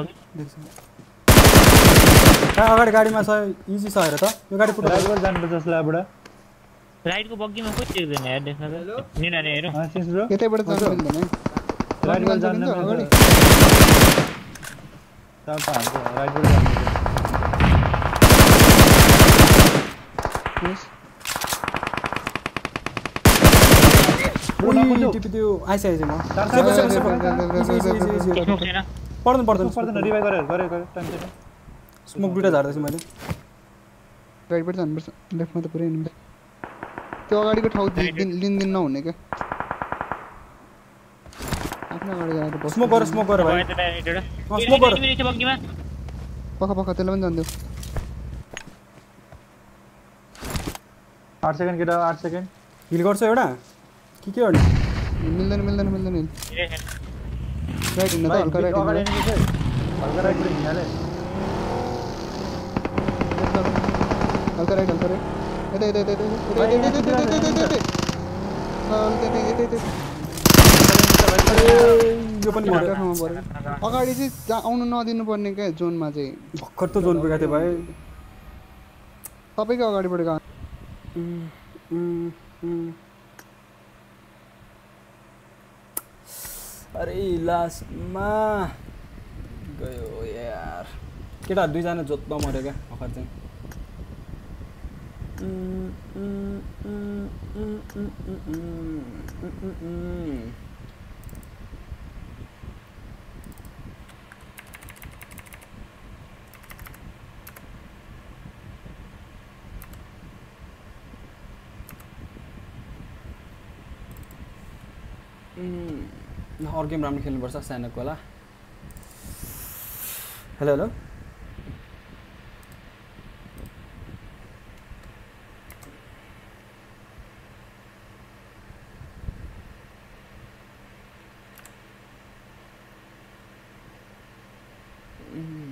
अगाडि गाडीमा छ इजी छ हेर त। यो गाडी फुट राइटबाट जानुपर्छ जस्तो लाग्यो बुढा राइटको बगीमा कोही देख्दैन यार देख्न त। निनाने हेरौँ। अँ, सिन्स ब्रो यतैबाट जानु मिल्दैन है राइटबाट जानु जानु सकिन्छ अगाडि चाल त हान्छ राइटबाट जानुपर्छ। टिपिदियो आइस आइस म इजी। स्मोक छैन पर्दैन पर्दैन पर्दैन रिभाइभ गरेर गरेर गरेर टाइम छैन स्मोक दुइटा झार्दैछु मैले राइटबाट जानुपर्छ लेफ्टमा त पुरै हिँड्नु त्यो अगाडिको ठाउँ दि- दिन लिनदिन नहुने क्या आफ्नो अगाडि बस्नु। स्मोक गर स्मोक गर भाइ स्मोक गर। पख पख त्यसलाई पनि जान्थ्यो आठ सेकेन्ड केटा आठ सेकेन्ड हिल गर्छ एउटा के के गर्ने मिल्दैन मिल्दैन मिल्दैन हिल ए, ए, राइट हिँड्न त भाइ, हल्का राइट अगाडि हिँड्न enemy छ। हल्का राइट पऱ्यो हिँड्नाले हल्का राइट हल्का राइट यता यता यता यता यता यता यता यता यता यता यता हल्का यता यता यता यो पनि यता मऱ्यो। ठाउँमा पऱ्यो अगाडि चाहिँ जहाँ आउनु नदिनु पर्ने क्या जोनमा चाहिँ भर्खर त जोन पुगेको थिएँ भाइ तपाईँकै अगाडिबाट गएको अरे लास्टमा गयो यार। केटा दुईजना जोत्न मऱ्यो क्या भर्खर चाहिँ? उम्, अरू गेम खेल खेल्नुपर्छ सानोको हेलो हेलो Mm-hmm.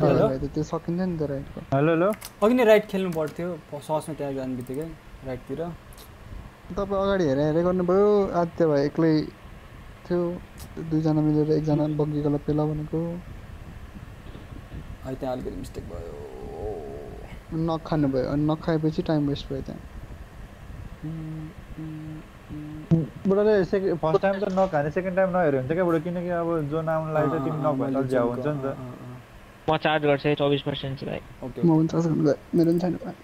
त्यो सकिन्छ नि त राइटको हेलो हेलो। अघि नै राइट खेल्नु पर्थ्यो ससमा त्यहाँ जाने बित्तिकै राइटतिर तपाईँ अगाडि हेरे हेरे गर्नुभयो। आदित्य भाइ एक्लै थियो। दुईजना मिलेर एकजना बग्गी गला पेला भनेको अहिले त्यहाँ अलिकति मिस्टेक भयो। नखानु भयो अनि नखाएपछि टाइम वेस्ट भयो त्यहाँ। बुढाले सेके फर्स्ट टाइम त नक हाने सेकेन्ड टाइम नहेऱ्यो हुन्छ क्या बुढो? किनकि अब जोन आउनु लागि त तिमी नक भयो झ्याउ हुन्छ नि त। म चार्ज गर्छु चौबिस पर्सेन्ट चाहिँ भाइ। म पनि चार्ज गर्नु मेरो पनि छैन भाइ।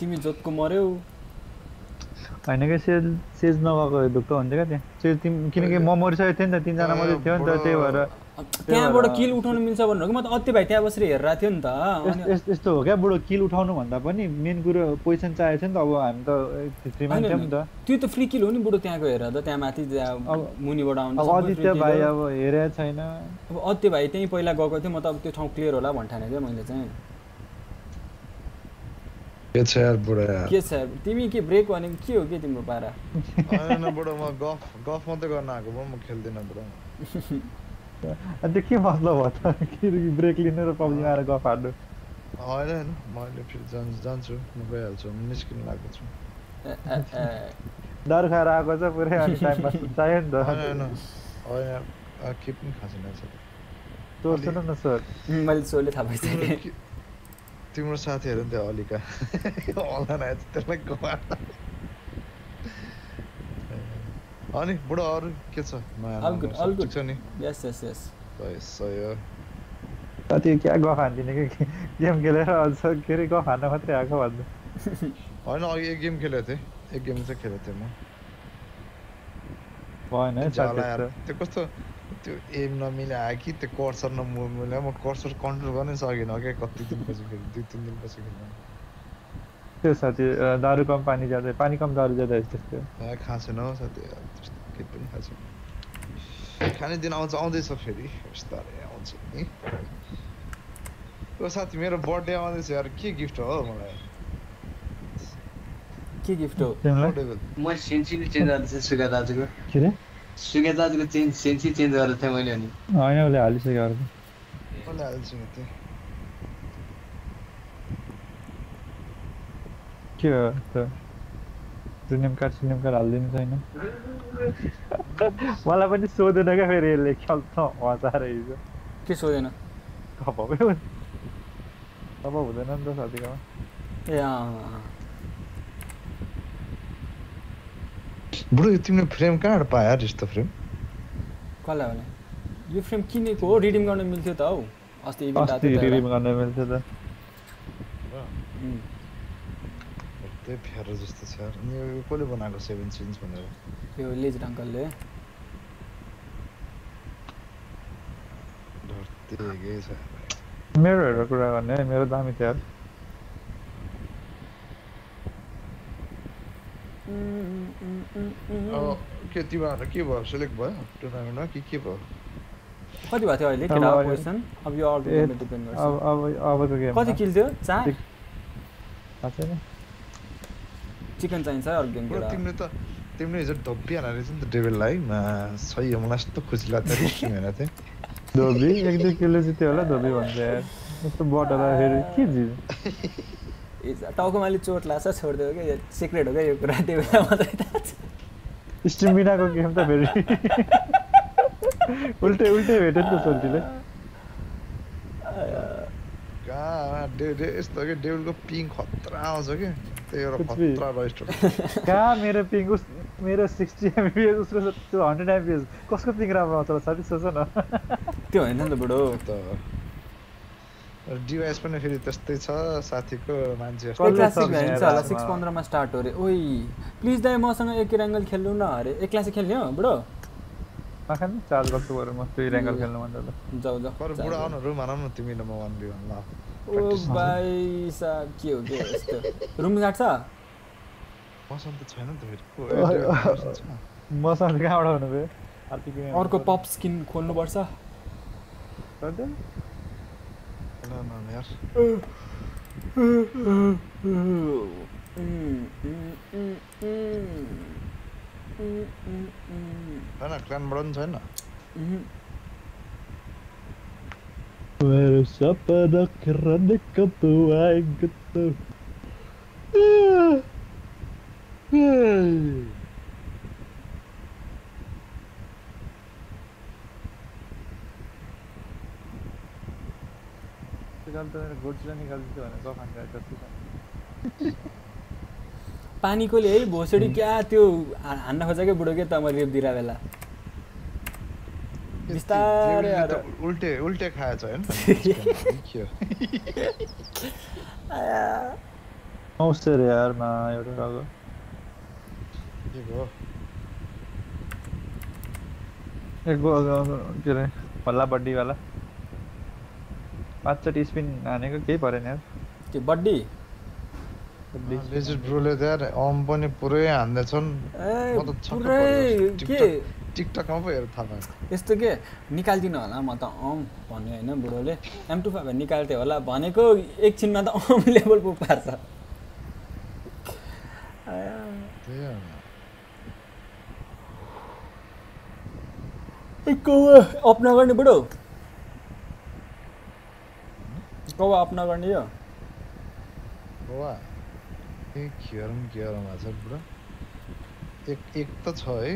तिमी जोतको मऱ्यौ। होइन कि सेज सेज नगएको दुःख हुन्छ क्या त्यहाँ। सेज तिमी किनकि म मरिसकेको थिएँ नि त तिनजना मात्रै थियो नि त त्यही भएर त्यहाँबाट किल उठाउनु मिल्छ भनेर म त अत्ति भाइ त्यहाँ बसेर हेरिरहेको थियो नि त। यस्तो हो क्या बुढो किल उठाउनु भन्दा पनि मेन कुरो पोजिसन चाहिएको छ नि त अब हामी त होइन, थियौँ नि त। त्यो त फ्री किल हो नि बुढो त्यहाँको हेर त त्यहाँ माथि मुनिबाट आउनु kill भाइ। अब हेरेको छैन। अब अत्ति भाइ त्यहीँ पहिला गएको थियो म त अब त्यो ठाउँ क्लियर होला भन्ठाने क्या मैले चाहिँ। के छ यार बुढा के छ यार, तिमी के ब्रेक भनेको के हो के तिम्रो पारा? होइन बुढा म गफ गफ मात्रै गर्न आएको बुढा म खेल्दिनँ बुढा। अनि [laughs] त्यो के मतलब हो त कि ब्रेक लिनु र पब्जीमा आएर गफ हार्नु होइन होइन म अहिले फेरि जान्छु जान्छु म गइहाल्छु म निस्किनु लागेको छु। डर खाएर आएको छ पुरै अनि टाइम पास चाहियो नि होइन होइन त होइन यार के पनि खाएको छैन यसरी। तँ सुन न सर मैले सोले थाहा पाइसकेँ तिम्रो साथीहरू नि त्यो अलिका होला न त्यसलाई गवार अनि बुढा अरू के छ कति क्या गफ हान्दिने कि गेम खेलेर अझ के अरे गफ हान्न मात्रै आएको भन्दा होइन अघि एक गेम खेलेको थिएँ एक गेम चाहिँ खेलेको थिएँ म भएन है जाला यार साथी त्यो कस्तो त्यो एम नमिलायो कि त्यो कर्सर नमिलायो म कर्सर कन्ट्रोल गर्नै सकिनँ क्या कति दिनपछि खेल्नु दुई तिन दिनपछि खेल्नु त्यो साथी दारू कम पानी ज्यादा पानी कम दारू ज्यादा यस्तो त्यस्तो छैन हौ साथी केही पनि खाएको छैन खाने दिन आउँछ आउँदैछ फेरि बिस्तारै आउँछ नि ओ साथी मेरो बर्थडे आउँदैछ यार के गिफ्ट हो मलाई के गिफ्ट हो म सेन्सी नै चेन्ज थिएँ सुगा दाजुको के अरे सुगा दाजुको चेन्ज सेन्सी चेन्ज गरेको थिएँ मैले अनि होइन उसले हालिसक्यो अर्को नि त्यो के हो त प्रिमियम कार्ड सिनियम कार्ड हालिदिनु छैन। मलाई पनि सोधेन क्या फेरि यसले खेल्छ हचाएर हिजो। के सोधेन? अब हुँदैन। नि त साथीकोमा। ए। बुढो यो तिमीले फ्रेम कहाँबाट पायो यार यस्तो फ्रेम? कसलाई भने? यो फ्रेम किनेको हो रिडिम गर्न मिल्थ्यो त हौ। अस्ति त्यहाँ। गर्न मिल्छ त। त्यही फेर जस्तो छ। यो कसले बनाएको सेभेन सिन्स भनेर? यो लेज अङ्कलले मेरो हेरेर कुरा गर्ने मेरो दामी थियो यार अब के तिमीहरू के भयो? सेलेक्ट भयो? टुर्नामेन्टमा कि के भयो? कति भएको थियो अहिले? अब केटा अहिले- पोजिसन अब यो अर्को डिपेन्ड गर्छ। अब अब अबको गेम कति किल थियो? चार? थाहा छैन। चिकन चाहिन्छ केटा तिमीले त तिमीले हिजो धोपिहाल्नु रहेछ नि त डेभिललाई मा सही हो मलाई यस्तो खुसी लाग्थ्यो रिस्किङ होइन थिएँ धोबी? एक दुई किलो जित्यो होला धोबी भन्छ। यार यस्तो बटला फेरि के जित [laughs] टाउकोमा अलिक चोट लाग्छ छोडिदियो क्या सिक्रेट हो क्या यो कुरा त्यो बेला मात्रै थाहा छ। स्टिमिनाको गेम त फेरि। [laughs] उल्टै उल्टै भेट्यो नि त सोल्टीले यस्तो कि डेभिलको पिङ खतरा आउँछ कि त्यही एउटा कुछ भी। खतरा रजिस्टर कहाँ मेरो पिङ उस मेरो सिक्सटी एमबिएस उसको त्यो हन्ड्रेड एमबिएस कसको पिङ राम्रो आउँछ होला साथी सोच न त्यो होइन नि त बुढो त डिभाइस पनि फेरि त्यस्तै छ साथीको मान्छे? सिक्स पन्ध्रमा स्टार्ट हो अरे ओइ प्लिज दाइ मसँग एक एङ्गल खेल्नु न अरे एक क्लासिक खेल्ने हो बुढो नखाने चार्ज गर्छु बरु म दुई ऱ्याङ्गल खेल्नु मन होला जाऊ जाऊ. बरु बुढा आउनु रु भनौँ न तिमी नम्बर वान बी ल ओ भाइ साहब के हो के यस्तो रुम काट्छ मसँग त छैन नि त फेरि मसँग छ। कहाँबाट हुनु भयो अर्को पप स्किन खोल्नुपर्छ यार छैन क्लानबाट पनि छैन मेरो सपना kerana कब आएगा तो गोड्सलाई निकाल्छु भनेर गफान जति पानीकोले है भोसडी क्या त्यो हा- हान्न खोजेकै बुढो के त मैले दिएर बेला। बिस्तारै उल्टे उल्टे खाएछ होइन के हो? आउँछ रे यार मा एउटा रग के भयो? एक गो के अरे हल्ला बड्डीवाला। पाँचचोटि स्पिन हानेको केही परेन यार। त्यो बड्डी? लेजिट ब्रोले त यार अम पनि पुरै हान्दैछन् पुरै। के? टिकटक टिकटकमा पो हेरेर थाहा पाएँ यस्तो के? निकालिदिनु होला म त अम भन्यो होइन बुढोले एम टू फाइभ निकाल्थ्यो होला भनेको एकछिनमा त अम लेभल पो पार्छ। कौवा अफ नगर्ने बुढो। कौवा अफ नगर्ने यो बाबा ए खेरौँ खेरौँ भएको छ पुरा। एक एक त छ है।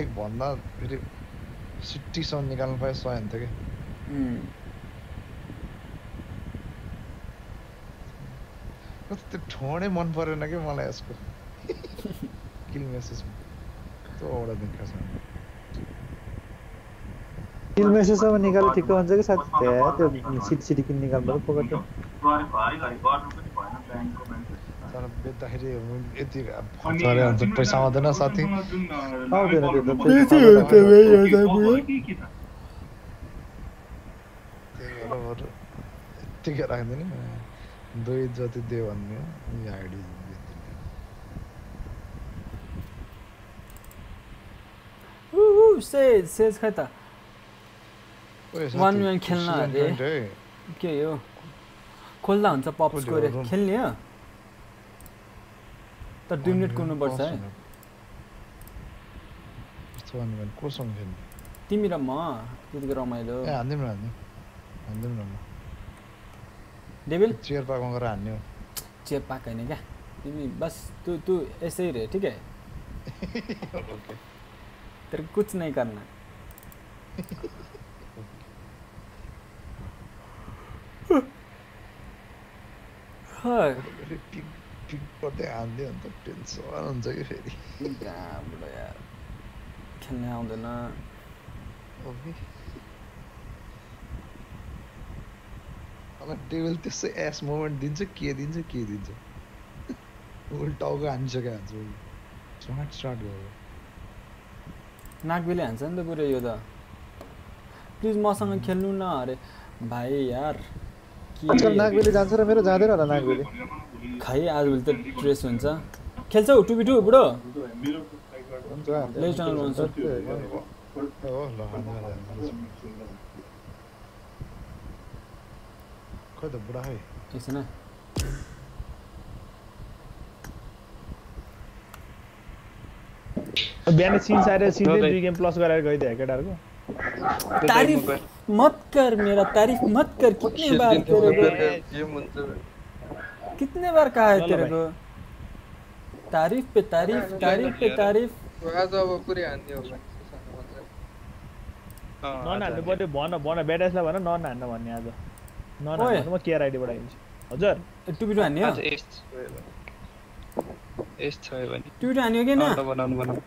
एक भन्दा फेरि सिटीसम्म निकाल्नु पाए सय हुन्थ्यो कि त्यो ठोडै मन परेन कि मलाई यसको किल मेसेजमा औडा देखाएको छ किल मेसेजसम्म निकाल्यो ठिक्क हुन्छ कि साथी त्यो सिटी सिटी किन निकाल्नु पऱ्यो पकड तर बेच्दाखेरि यति खर्चरे हुन्छ। पैसा आउँदैन साथी। यत्तिकै राख्दैन दुई जति दियो भन्ने हो यो आइडी उ, उ, सेज सेज खै त। One man खेल्न अरे। के खोल्दा हुन्छ पप्सको खेल्ने हो? तर दुई मिनट कुर्नुपर्छ है कोसँग खेल्ने तिमी र म त्यतिको रमाइलो ए हान्दिउँ न हान्दिउँ न चेयर पाकमा गएर हान्ने हो पाक होइन क्या तिमी बस तू तू ऐसे ही रहे ठीक है ओके तेरे कुछ नहीं करना हाँ, पिक पिक गर्दै हान्दियो अन्त टेन्सन हुन्छ कि फेरि कहाँबाट यार खेल्न आउँदैन ओके अब टेबल त्यसै एस मोमेन्ट दिन्छ के दिन्छ के दिन्छ उल्टा टाउको हानिसक्यो हान्छ स्मार्ट स्टार्ट गरेर नागबेली हान्छ नि त पुरै यो त प्लिज मसँग खेल्नु न अरे भाइ यार के नागबेली जान्छ र मेरो जाँदैन होला नागबेली खै आजभोलि त ट्रेस हुन्छ खेल्छौ टु बी टू बुढो डाउन भन्छ हो। खै त बुढा एकछिन। बिहान सिन्स आएर सिधै दुई गेम प्लस गराएर गइदियो केटाहरूको तारीफ मत कर मेरा तारीफ मत कर कितने बार तेरे को कितने बार कहा है तेरे को? तारीफ पे तारीफ तारीफ पे तारीफ। अब पुरै हान्ने हो भने नहान्नु पऱ्यो भन भन ब्याटासलाई भन नहान्न भन्ने आज ओए। नहान्नु म केयर आइडीबाट हिँड्छु हजुर। टु बी टू हान्ने हो आज एस एस छ भने टु बी टू हान्ने हो कि ना अन्त बनाउनु बनाऊ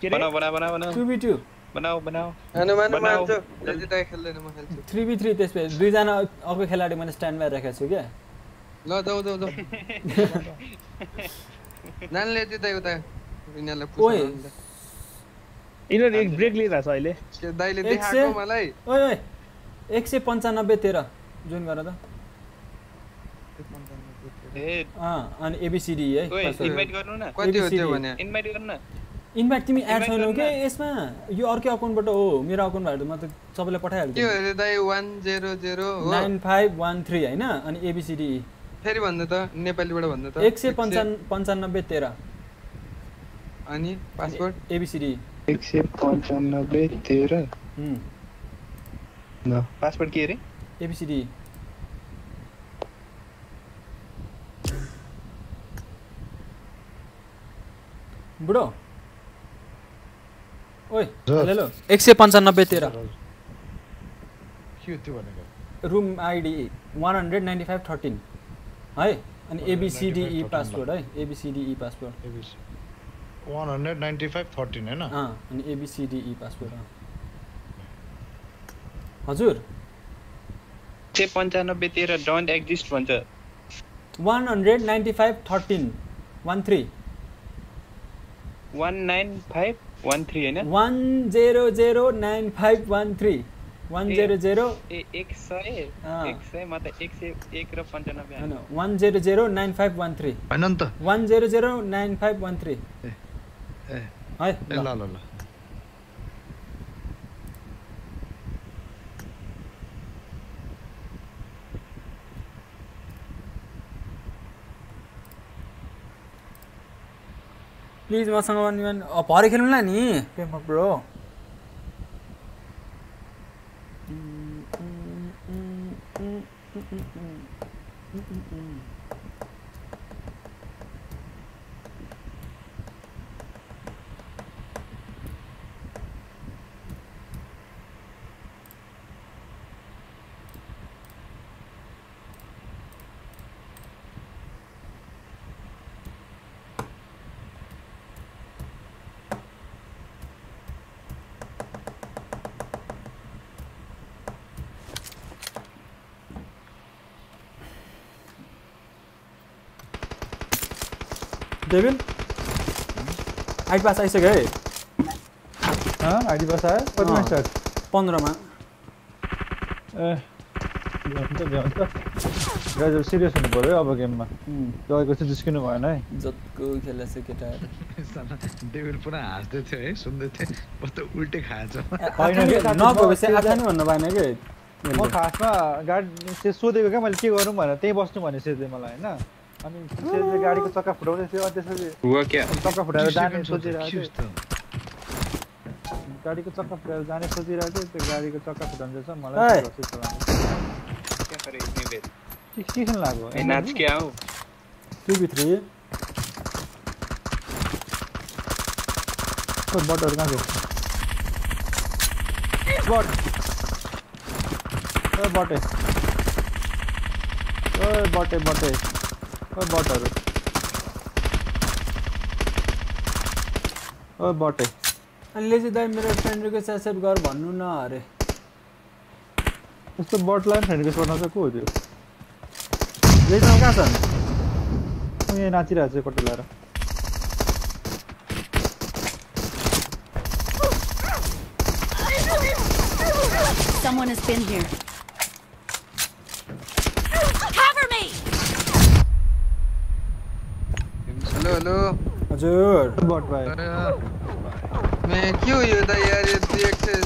के अरे बनाऊ बनाऊ बनाऊ बनाऊ टु बी टू बनाऊ बनाऊ मानु मानु बनाऊ। मान्छु जति दाइ खेल्दैन म खेल्छु थ्री बी थ्री त्यसपछि दुईजना अर्को खेलाडी मैले स्ट्यान्ड बाई राखेको छु क्या? ल जाऊ जाऊ जाऊ नानीले दाइ उता यिनीहरूलाई। पुछ्नु यिनीहरू एक ब्रेक लिइरहेछ अहिले के दाइले एक देखाएको मलाई ओए ओए एक सय पन्चानब्बे तेह्र जोइन गर त अनि एबिसिडी है। इन्भाइट गर्नु न कति हो त्यो। भने इन्भाइट गर्नु न इन्भाइट तिमी एड छैनौ कि। यसमा यो अर्कै अकाउन्टबाट हो मेरो अकाउन्टबाट म त सबैलाई के हो पठाइहाल्छु दाइ वान जेरो जेरो हो नाइन फाइभ वान थ्री होइन अनि एबिसिडी फेरि भन्नु त नेपालीबाट भन्नु त। एक सय पन्चान पन्चानब्बे तेह्र। अनि पासपोर्ट एबिसिडी। एक सय पन्चानब्बे तेह्र। पासपोर्ट के अरे? एबिसिडी। बुढो। ओइ हजुर। हेलो एक सय पन्चानब्बे तेह्र। के हो त्यो भनेको? Room ID one hundred ninety five thirteen. है? अनि A B C D E 195, passport है? A B C D E passport A B C one hundred ninety five thirteen होइन अँ अनि एबिसिडिई पासपोर्ट अँ हजुर? सय पन्चानब्बे तेह्र डोन्ट एक्जिस्ट भन्छ। One hundred ninety five thirteen one three one nine five one three होइन one zero zero nine five one three one zero zero ए एक सय अँ। एक सय म त एक सय एक र पन्चानब्बे होइन one zero zero nine five one three. होइन नि त one zero zero nine five one three. ए है ए ल। ल ल ल। प्लिज मसँग भरे खेलौँला नि? Pema bro. Mm-mm-mm. Mm-mm-mm. Devil आइट पास आइसक्यो है आइडी पास आयो कतिमा। स्टार्ट पन्ध्रमा ए गाइजहरू सिरियस हुनु पऱ्यो अब गेममा लगेको चाहिँ जिस्किनु भएन है जतिको खेलेछ केटाहरू साला डेभिड पुरा हाँस्दै थियो है सुन्दै थिएँ म त उल्टे खाएछ होइन नभएपछि आँखा नि भन्नु भएन कि म खासमा गाडी त्यो सोधेको क्या मैले के गरौँ भनेर त्यहीँ बस्नु भने सेजले मलाई होइन अनि सेजले गाडीको चक्का फुटाउँदै थियो अनि त्यसपछि हो क्या चक्का फुटाएर जाने सोचिरहेको के थियो गाडीको चक्का फुटाएर जाने सोचिरहेको थियो त्यो गाडीको चक्का फुटाउँदैछ ऐ। मलाई रसिद चलाउनु। क्या करे इतनी देर के के खेल्नु लाग्यो ए नाच के आओ टु बी थ्री बटहरू कहाँ छ बट ओ बटे ओ बटे बटे ओ बटहरू ओ बटे अनि लेजी दाइ मेरो फ्रेन्ड रिक्वेस्ट एक्सेप्ट गर भन्नु न अरे यस्तो बटलाई पनि फ्रेन्ड रिक्वेस्ट पठाउँछ को हो त्यो लेटमा कहाँ छन् म यहाँ नाचिरहेको छु कट्टु लगाएर Someone has been here. Hello. हजुर। बट भाइ? मैं क्यों ये था यार ये एक से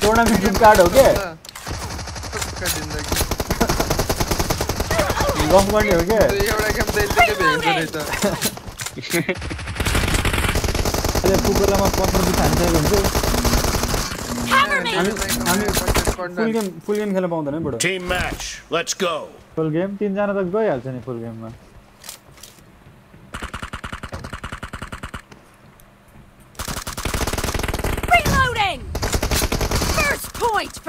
टुर्नामेन्ट गिफ्ट कार्ड हो क्या? का जिंदगी गफ गर्ने हो क्या? तो ये एउटा गेम त? यतिकै भेट्दो रहेछ अहिले कुकुरलामा पत्र Cover me! हामी हामी फुल गेम फुल गेम खेल्न पाउँदैन है बुढो। Team match. Let's go. Full game तिनजना त गइहाल्छ नि फुल गेममा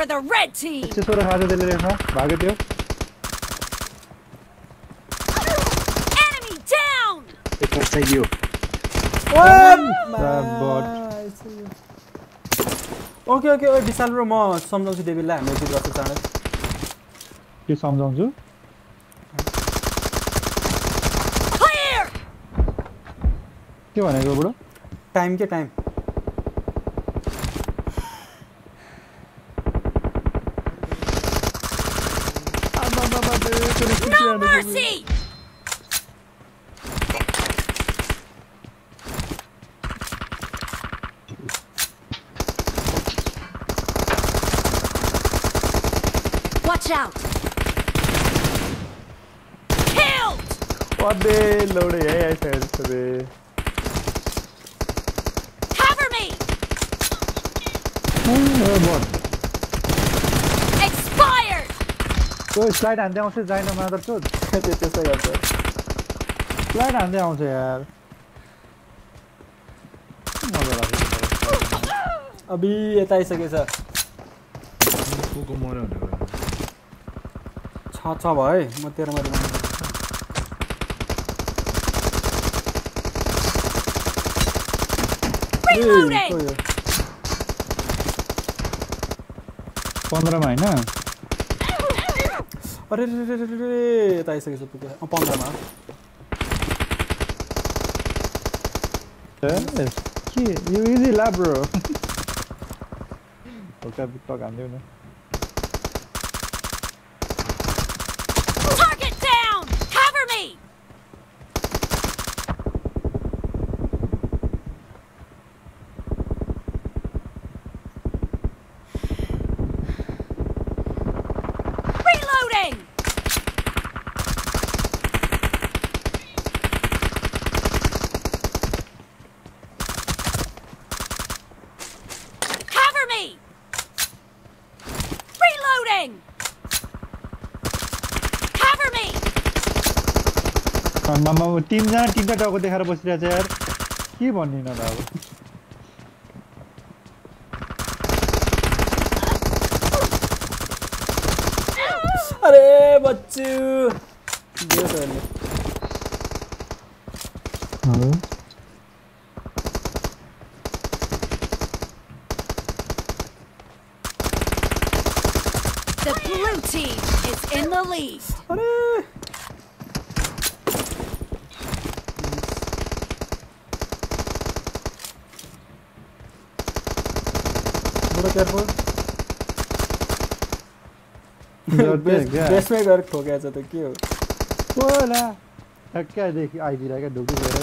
the red team! एक सय सोह्र खाएको त्यसले रेटमा भाग्यो त्यो Enemy down! ओके ओके ओ विशाल म सम्झाउँछु डेभिडलाई हामी यति गर्छ चाँडै के सम्झाउँछु Clear! के भनेको बुढो टाइम के time Watch out! Killed! अबे लौडे यही आइसकेको छ बे Cover me! But Expired! त्यो स्लाइड हान्दै आउँछ जाइन मादर चोद त्यो त्यस्तै गर्छ स्लाइड हान्दै आउँछ यार मजा लाग्छ अबि यता आइसकेछ को को मऱ्यो भनेर छ छ भयो है? म तेह्र Reloading! पन्ध्रमा होइन? अरे रे रे रे रे रे यता आइसकेछ पुग्यो अँ पन्ध्रमा. के? यो इजी ला ब्रो बित्तक हान्दिउ न। तिनजना तिनवटा टाउको देखाएर बसिरहेको छ यार। के भन्ने त अब अरे बच्चु दियो त यसले। The blue team is in the lead. अरे बडो केयरफुल बेस- क्या बेसमै गएर ठोकेको छ त के हो होला ठ्याक्कैदेखि आइदिरहेको ढुकी गएर!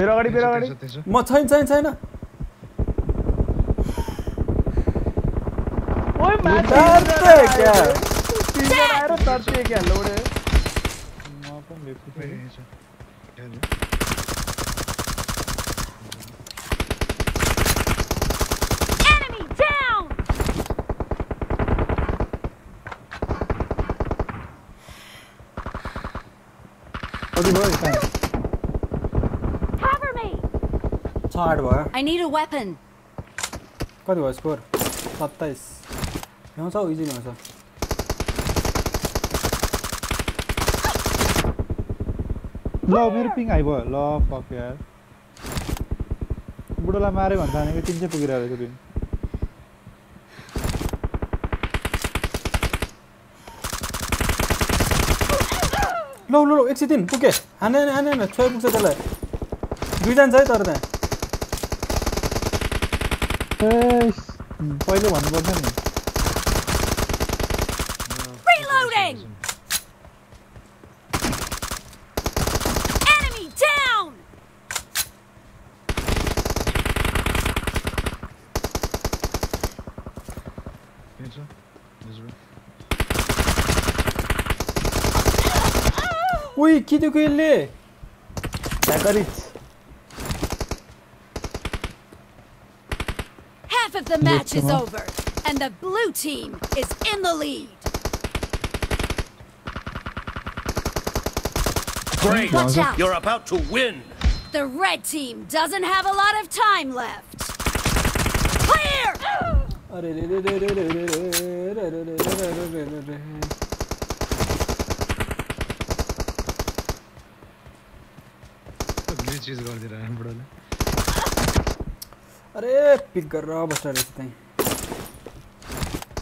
मेरो अगाडि मेरो अगाडि म छैन छैन छैन क्या लोडे म पनि भेट्छु ए, फेरि। छ। पठाइदियो। Enemy down! कति भयो? Cover me! छ आठ भयो I need a weapon. कति भयो स्कोर सत्ताइस ल्याउँछ हौ इजी ल्याउँछ ल मेरो पिङ आइभयो ल फक यार बुढोलाई माऱ्यो भने भनेको तिन सय पुगिरहेको पिङ लौ लौ लौ एक सय तिन पुगे। हाने हाने हाने हाने छोइ पुग्छ त्यसलाई। दुईजना छ है तर त्यहाँ। ए, पहिले भन्नुपर्छ नि। ಕಿದಕು ಇಲ್ಲಿ Dakarit. Half of the match is over, and the blue team is in the lead. Great! Watch out! You're about to win! The red team doesn't have a lot of time left. Clear! Damage use ಮಾಡ್ದಿರ ನಾನು ಬಿಡೋಲ್ಲ ಅರೆ ಪಿಗ್ಗರ ಬಸ್ ಅರಿಸ್ತೈ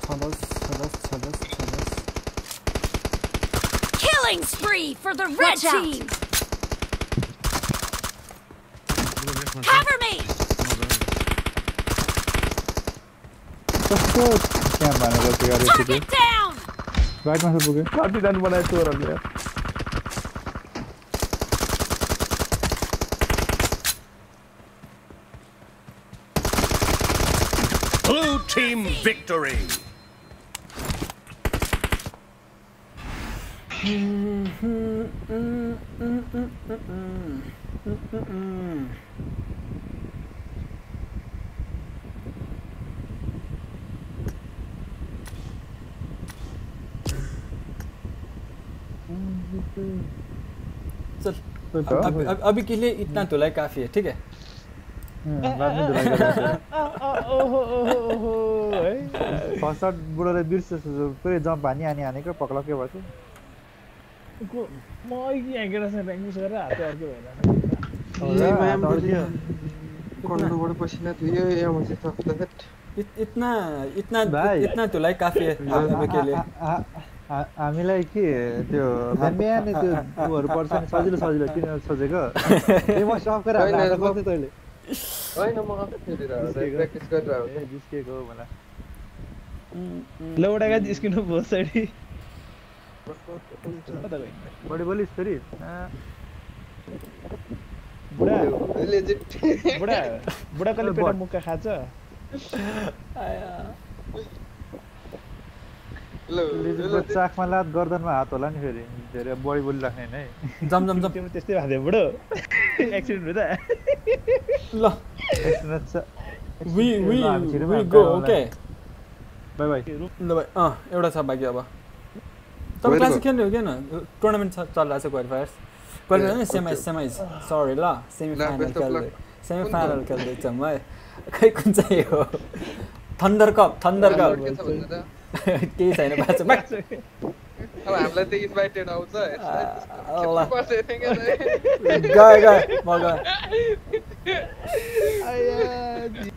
ಹಲಸ್ ಹಲಸ್ ಹಲಸ್ ಹಲಸ್ Killing spree for the red team. Cover me. क्या बना रहा है यार ये तो बैट में से बुगे काफी दन बनाए तो रन यार victory! चल अब- अब- अब- अभी के लिए इतना धुलाई काफ़ी है ठीक है? बादमा धुलाई है फर्स्ट शट बुढोले बिर्सेछु फेरि जम्प हानि हानी हानेको पक्लकै भएको म अघि हाँकेर ऱ्याङ्किस गरेर हात अर्कै भएर पसिना थियो इतना इतना इतना तो लाइक काफी है हामीलाई के त्यो बिहान त्यो ऊहरू पर्छ नि सजिलो सजिलो किन सोचेको ए म गरेर होइन म प्र्याक्टिस गरिरहेको लौडाका जिस्किनु भयो सडी. बडी बोलिस सरी बुढा बुडा. बुडा. कले पेट मुक्का खाछ चाखमा लात गर्दनमा हात होला नि फेरि. धेरै बडी बोली राख्ने है जम जम जम. त्यस्तै भएको थियो बुढो एक्सिडेन्ट हुँदा ल. एक्सिडेन्ट छ we we we go okay. Bye bye ल भाइ। अँ एउटा छ बाँकी अब। तपाईँ क्लासिक. खेल्नु हो किन टुर्नामेन्ट चलिरहेको छ क्वालिफायर्स क्वालिफायर सेमाइज सेमाइज सरी ल सेमी फाइनल खेल्दै. Semi final? खेल्दैछौँ है खै कुन चाहिँ हो? थन्डर कप थन्डर कप छ? केही छैन अब हामीलाई त इन्भाइटेड आउँछ। गयो गयो म गयो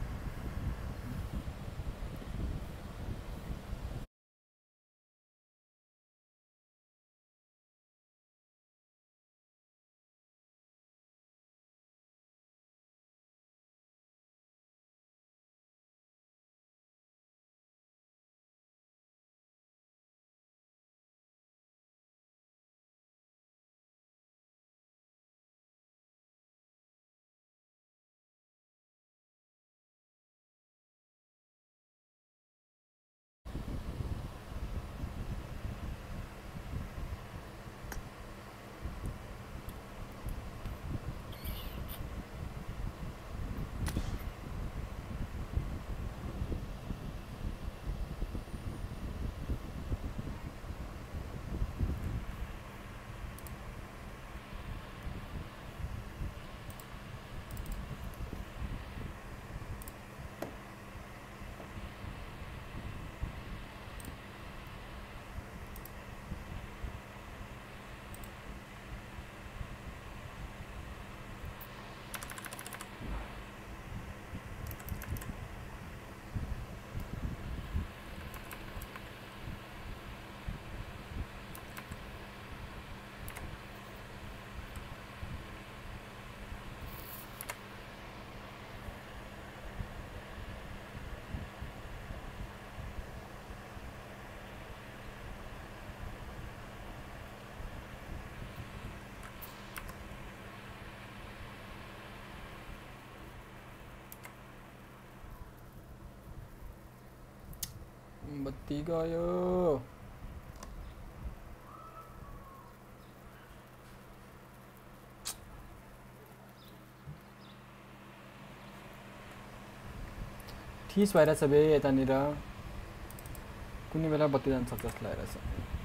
[laughs] बत्ती गयो ठिस भइरहेछ बे यतानिर कुनै बेला बत्ती जान सक्छ जस्तो लागिरहेछ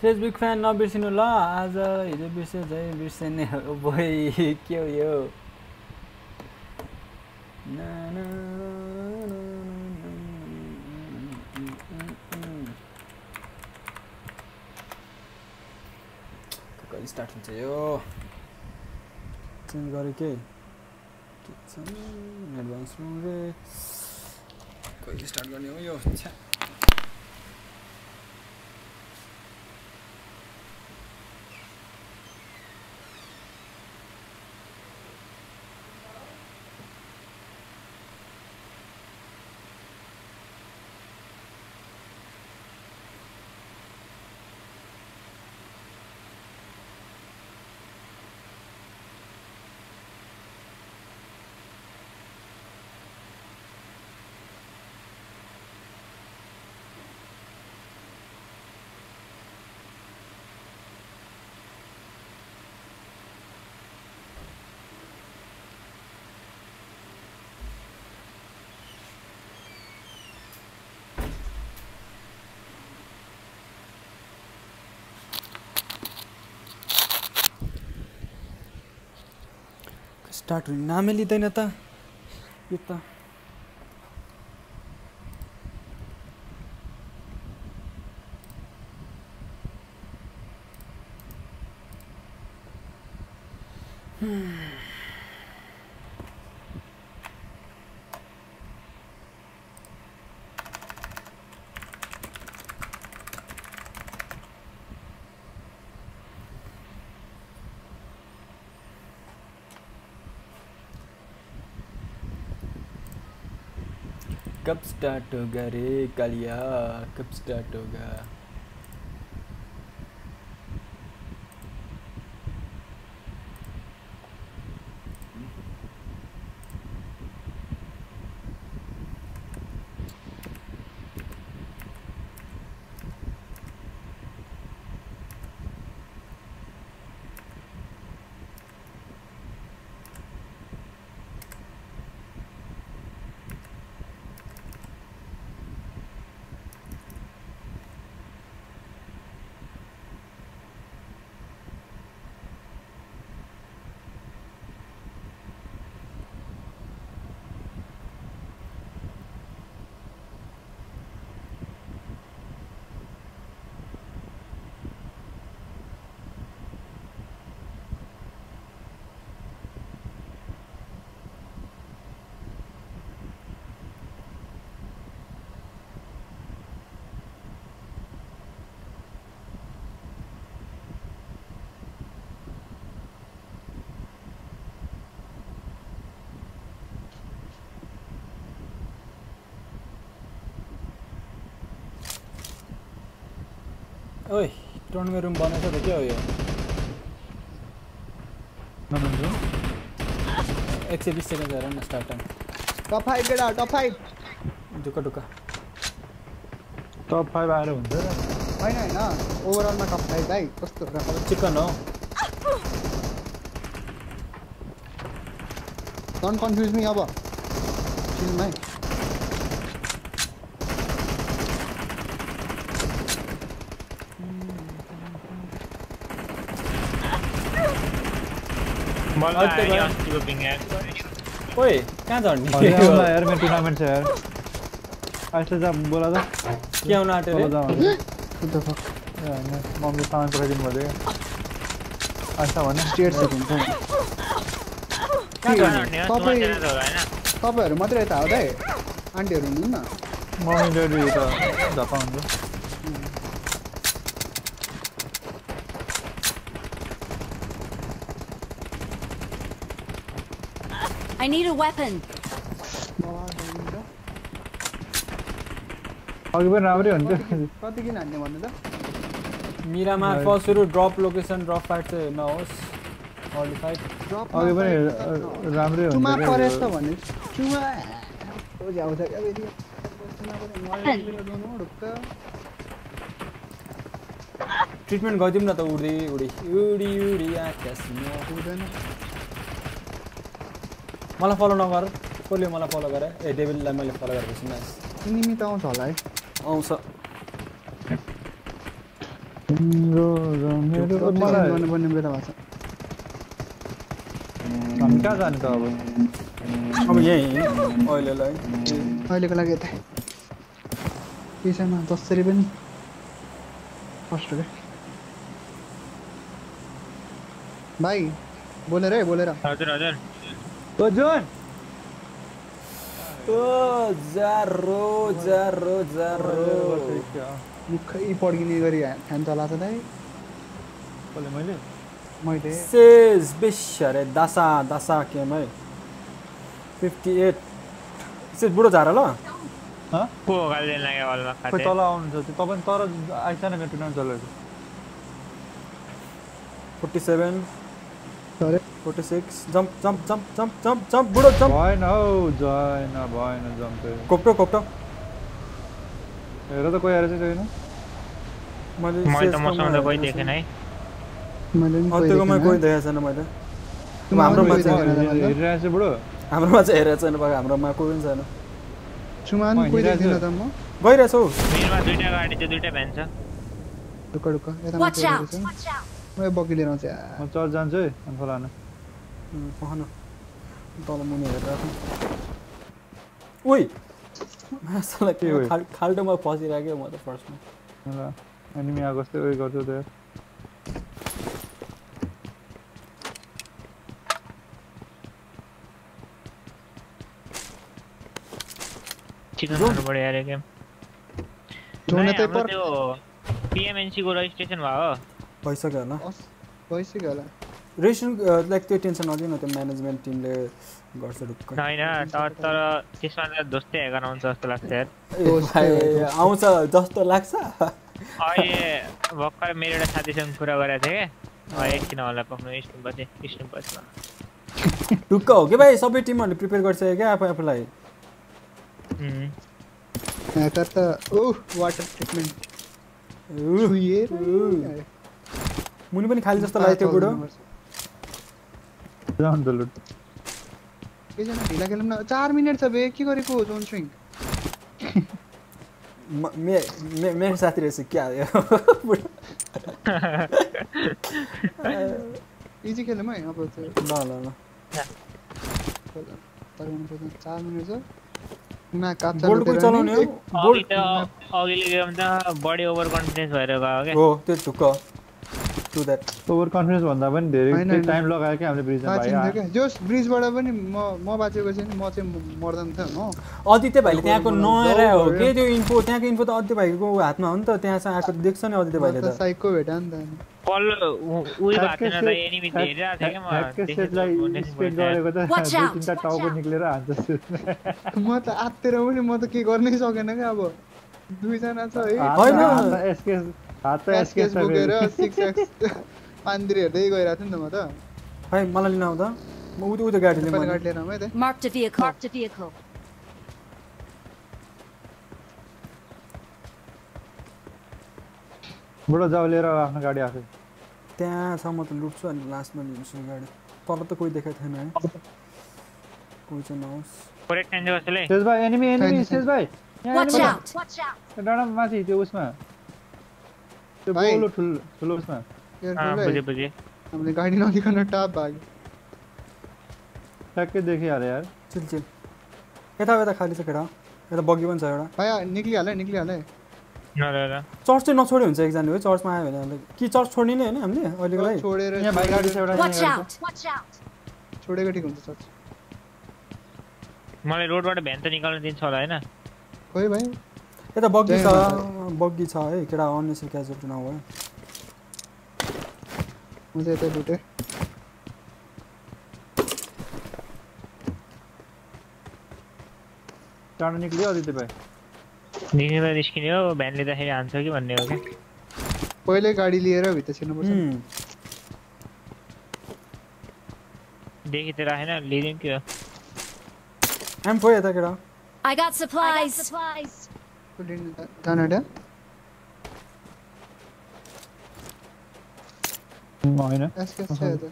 फेसबुक फ्यान नबिर्सिनु ल आज हिजो बिर्स्यो झै बिर्सिने हो [laughs] बोइ के हो यो? कहिले स्टार्ट हुन्छ यो? चेन्ज गरेँ के? एडभान्स रे कहिले स्टार्ट गर्ने हो यो? छ्या स्टार्ट हुने कब स्टार्ट होगा रे कलिया? कब स्टार्ट होगा? ओइ टर्नको रुम बनाएछ त के हो यो? एक सय बिस सेकेन्ड हेर न स्टार्ट टाइम टप फाइभ केटा टप फाइभ ढुक्क ढुक्क। टप फाइभ आएर हुन्छ र। होइन होइन। ओभरअलमा टप फाइभ भाइ कस्तो चिकन हो। डन्ट कन्फ्युज मी अब। फिल्ममै ओइ कहाँ झर्ने हरियाणा यार मेरो टुर्नामेन्ट छ यार आइसले जा बोला त के आउनु आँट्यो रे मम्मीले सामान पठाइदिनु भयो क्या आइस भने स्टेट तपाईँ तपाईँहरू मात्रै यता हो दाइ आन्टीहरू हुनुहुन्न मम्मी ड्याडी त झप्पा I need a weapon. अघि पनि राम्रै हुन्थ्यो। कति किन हान्ने भन्नु त? मिरामा Right. फर्स्ट सुरु ड्रप लोकेसन ड्रप फाइट चाहिँ नहोस्। ड्रपमा अघि पनि राम्रै हुन्थ्यो क्या। त भने चुमा ओ झ्याउँछ क्या फेरि ढुक्क। ट्रिटमेन्ट गरिदिउँ न त उडी उडी उडी उडी आकाशमा पुग्दैन मलाई फलो नगर। कसले मलाई फलो गरे? ए डेभिललाई मैले फलो गरेको छु इनिमी त आउँछ होला है? आउँछ। तिम्रो र मेरो Rotation मलाई गर्नुपर्ने बेला भएको छ। हामी कहाँ जाने त अब? अब यहीँ अहिलेलाई अहिलेको लागि यतै। केही छैन जसरी पनि। फर्स्ट हो क्या भाइ बोलेर है बोलेर। हजुर हजुर। ओ जोन ओ जारो जारो जारो मुखै पड्किने गरी फ्यान चलाएको छ दाइ कसले मैले मैले सेज बेस अरे दासा दासा केम है फिफ्टी एट सेज बुढो झार ल को तल आउनुहुन्छ त्यो तपाईँ तर आइसकेन मेरो टुर्नामेन्ट चलेको forty seven forty six jump jump jump jump jump jump बुढो जम्प। भएन हौ भएन भएन जम्पे। कोप्टो कोप्टो। हेर त कोही आएर चाहिँ छैन। मैले मैले त मसँग त कोही देखेन है। मैले पनि कोही देखेको छैन मैले। हाम्रोमा चाहिँ हेरिरहेको छु बुढो। हाम्रोमा चाहिँ हेरेको छैन भएको हाम्रोमा कोही पनि छैन। पनि कोही देख्दिनँ त म। गइरहेछौ मेरोमा दुइटा गाडी छ दुइटा भ्यान छ। ढुक्क ढुक्क। यता। म यो बग्गी लिएर आउँछु। म चर्च जान्छु है अन्त लानु पहन तल मुनि हेरेर उही मासुलाई के हो? खाल खाल्टोमा फसिरहेको म त फर्स्टमा एनिमी आएको जस्तै उयो गर्छु त्यो चिकन खानु पऱ्यो यार गेम जोन भाइ, यतै हाम्रो पर त्यो पिएमएनसी को रजिस्ट्रेसन भयो हो भइसक्यो होला अस- भइसक्यो होला रेसन लाइक त्यो टेन्सन नलिनु त्यो म्यानेजमेन्ट टिमले गर्छ ढुक्क। होइन तर तर त्यसमा त दोस्तै हेगन आउँछ जस्तो लाग्छ आउँछ जस्तो लाग्छ? अहिले भर्खर मेरो एउटा साथीसँग कुरा गरेको थिएँ क्या। एकछिन होला पक्नु स्टुम पछि स्टुम पछिमा ढुक्क हो कि भाइ सबै टिमहरूले प्रिपेयर गरिसक्यो क्या आफू आफूलाई? ह्याकर त ओह वाटर ट्रिटमेन्ट। मुनि पनि खाली जस्तो लाग्यो त्यो बुढो। जाउँ त लुट। एकजना ढिला खेलौँ न चार मिनट छ बे के गरेको हो जोन स्विङ म- मे मे- मेरो साथी रहेछ क्या यो बुढो इजी खेलौँ है। अब चाहिँ ल ल ल तर्काउनु पर्दैन चार मिनट छ म्याक काप्चा गोल्ड कोही लुटेर चलाउने नि हो? एक- अघि त अघिल्लो गेम त बढी ओभर कन्फिडेन्स भएर गयो क्या हो त्यो ढुक्क टु द्याट ओभर कन्फिडेन्स भन्दा पनि धेरै। टाइम लगायो क्या हामीले ब्रिजमा भाइ। जोस ब्रिजबाट पनि म म बाँचेको चाहिँ म चाहिँ मर्दैन थियो हो। आदित्य भाइले त्यहाँको नआएर हो कि त्यो इन्फो त्यहाँको इन्फो त आदित्य भाइको हातमा हो नि त। त्यहाँ चाहिँ आएको देख्छ नि आदित्य भाइले म त। साइको भेटा नि त थिएँ टाउको. निक्लेर हान्छ म त आत्तेर पनि म त के गर्नै सकेन क्या अब। दुईजना छ है। हात एसकेस बोकेर सिक्स एक्स पानतिर हेर्दै गइरहेको थिएँ नि त म त भाइ मलाई लिन आउँदा म उता उता गाडी लिएँ नेपाली मैले गाडी लिएर आउँ है त Marked a vehicle. Marked a vehicle. बुढो जाउ लिएर आफ्नो गाडी आफै त्यहाँसम्म त लुट्छु अनि लास्टमा लिन्छु गाडी तल त कोही देखाएको थिएन है कोही चाहिँ नहोस् सेज भाइ एनिमी एनिमी सेज! छ। डाँडा माथि त्यो उसमा त्यो भाइ। बोलो ठुलो ठुलो उसमा। अँ, केयरफुल बुझेँ है बुझेँ हामीले गाडी नलिकन टाप भाग्यो ट्याक्कै देखिहाल्यो यार चिल चिल। यता यता खाली छ केटा यता बग्गी पनि छ एउटा भाइ निक्लिहाल्यो निक्लिहाल्यो है ल ल। ल चर्च चाहिँ नछोडे हुन्छ एकजना हो चर्चमा आयो भने हामीलाई कि चर्च छोड्ने नै होइन हामीले अहिलेको लागि छोडेर यहाँ भाइ गाडी छ एउटा यहाँ Watch गाडी out! Watch out! छोडेको ठिक हुन्छ सच मलाई रोडबाट भ्यान त निकाल्नु दिन्छ होला होइन खोइ भाइ यता बग्गी जय छ बग्गी छ है केटा अननेसरी क्याजुअलिटी नभयो म चाहिँ यतै लुटेँ। टाढो निक्लियो आदित्य भाइ निस्किँदा निस्किने हो भ्यान लिँदाखेरि हान्छ कि भन्ने हो क्या पहिल्यै गाडी लिएर भित्र छिर्नुपर्छ उम्, देखि त राखेन लिइदिउँ कि हो आइम फोर यता केटा I got supplies. I got supplies. जान अड्या होइन एसकेस छ यता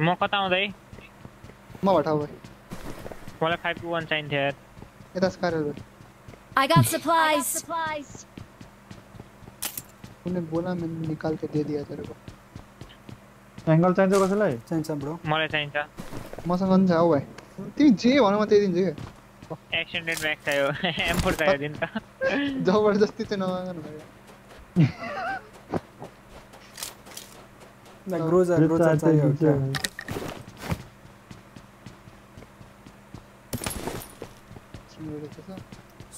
म कता आउँदै म भटाउ भाइ मलाई फाइभ टू वान चाहिन्थ्यो यार यता स्कारल भाइ I got supplies. supplies. कुनै बोला मैंने निकाल के दे दिया तेरे को एङ्गल चाहिन्छ कसैलाई चाहिन्छ ब्रो मलाई चाहिन्छ मसँग पनि छ हौ भाइ तिमी जे भन म त्यही दिन्छु क्या एक्सटेन्डेड ब्याग चाहियो एम फोर चाहियो दिन त जबरजस्ती चाहिँ नमाग न भाइ ग्रोजा ग्रोजा चाहियो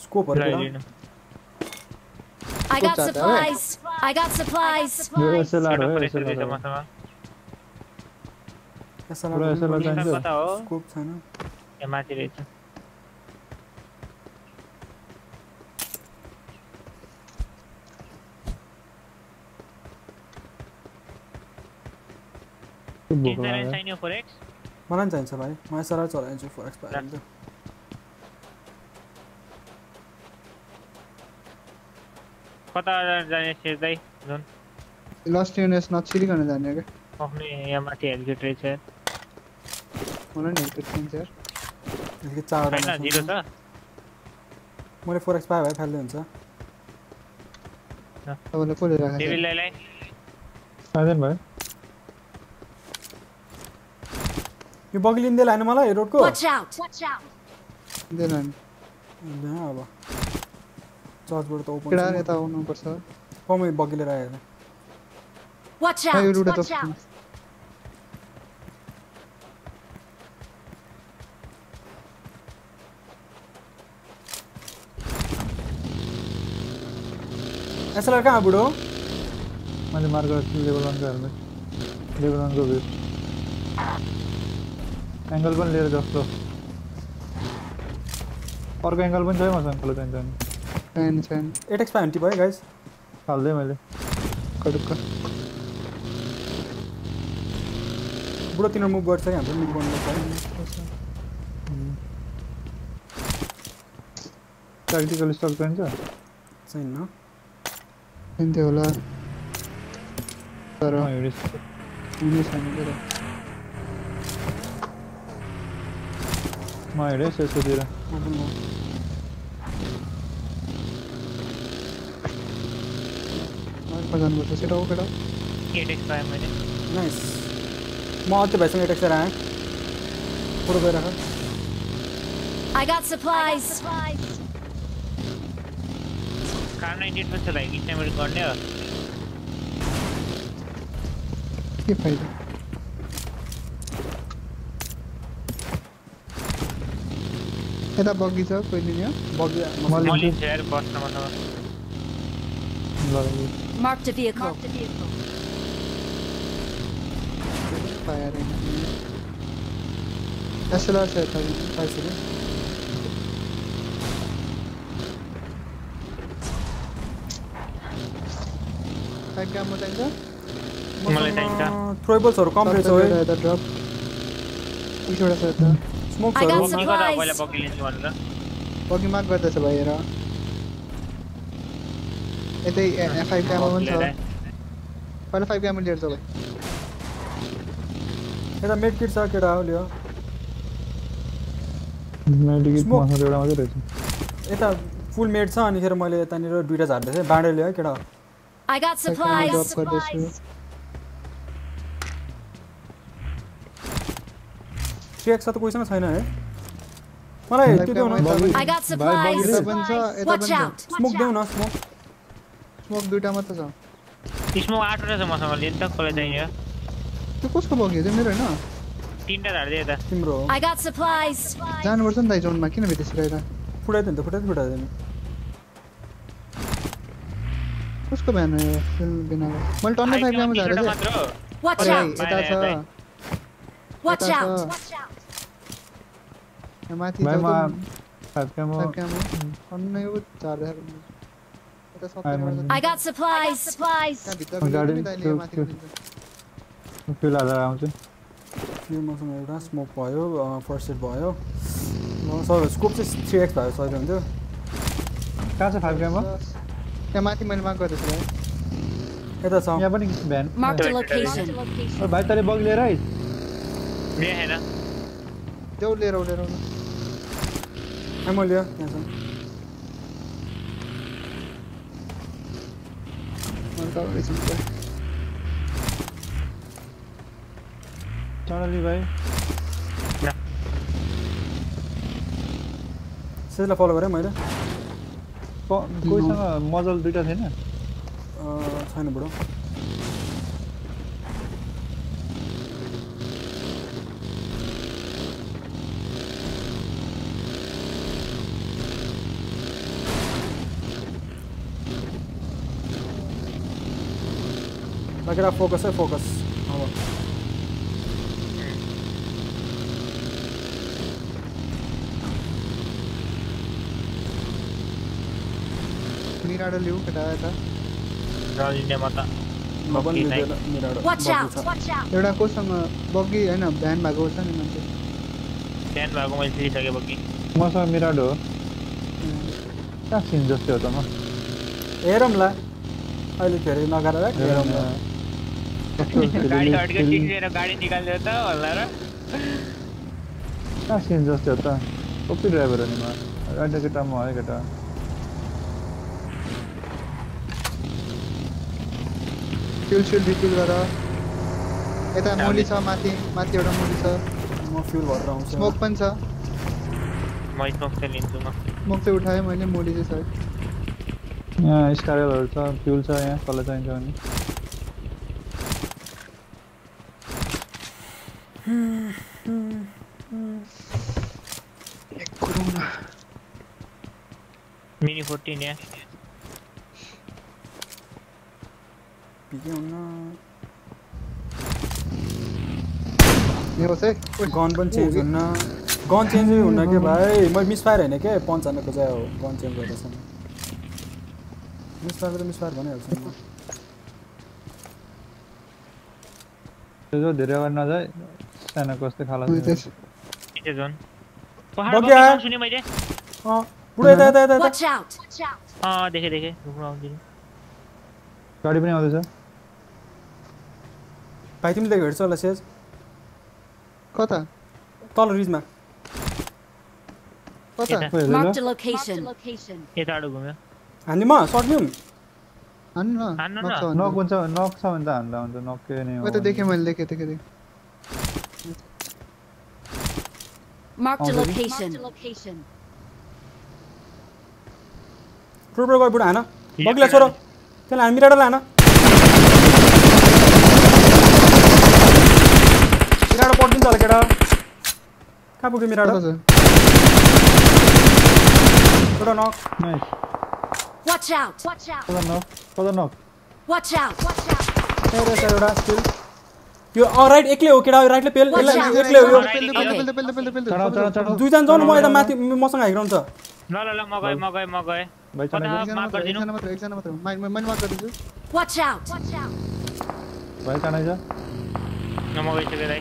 स्कोपहरू ल लिनु I got supplies. I got supplies. यो एसएलआर हो सेटअप रहेछ एसएलआर मसँग पुरा SLR चाहिन्छ कता हो स्कोप छैन यहाँ माथि रहेछ मलाई चाहिन्छ भाइ म एसआरआर चलाइदिन्छु फोर एक्स पाइहाल्छ कता जाने सिर्दै जुन लस्ट नछिरिकन जाने क्या आफ्नै यहाँ माथि हेलगेट रहेछ मलाई नि चाहिन्छ यार होइन जिरो छ मैले फोर एक्स पाएँ भए फाल्दै हुन्छ तपाईँलाई कसले राखेको? डेभिललाई साधन भयो यो बगी लिँदै लाने मलाई रोडको Watch out! Watch out! दिँदैन नि। यहाँ अब चर्चबाट त ओपन यता आउनुपर्छ कमै बगी लिएर आयो Watch खै, यो out! रुट Watch त out! एसएलआर कहाँ बुढो मैले मार्क गरेको छु लेभल वानको हेलमेट लेभल वानको भ्यू एङ्गल पनि लिएर जस्तो अर्को एङ्गल पनि छ है मसँग ठुलो चाहिन्छ भने छैन छैन एट एक्स फाइभ भयो गाइस हाल्दै मैले कडुक्क बुढो तिनीहरू मुभ गर्छ कि हाम्रो मुभ गर्नुपर्छ प्र्याक्टिकल स्टक चाहिन्छ छैन हिँड्थ्यो होला तर अँ, हिँडिस्। हुने छैन तर म हिँडेँ यसोतिर अर्को जानुपर्छ सेटा हो केटा एट एक्स पाएँ मैले नाइस म अझै भाइसँग एट एक्स आएँ बुढो गइराख I got supplies. Car ninety eight छ भाइ स्ट्यामिट गर्ने हो। के फाइदा यता बगी छ कहिले यहाँ बगी म म लिन्छु लिन्छु यार बस्न मसँग ल ल, Marked a vehicle. Fire SLR छ यता पाइसक्यो फाइभ ग्राममा चाहिन्छ मलाई चाहिन्छ। थ्रोबल्सहरू कम रहेछ एउटा है यता ड्रप छ यता स्मोक्सहरू पहिला लिन्छु भनेर। बगी मार्क गर्दैछ भाइ हेर यतै फाइभ पनि छ पहिला फाइभ ग्राममा लिएर। जाऊ भाइ यता मेड किट छ केटा हो लियो। यता फुल मेड छ अनिखेर मैले यतानिर दुइटा झार्दैछ। बाँडेर ल्यायो केटा। I got supplies. छ त कोहीसँग छैन है मलाई त्यो देऊ न! स्मोक देऊ न स्मोक स्मोक दुइटा मात्र छ स्मोक आठवटा छ मसँग लिनु त कसलाई चाहियो त्यो कसको बगी हो त्यो मेरो होइन तिनवटा झारिदियो यता तिम्रो. जानुपर्छ नि त जोनमा किन भित्र सिकाएर फुटाइदियो नि त फुटाइदियो फुटाइदियो कसको बिहान हो यो फिल्म बिनाको मैले टन्नै five Watch out! Watch out! यहाँ माथि भाइ म यता। I got supplies. Supplies. गाडी हालेर आउँछु यो मसँग एउटा स्मोक भयो फर्स्ट एड भयो सर स्कोप चाहिँ थ्री एक्स भयो हुन्थ्यो कहाँ छ फाइभ क्याममा त्यहाँ माथि मैले माग भाइ यता छ यहाँ पनि भ्यान भाइ तैँले बग लिएर देखेन देऊ लिएर लिएर। एमो लियो भाइ। चढली भाइ सेजलाई फलो गरेँ मैले कोहीसँग मजल दुइटा थिएन? अँ, छैन बुढो लगेर फोकस है फोकस। अब केटा यता रलिने म त म पनि बग्गी लिँदैन मिराडो! एउटा कोसँग बग्गी होइन भ्यान भएको छ नि मान्छे बिहान भएको मैले लिइसकेँ बग्गी मसँग मिराडो हो कहाँ सिन जस्तै हो त म हेरौँला अहिले फेरि नगरेर हेरौँला गाडी निकालिदियो त होला र कहाँ सिन जस्तै हो त कपी ड्राइभर हो नि म अहिले केटा म है केटा फ्युल सुल रिफिल गर यता मोली छ माथि माथि एउटा मोली छ म फ्युल भरेर आउँछु स्मोक पनि छ। म स्मोक चाहिँ लिन्छु म स्मोक चाहिँ उठाएँ मैले मोली चाहिँ छ यहाँ स्टारहरू छ फ्युल छ यहाँ कसलाई चाहिन्छ भने। मिनी फोर्टिन यहाँ पिके हुन्न मेरो चाहिँ गन पनि चेन्ज हुन्न। गन चेन्जै हुन्न के भाइ? मैले मिसफायर होइन के? पन्च हान्नुको चाहिँ हो गन चेन्ज गर्दैछ मिसफायर त मिसफायर भनिहाल्छु जो धेरै अगाडि नजाए सानो कस्तो खाला सुने मैले। अँ बुढो यता यता यता देखेँ देखेँ। गाडी पनि आउँदैछ? भाइ तिमीले भेट्छ होला सेज। कता? तल रिजमा। कता? घुम्यो। हान्ने म हान्नु न। हान्नु नक न। छ भने। नक हुन्छ नक छ भने त हान्दा हुन्छ नक्कै नै हो। ओ त देखेँ मैले देखेँ देखेँ देखेँ। Marked a really? location. ठुलो ठुलो गयो बुढो हान। बग्ला छोरो। त्यसलाई हान मिराडोलाई हान मिराडो पड्किन्छ होला केटा कहाँ पुग्यो मिराडो कता छ एउटा knock nice Watch out! Watch out! कता नक कता knock Watch out! Watch out! त्यही रहेछ एउटा स्किल यो अँ राइट एक्लै हो केटा राइटले पेल। Watch यसलाई out. एक्लै हो। यो पेल्दै पेल्दै पेल्दै पेल्दै पेल्दै चढाउ चढाउ चढाउ दुईजना जाउँ न म यता माथि मसँग हाइग्राउन्ड छ ल ल ल म गएँ म गएँ म गएँ भाइ कता चढाइ एकजना माफ मात्र गरिदिनु एकजना मात्र एकजना मात्र मै- मै- मैले मार्क गरिदिन्छु Watch out! Watch out! भाइ चढाइ छ न म गइसकेँ दाइ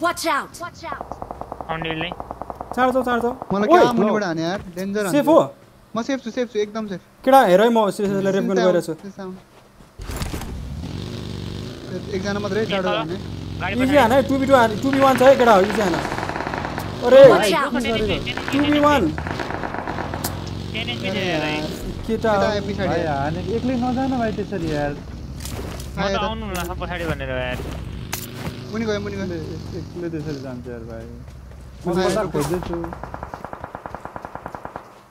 Watch out! Watch out! चाँडो चाँडो जाउँ मलाई क्या मुनिबाट हाने यार? डेन्जर सेफ हो। म सेफ छु सेफ छु एकदम सेफ केटा हेर है म सिरियसलाई रेप गर्न गइरहेको छु। त्यस्तै आउँ। एकजना मात्रै टाढो हाने इजी हान है टु बी टू हान टु बी वान छ है हो इजी हान। अरे Watch out! Two B one ten HP छ दाइ केटा। भाइ। हाने। एक्लै नजान भाइ त्यसरी यार। म त। आउनु होला पछाडि भनेर यार। मुनि गयो मुनि गयो एक्लै एक्लै त्यसरी जान्छ यार भाइ म कता खोज्दैछु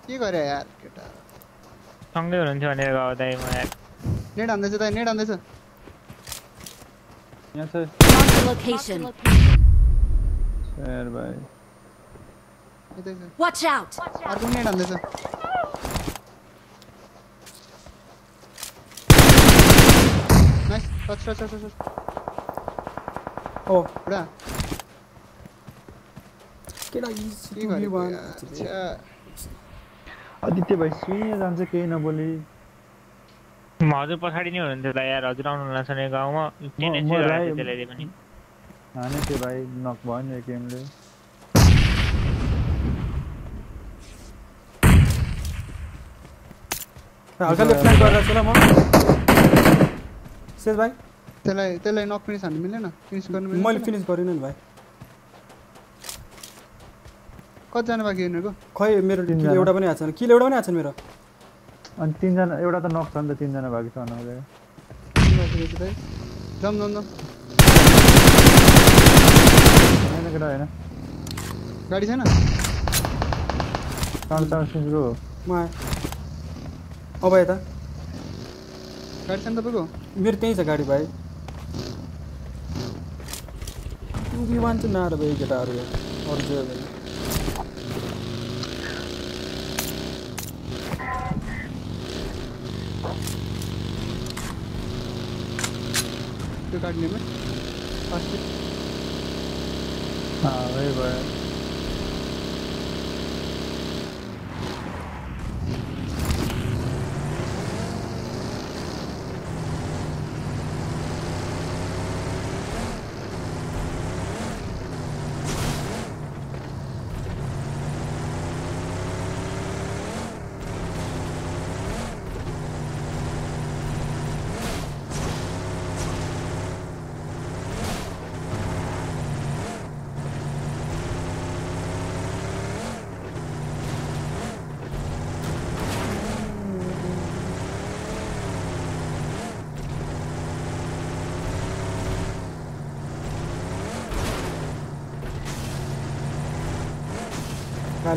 के गरे यार? केटा सँगै हुनुहुन्थ्यो भनेर गयो दाइ म। यार नेट हान्दैछ त नेट हान्दैछ यहाँ छ location. यार भाइ Watch out! अर्को net हान्दैछ nice touch touch touch touch ओ एउटा केटा इजी के टु बी गरेको वान यार छ्या। आदित्य भाइ सुइँ जान्छ केही नबोली म हजुर पछाडि नै हुनुहुन्थ्यो दाइ यार हजुर आउनु होला भने गाउँमा टेन म- एचपी म गरेको राई- थियो त्यसले पनि हाने त्यो भाइ नक भयो नि गेमले हल्का लेफ्ट फ्ल्याङ्क गरेर छु ल म सेज भाइ त्यसलाई त्यसलाई नक फिनिस हान्नु मिलेन? फिनिस गर्नु मिलेन मैले फिनिस गरिनँ नि भाइ। कतिजना बाँकी यिनीहरूको? खै मेरो। एउटा पनि आएको छैन। किल एउटा पनि आएको छैन मेरो? अनि तिनजना एउटा त नक छ नि त तिनजना बाँकी छ जम जम जम। होइन केटा होइन। गाडी छैन? चाँडो चाँडो सिन्जो म आएँ अब यता। गाडी छैन तपाईँको? मेरो त्यहीँ छ गाडी भाइ। टु बी वान चाहिँ नआएर भाइ केटाहरू यो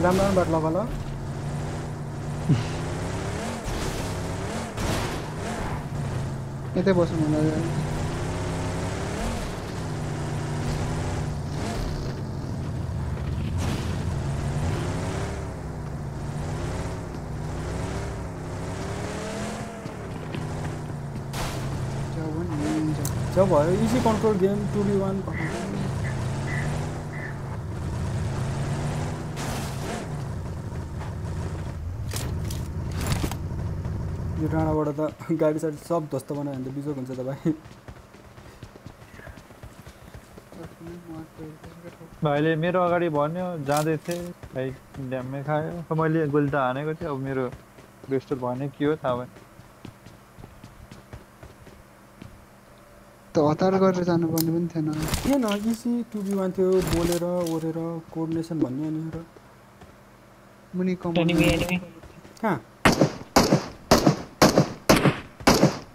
राम्रो बाटो लगाल यतै बस्नु होला जाऊ भने जाऊ जो भयो easy control game to be one यो डाँडाबाट त गाडी साडी सब ध्वस्त बनायो भने त बिजोक हुन्छ त भाइ। भाइले मेरो अगाडि भन्यो जाँदै थिएँ भाइ ड्याममै खायो। मैले गोली त हानेको थिएँ अब मेरो बेस्टल भन्यो के हो थाहा भएन। त हतार गरेर जानुपर्ने पनि थिएन। थिएन इजी टु बी वान थियो बोलेर ओरेर कोअर्डिनेसन भन्ने अनि र। मुनि enemy. कहाँ?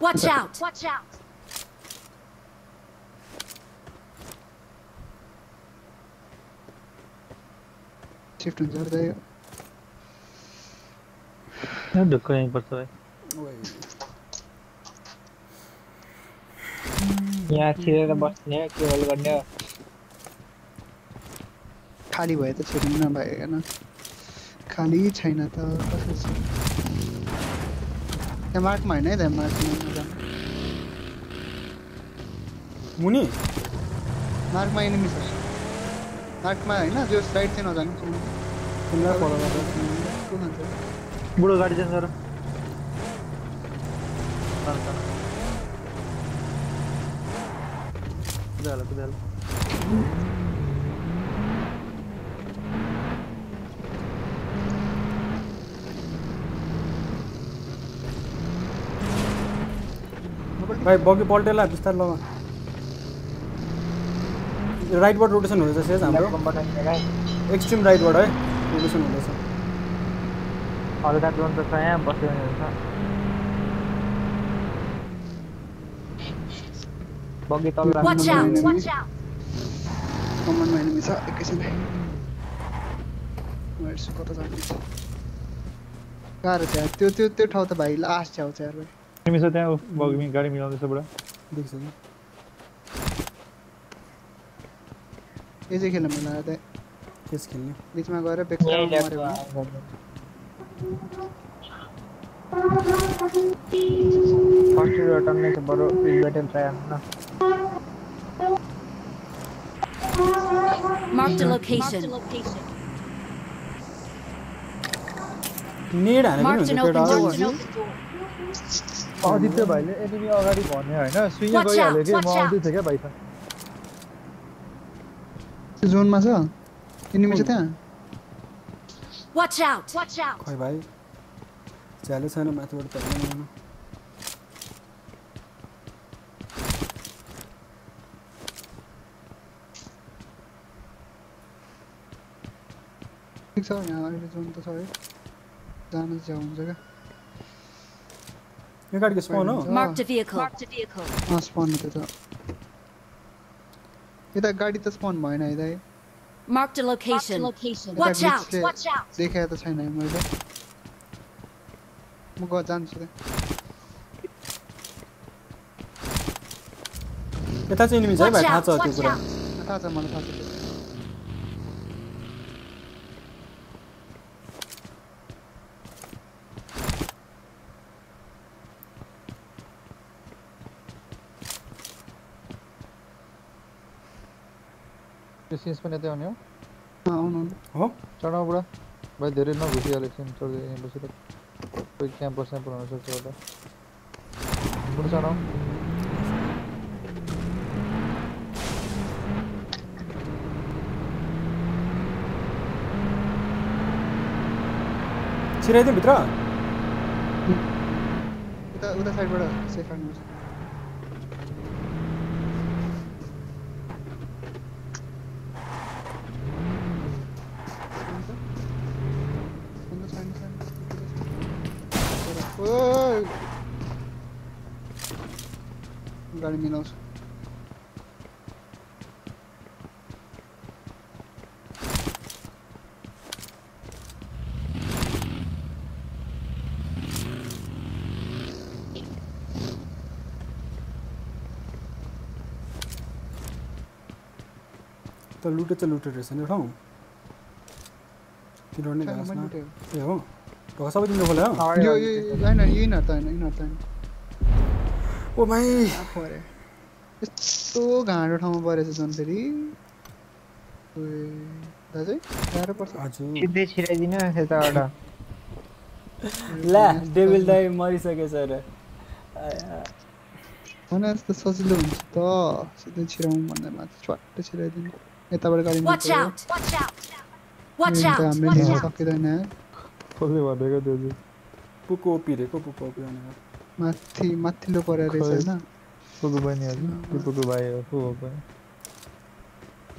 Watch out! Watch out! Shift हुन्छ अरे दाइ ढुक्क यहीँ पर्छ भाइ यहाँ छिरेर बस्ने हो, के होल गर्ने हो। खाली भए त छिटो न भएन खाली छैन त कसो छ त्यहाँ मार्कमा होइन है त्यहाँ मार्कमा मुनि मार्कमा एनिमी छ मार्कमा होइन जो साइड चाहिँ नजानु तिमीलाई फलो गरेर को भन्छ बुढो गाडी चाहिँ तर कुदाइहाल कुदाइहाल भाइ बगी पल्टेला बिस्तारै लगा राइटबाट रोटेसन हुँदैछ सेज हाम्रो। एक्सट्रिम राइटबाट है? रोटेसन हुँदैछ। हल्का जोन त छ यहाँ बस्यो भने हुन्छ। बगी तल Watch out! enemy. Watch out! कमानमा एनिमी छ एकैछिन म हेर्छु कता जान्छ गाह्रो छ यार त्यो त्यो त्यो ठाउँ त भाइ लास्ट छ यार भाइ तिमी छ त्यहाँ बगी गाडी मिलाउँदैछ बुढा देख्छ कि यो चाहिँ खेल्न? मन लाग्यो त्यस खेल्ने बिचमा गएर बेक्स यहीँ मऱ्यो ल्याएको भने फर्स्ट रिटर्न नै छ बरु ब्याटल ट्राई न Marked a location. नेड हाने पनि Marked an हुन्छ open केटा door. आदित्य भाइले एनिमी अगाडि भन्यो होइन। Watch गइहाल्यो कि? म. आउँदै थिएँ क्या भाइसँग त्यो जोनमा छ? एनिमी छ त्यहाँ? Watch out! Watch out! खै भाइ? झ्याले छैन माथिबाट त ठिक छ यहाँ अहिले जोन त छ है। जानु चाहिँ हुन्छ क्या? यो गाडीको स्पोन हो Marked a vehicle. Marked a vehicle. अँ स्पन त्यो त यता गाडी त स्पन भएन है दाइ Marked a location. यता Watch out! glitchले Watch out! देखाएको त छैन है मैले म ग जान्छु यता चाहिँ एनिमी छ है भाइ Watch थाहा out! छ त्यो कुरा! थाहा छ मलाई थाहा छ सिन्स पनि यतै आउने हो हो चढाउ बुढा भाइ धेरै नघुसिहाल्यो एकछिन चढ्दै यहीँ बसेर कोही क्याम्पर स्याम्पर हुनसक्छ होला बुढो चढाउ छिराइदिउँ भित्र उता उता साइडबाट सेफ हान्नुपर्छ terminals. तो लुटे तो लुटे रहेछ नि उठाउँ किन लुटे ए हो ढोका सबै तिमीले खोल्यो यो यो होइन यिनीहरू त होइन यिनीहरू त होइन ओ भाइ यस्तो घाँडो ठाउँमा परेछ झन् फेरि ओए, दाजु गाह्रो पर्छ हजुर सिधै छिराइदिनु यताबाट ला डेभिल दाई मरिसकेछ अरे होइन यस्तो सजिलो हुन्छ त सिधै छिराउँ भन्दा माथि छ्वाट्टै छिराइदिनु यताबाट गाडी Watch out! Watch out! Watch त out! हामीले! सकिँदैन कसले भनेको त्यो चाहिँ पुको ओपिरेको पुको ओपी भनेको माथि माथिल्लो परेर रहेछ होइन। पुगु बहिनी हजुर त्यो पुगु भाइ हो को हो पनि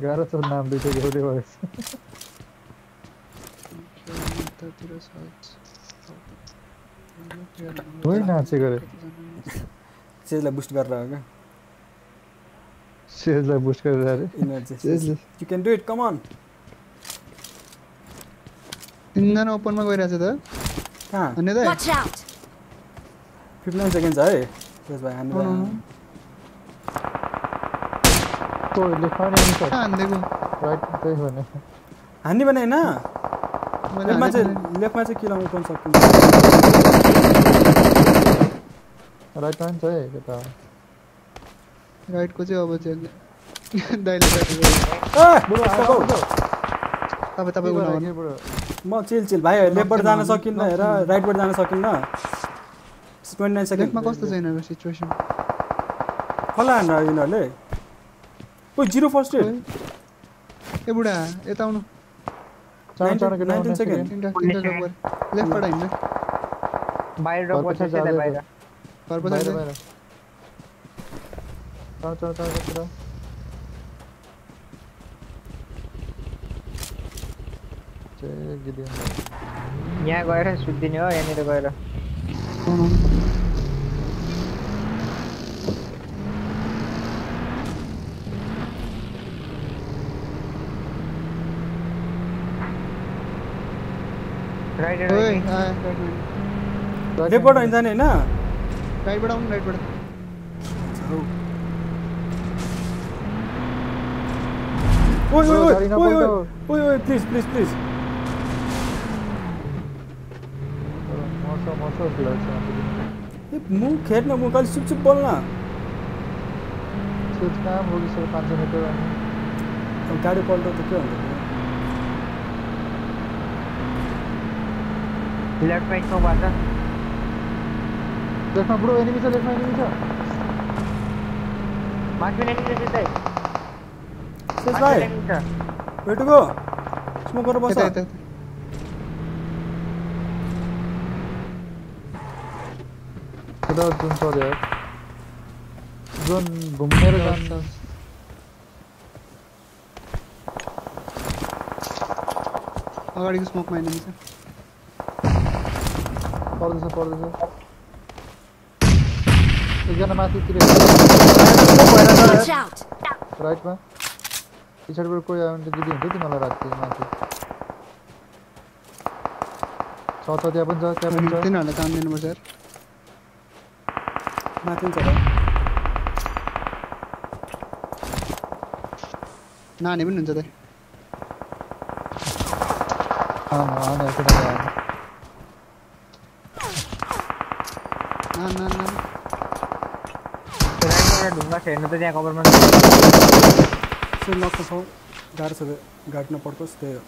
गाह्रो छ नाम दुइटै एउटै भएछ। यतातिर छ होइ नाचेको रे चेजलाई बुस्ट गरेर हो क्या। सेजलाई बुस्ट गरेर अरे चेजले। You can do it come on तिनजना ओपनमा गइरहेछ त। कहाँ? अन्य त! फिफ्टी नाइन सेकेन्ड छ है राइट त्यही भने हान्ने भने होइन? लेफ्टमा चाहिँ लेफ्टमा चाहिँ किलो उठाउनु सकिन्छ राइटमा नि छ है केटा राइटको चाहिँ अब चाहिँ दाइले तपाईँ तपाईँ? म चिल चिल। भाइ लेफ्टबाट जान सकिन्न हेर राइटबाट जान सकिन्न? ट्वेन्टी नाइन सेकेन्ड लेफ्टमा कस्तो छ यिनीहरूको सिचुएसन हान्नु यिनीहरूले ओ जिरो फर्स्ट एड ए बुढा यता आउनु लेफ्टबाट हिँड्नु बाहिर बाहिर घर बाहिर पछाडि यहाँ गएर सुत्दिने हो यहाँनिर गएर राइट ओए राइट आ, राइटबाट लेफ्टबाट होइन जाने होइन राइटबाट आउनु राइटबाट ओइ ओइ ओइ गाडी ओइ नपल्टाऊ। ओइ ओइ ओइ प्लिज प्लिज प्लिज मर्छ मर्छ जस्तो लाग्छ ए मुख हेर्न मुख अलिक चुप चुप बोल्न। सोच कहाँ पुगिसक्यो पाँच सय मिटर अनि अब गाडी पल्ट त के हुन्छ लेफ्ट राइट को बाजा लेफ्टमा बुढो एनिमी छ लेफ्टमा एनिमी छ माथि पनि enemy छ त्यतै। सेज माथि भाइ enemy छ वेट गो स्मोक गरेर बस यता यता यता। केटा जुन चल्यो यार जुन घुमेर जान्छ अगाडिको स्मोकमा हिँड्नु छ पर्दैछ पर्दैछ एकजना माथितिर Watch out! राइटमा पछाडिबाट कोही आयो भने त गिदी हुन्थ्यो तिमीलाई राति माथि छ छ त्यहाँ पनि छ त्यहाँ पनि छ तिनीहरूलाई काम दिनुपर्छ यार माथि छ र नानी पनि हुन्छ त हान हान केटा हान ना ना ना राइटबाट ढुङ्गा छ हेर्नु त त्यहाँ कभरमा नक्क छौ गाह्रो छ गाडी नपड्कोस् त्यही हो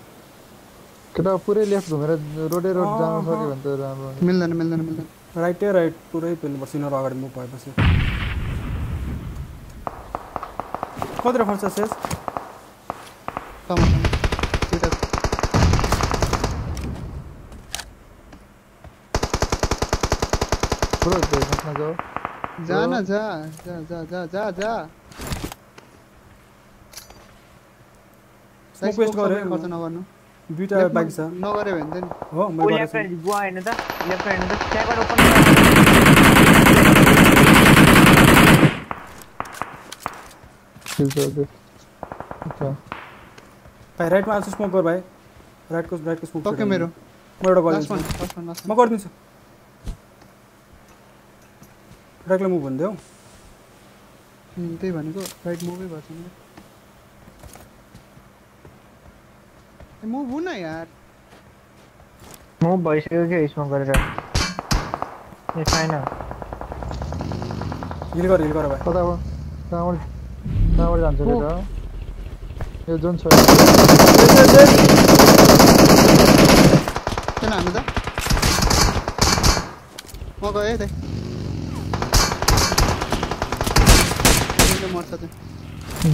केटा पुरै लेफ्ट घुमेर रोडै रोड जानु। सक्यो भने त राम्रो। मिल्दैन मिल्दैन मिल्दैन राइटै राइट पुरै पेल्नुपर्छ यिनीहरू अगाडि मुभ भएपछि कति रेफर छ जा ना जा जा जा जा जा जा। स्मोक वेस्ट गरे खर्च नगर्नु दुइटा लेफ्टमा बाइक छ नगरे भने चाहिँ हो मैले लेफ़्ट राइट बुवा हेर्नु त लेफ़्ट राइट हेर्नु त त्यहाँबाट ओपन ठिक छ हजुर ठिक छ भाइ राइटमा आएको स्मोक गर भाइ राइटको राइटको स्मोक सक्यो मेरो। म एउटा लास्ट वान गरिदिन्छु लास्ट वान लास्ट म गरिदिन्छु राइटलाई मुभ भनिदेऊ वान त्यही भनेको राइट मुभै भएको छ मेरो मुभ हुन यार। म भइसक्यो क्या यसमा गरेर। ए छैन। हिल गर हिल गर भाइ कता हो? कहाँबाट कहाँबाट जान्छ रे त? यो जुन छ हान्नु त। म गएँ त्यही। আমার সাথে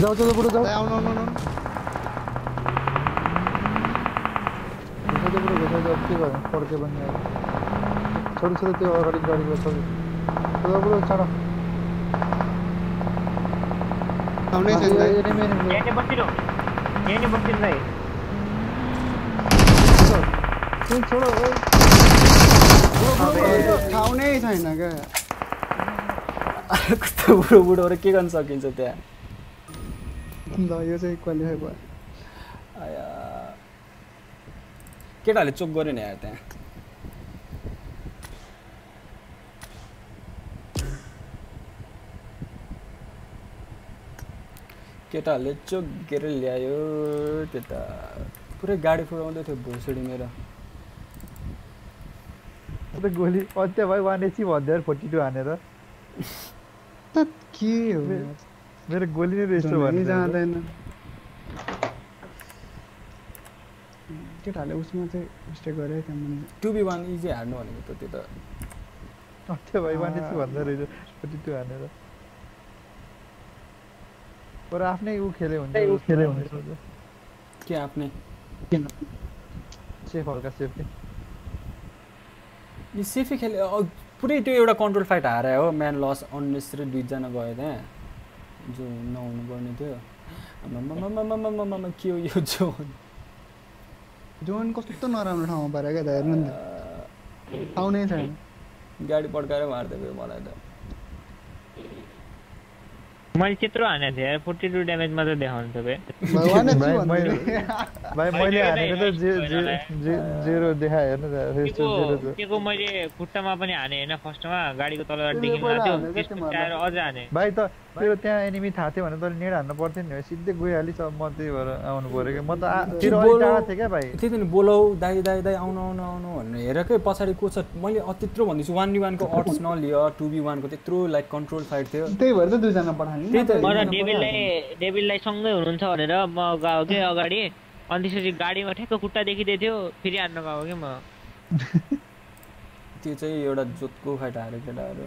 যাও চলো পুরো যাও যাও না না না ঘুরে ঘুরে ঘুরে যাও ঠিক আছে পড় के बन जाएगा छोटी छोटी तो गाड़ी गाड़ी को छोड़ चलो पुरो चलो सामने से ये ने बंद करो. ये ने बंद कर रहा है तुम छोड़ो ओ सामने ही था ना क्या कस्तो बुढो बुढोहरू के गर्न सकिन्छ त्यहाँ ल यो चाहिँ क्वालिफाई भयो आया केटाहरूले चोक गऱ्यो नि यार त्यहाँ केटाहरूले चोक गेर ल्यायो त्यता पुरै गाडी फुराउँदै थियो भुसुडी मेरो गोली अन्त्य भयो वान एची भन्दै फोर्टी टू हानेर के हो मेरो गोली नै जनै भन्नु जाँदैन केटाहरूले उसमा चाहिँ मिस्टेक गरे त्यहाँ मैले टु बी वान इजी हार्नु भनेको त त्यो त अन्त्य भयो वान एची भन्दै रहेछ फोर्टी टू हानेर पर आफ्नै ऊ खेले हुन्छ ऊ खेले हुन्छ के आफ्नै सेफ हल्का सेफ के यो सेफी खेले अ, पुरै त्यो एउटा कन्ट्रोल फाइट हारे हो। म्यान लस अन्नेसरी दुईजना गयो त्यहाँ। जो नहुनुपर्ने थियो। के हो यो जोन? जोन कस्तो नराम्रो ठाउँमा पऱ्यो क्या त हेर्नु नि त। छैन। गाडी पड्काएर मार्दै गयो मलाई त। मैले त्यत्रो हानेको थिएँ फोर्टी टू ड्यामेज मात्रै देखाउनु [laughs] [laughs] तपाईँ मैले खुट्टामा पनि हाने होइन फर्स्टमा। गाडीको तलबाट अझ हाने। भाइ त तेरो त्यहाँ एनिमी थाहा थियो भने तैँले नेड हान्नु पर्थ्यो नि सिधै गइहालिस् अब म त्यही भएर आउनु पऱ्यो क्या म त तेरो टाढा थिएँ क्या भाइ। त्यही त नि बोलाउ दाइ दाइ दाइ आउनु आउनु आउनु भनेर हेरेकै पछाडि को छ। मैले त्यत्रो भन्दैछु वान बी वानको अट्स नलियो टु बी वानको त्यत्रो लाइक कन्ट्रोल फाइट थियो। त्यही भएर त दुईजना त म त डेभिललाई डेभिललाई सँगै हुनुहुन्छ भनेर म गएको के [laughs] अगाडि अनि त्यसपछि गाडीमा ठ्याक्क खुट्टा देखिँदै थियो फेरि हान्न गएको कि म। त्यो चाहिँ एउटा जोतको फाइट हारे केटाहरू।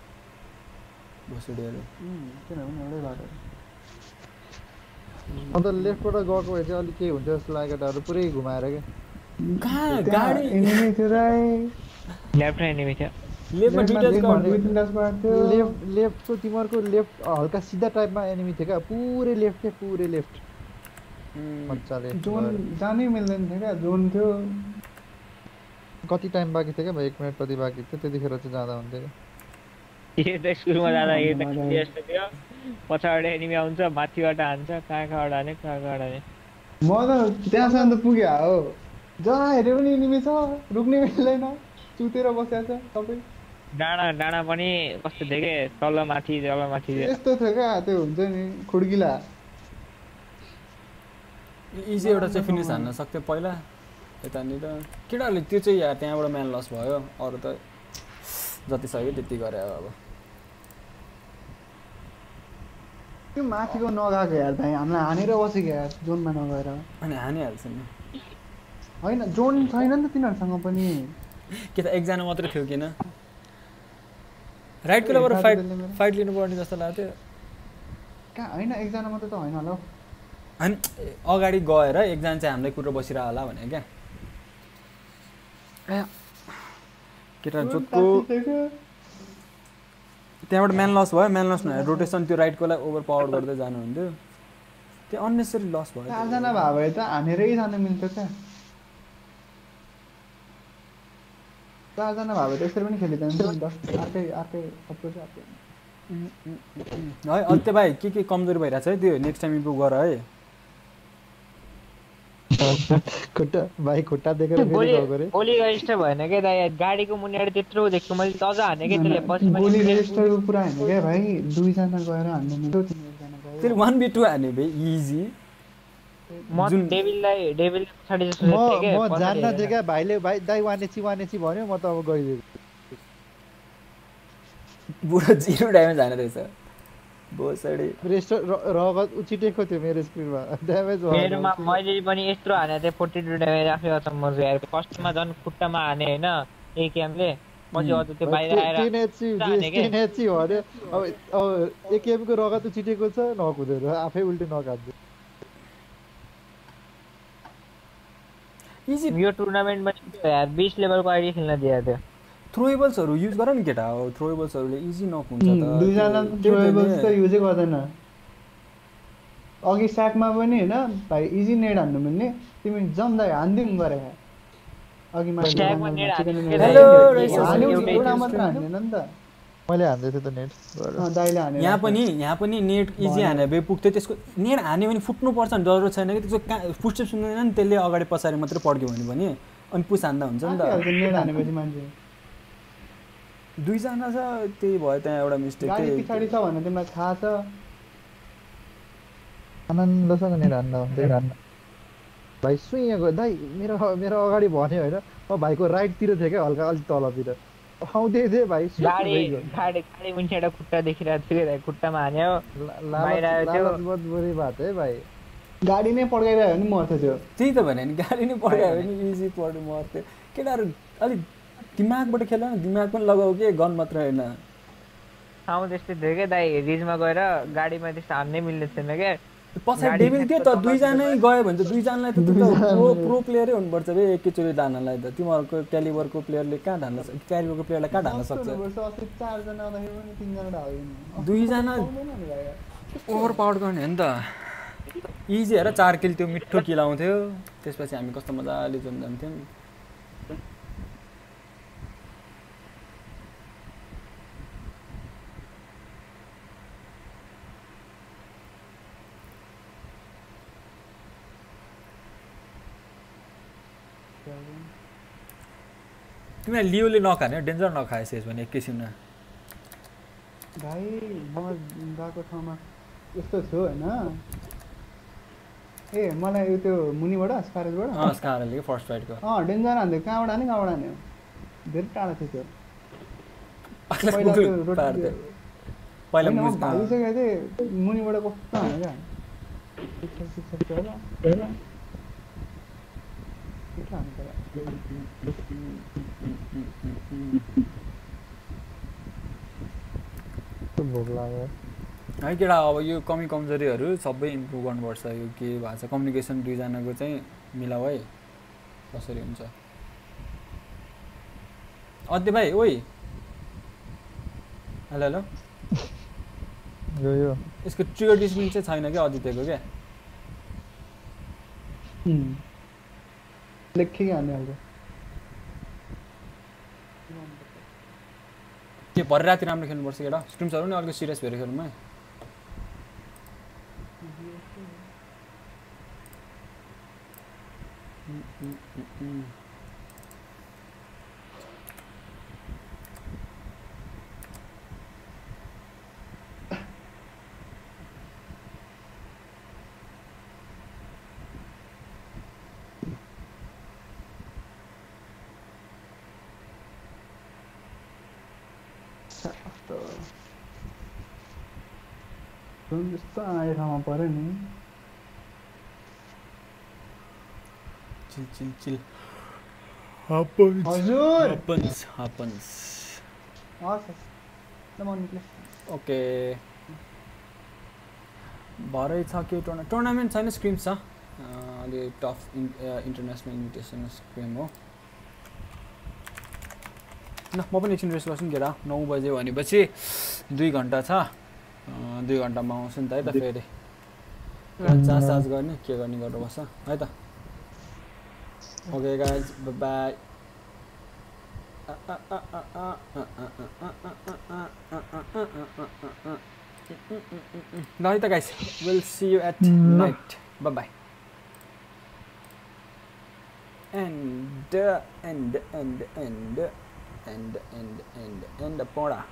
भुसुडीहरू किनभने एउटै बाटो अन्त लेफ्टबाट गएको भए चाहिँ अलिक केही हुन्छ जस्तो लाग्यो केटाहरू पुरै घुमाएर क्या गाडी enemy थियो राई। लेफ्ट एनिमी थियो। लेफ्ट लेफ्टको तिमीहरूको लेफ्ट हल्का सिधा टाइपमा एनिमी थियो क्या पुरै लेफ्ट थियो पुरै लेफ्ट मजाले जोन जानै मिल्दैन थियो क्या जोन थियो कति टाइम बाँकी थियो क्या एक मिनट कति बाँकी थियो त्यतिखेर चाहिँ जाँदा हुन्थ्यो क्या यो त स्कुलमा जाँदा यो त के जस्तो थियो। पछाडि एनिमी आउँछ माथिबाट हान्छ कहाँ कहाँबाट हाने कहाँ कहाँबाट हाने। म त त्यहाँसम्म त पुग्यो हो। जहाँ हेऱ्यो पनि enemy छ रुक्नै मिल्दैन। चुतेर बसेको छ सबै। डाँडा डाँडा पनि कस्तो थियो के? तल माथि तल माथि। यस्तो थियो क्या त्यो हुन्छ नि खुड्किला। इजी एउटा चाहिँ फिनिस हान्न सक्थ्यो पहिला। यतानिर केटाहरूले त्यो चाहिँ यार त्यहाँबाट म्यान लस भयो अरू त जति सक्यो त्यति गरे अब। त्यो माथिको नगएको यार भाइ हामीलाई हानेर बसेको यार जोनमा नगएर अनि हानिहाल्छ नि। होइन जोन छैन नि त तिनीहरूसँग पनि। के त एकजना मात्रै थियो किन राइट किलोबाट फाइट फाइट लिनुपर्ने जस्तो लाग्थ्यो। कहाँ होइन एकजना मात्रै त होइन होला हौ अनि अगाडि गएर एकजना चाहिँ हामीलाई कुरो बसिरह होला भने क्या। केटा जोतको त्यहाँबाट म्यान लस भयो म्यान लस नभए रोटेसन त्यो राइटकोलाई ओभर पावर गर्दै जानुहुन्थ्यो। त्यो अन्नेसरी लस भयो चारजना भए भए त हानेरै जानु मिल्थ्यो क्या। चारजना भए भए त यसरी पनि खेलिँदैन नि त अर्कै अर्कै अप्रोच अर्कै। है अन्त्य भाइ के के कमजोरी भइरहेछ है त्यो नेक्स्ट टाइम इम्प्रुभ गर है। खुट्टा भाइ खुट्टा देखेर फेरि गोली रेजिस्टर भएन क्या दाइ? गाडीको मुनिबाट त्यत्रो देख्छु मैले त अझ हाने क्या त्यसले? पछि गोली रेजिस्टरको कुरा होइन क्या भाइ? दुईजना गएर हान्नु मिल्थ्यो तिमी एकजना गएर। त्यसले वान बी टू हाने भाइ इजी म जुन- डेभिललाई डेभिल पछाडि जस्तो देख्थेँ क्या म जान्न क्या भाइले भाइ दाइ वान एची वान एची भन्यो म त अब गइदिएको बुढो जिरो ड्यामेज हाने रहेछ। बोसडी। रेस्टर रगत उछिटेको थियो मेरो स्क्रिनमा। [laughs] ड्यामेज भयो मेरोमा मैले पनि यत्रो हाने थिएँ फोर्टी टू ड्यामेज आफै अचम्म छु यार फर्स्टमा झन् खुट्टामा हाने होइन एकेएमले पछि अझ त्यो बाहिर आएर टेन एचसी पुरा हाने क्या। टेन एचसी अब अब एकेएमको रगत उछिटेको छ नकुदेर आफै उल्टी नकाट्दै इजी यो टुर्नामेन्टमा यार बिस लेभलको आइडी खेल्न दिएको थियो। थ्रोएबल्सहरू युज गर नि केटा। हो थ्रोएबल्सहरूले इजी नक हुन्छ त नि। युजै गर्दैन। अघि स्याकमा पनि होइन भाइ इजी नेड हान्नु मिल्ने। तिमी जम्दा हानिदिउँ गरे। अघि एउटै मात्र हान्दैन नि त। मैले हान्दै थिएँ त नेट अँ, दाइले हानेर यहाँ पनि यहाँ पनि नेट इजी हाने भए पुग्थ्यो। त्यसको नेट हान्यो भने फुट्नुपर्छ भने जरुरत छैन कि। त्यसको कहाँ फुटस्टेप सुन्दैन नि त्यसले अगाडि पछाडि मात्रै पड्क्यो भने पनि। अनि पुस हान्दा हुन्छ नि त। नेड हानेपछि मान्छे। दुईजना छ त्यही भयो त्यहाँ एउटा मिस्टेक गाडी पछाडि छ भने तिमीलाई थाहा छ। आनन्दसँग नेट हान्न हुन्थ्यो हान्न भाइ सुइँ गयो दाइ मेरो मेरो अगाडि भन्यो होइन म भाइको राइटतिर थिएँ क्या हल्का अलिक तलतिर। आउँदै थिएँ भाइ गाडी मुनिबाट खुट्टा देखिरहेको थियो क्या खुट्टामा हान्यो। बुरी बात है भाइ। गाडी नै पड्काइरह्यो भने मर्थ्यो त्यो। त्यही त भने नि गाडी नै पड्कायो भने इजी पढ्नु मर्थ्यो। केटाहरू अलिक दिमागबाट खेल न दिमाग पनि लगाऊ के? गन मात्र होइन। ठाउँ त्यस्तै थियो क्या दाइ? रिजमा गएर गाडीमा त्यस्तो हान्नै मिल्ने थिएन क्या पछाडि डेबिल थियो त दुईजनै गयो भने त दुईजनालाई त प्रो प्रो प्लेयरै हुनुपर्छ बे एकैचोटि धान्नलाई त। तिमीहरूको क्यालिबरको प्लेयरले कहाँ धान्न सक्छ? क्यालिबरको प्लेयरलाई कहाँ धान्न सक्छ? दुईजना ओभर पावर गर्ने हो नि त। इजी हेर चार किल त्यो मिठो किल आउँथ्यो। त्यसपछि हामी कस्तो मजाले जोन जान्थ्यौँ तिमीलाई लियोले नखाने डेन्जर नखाएछ भने एकैछिनमा भाइ म गएको ठाउँमा यस्तो थियो होइन। ए मलाई यो त्यो मुनिबाट स्कारेजबाट? अँ स्कारले फर्स्ट फाइटको अँ डेन्जर हान्थ्यो कहाँबाट हाने कहाँबाट हान्यो धेरै टाढा थियो त्यो। पहिला पहिला त्यो रोटी-। भागिसकेको थिएँ मुनिबाट कस्तो हान्यो क्या? भोक लाग्यो है केटा अब यो कमी कमजोरीहरू सबै इम्प्रुभ गर्नुपर्छ। यो के भएको छ? कम्युनिकेसन दुईजनाको चाहिँ मिलाऊ है। कसरी हुन्छ? अध्य भाइ ओइ। Hello hello. [laughs] यो यो। यसको ट्रिगर डिस्प्लिन चाहिँ छैन क्या अदित्यको क्या? लेखिक हानिहाल्छ के भरे राति राम्रो खेल्नुपर्छ केटा स्ट्रिम्सहरू नि अलिक सिरियस भएर खेलौँ है? जुन जस्तो आयो ठाउँमा पऱ्यो नि चिल चिल चिल happens हजुर happens happens हस् ओके भरै छ के टुर्ना टुर्नामेन्ट छैन स्क्रिम छ अलि टफ इन्टरनेसनल इन्भिटेसन स्क्रिम हो ल म पनि एकछिन रेस्ट गर्छु नि केटा। नौ बजे भनेपछि दुई घन्टा छ। दुई घन्टामा आउँछु नि त है त फेरि चार्ज चार्ज गर्ने के गर्ने गरेर बस्छ है त ओके गाइज बाई ल है त guys will see you at night bye and and and and and and and and and Pora.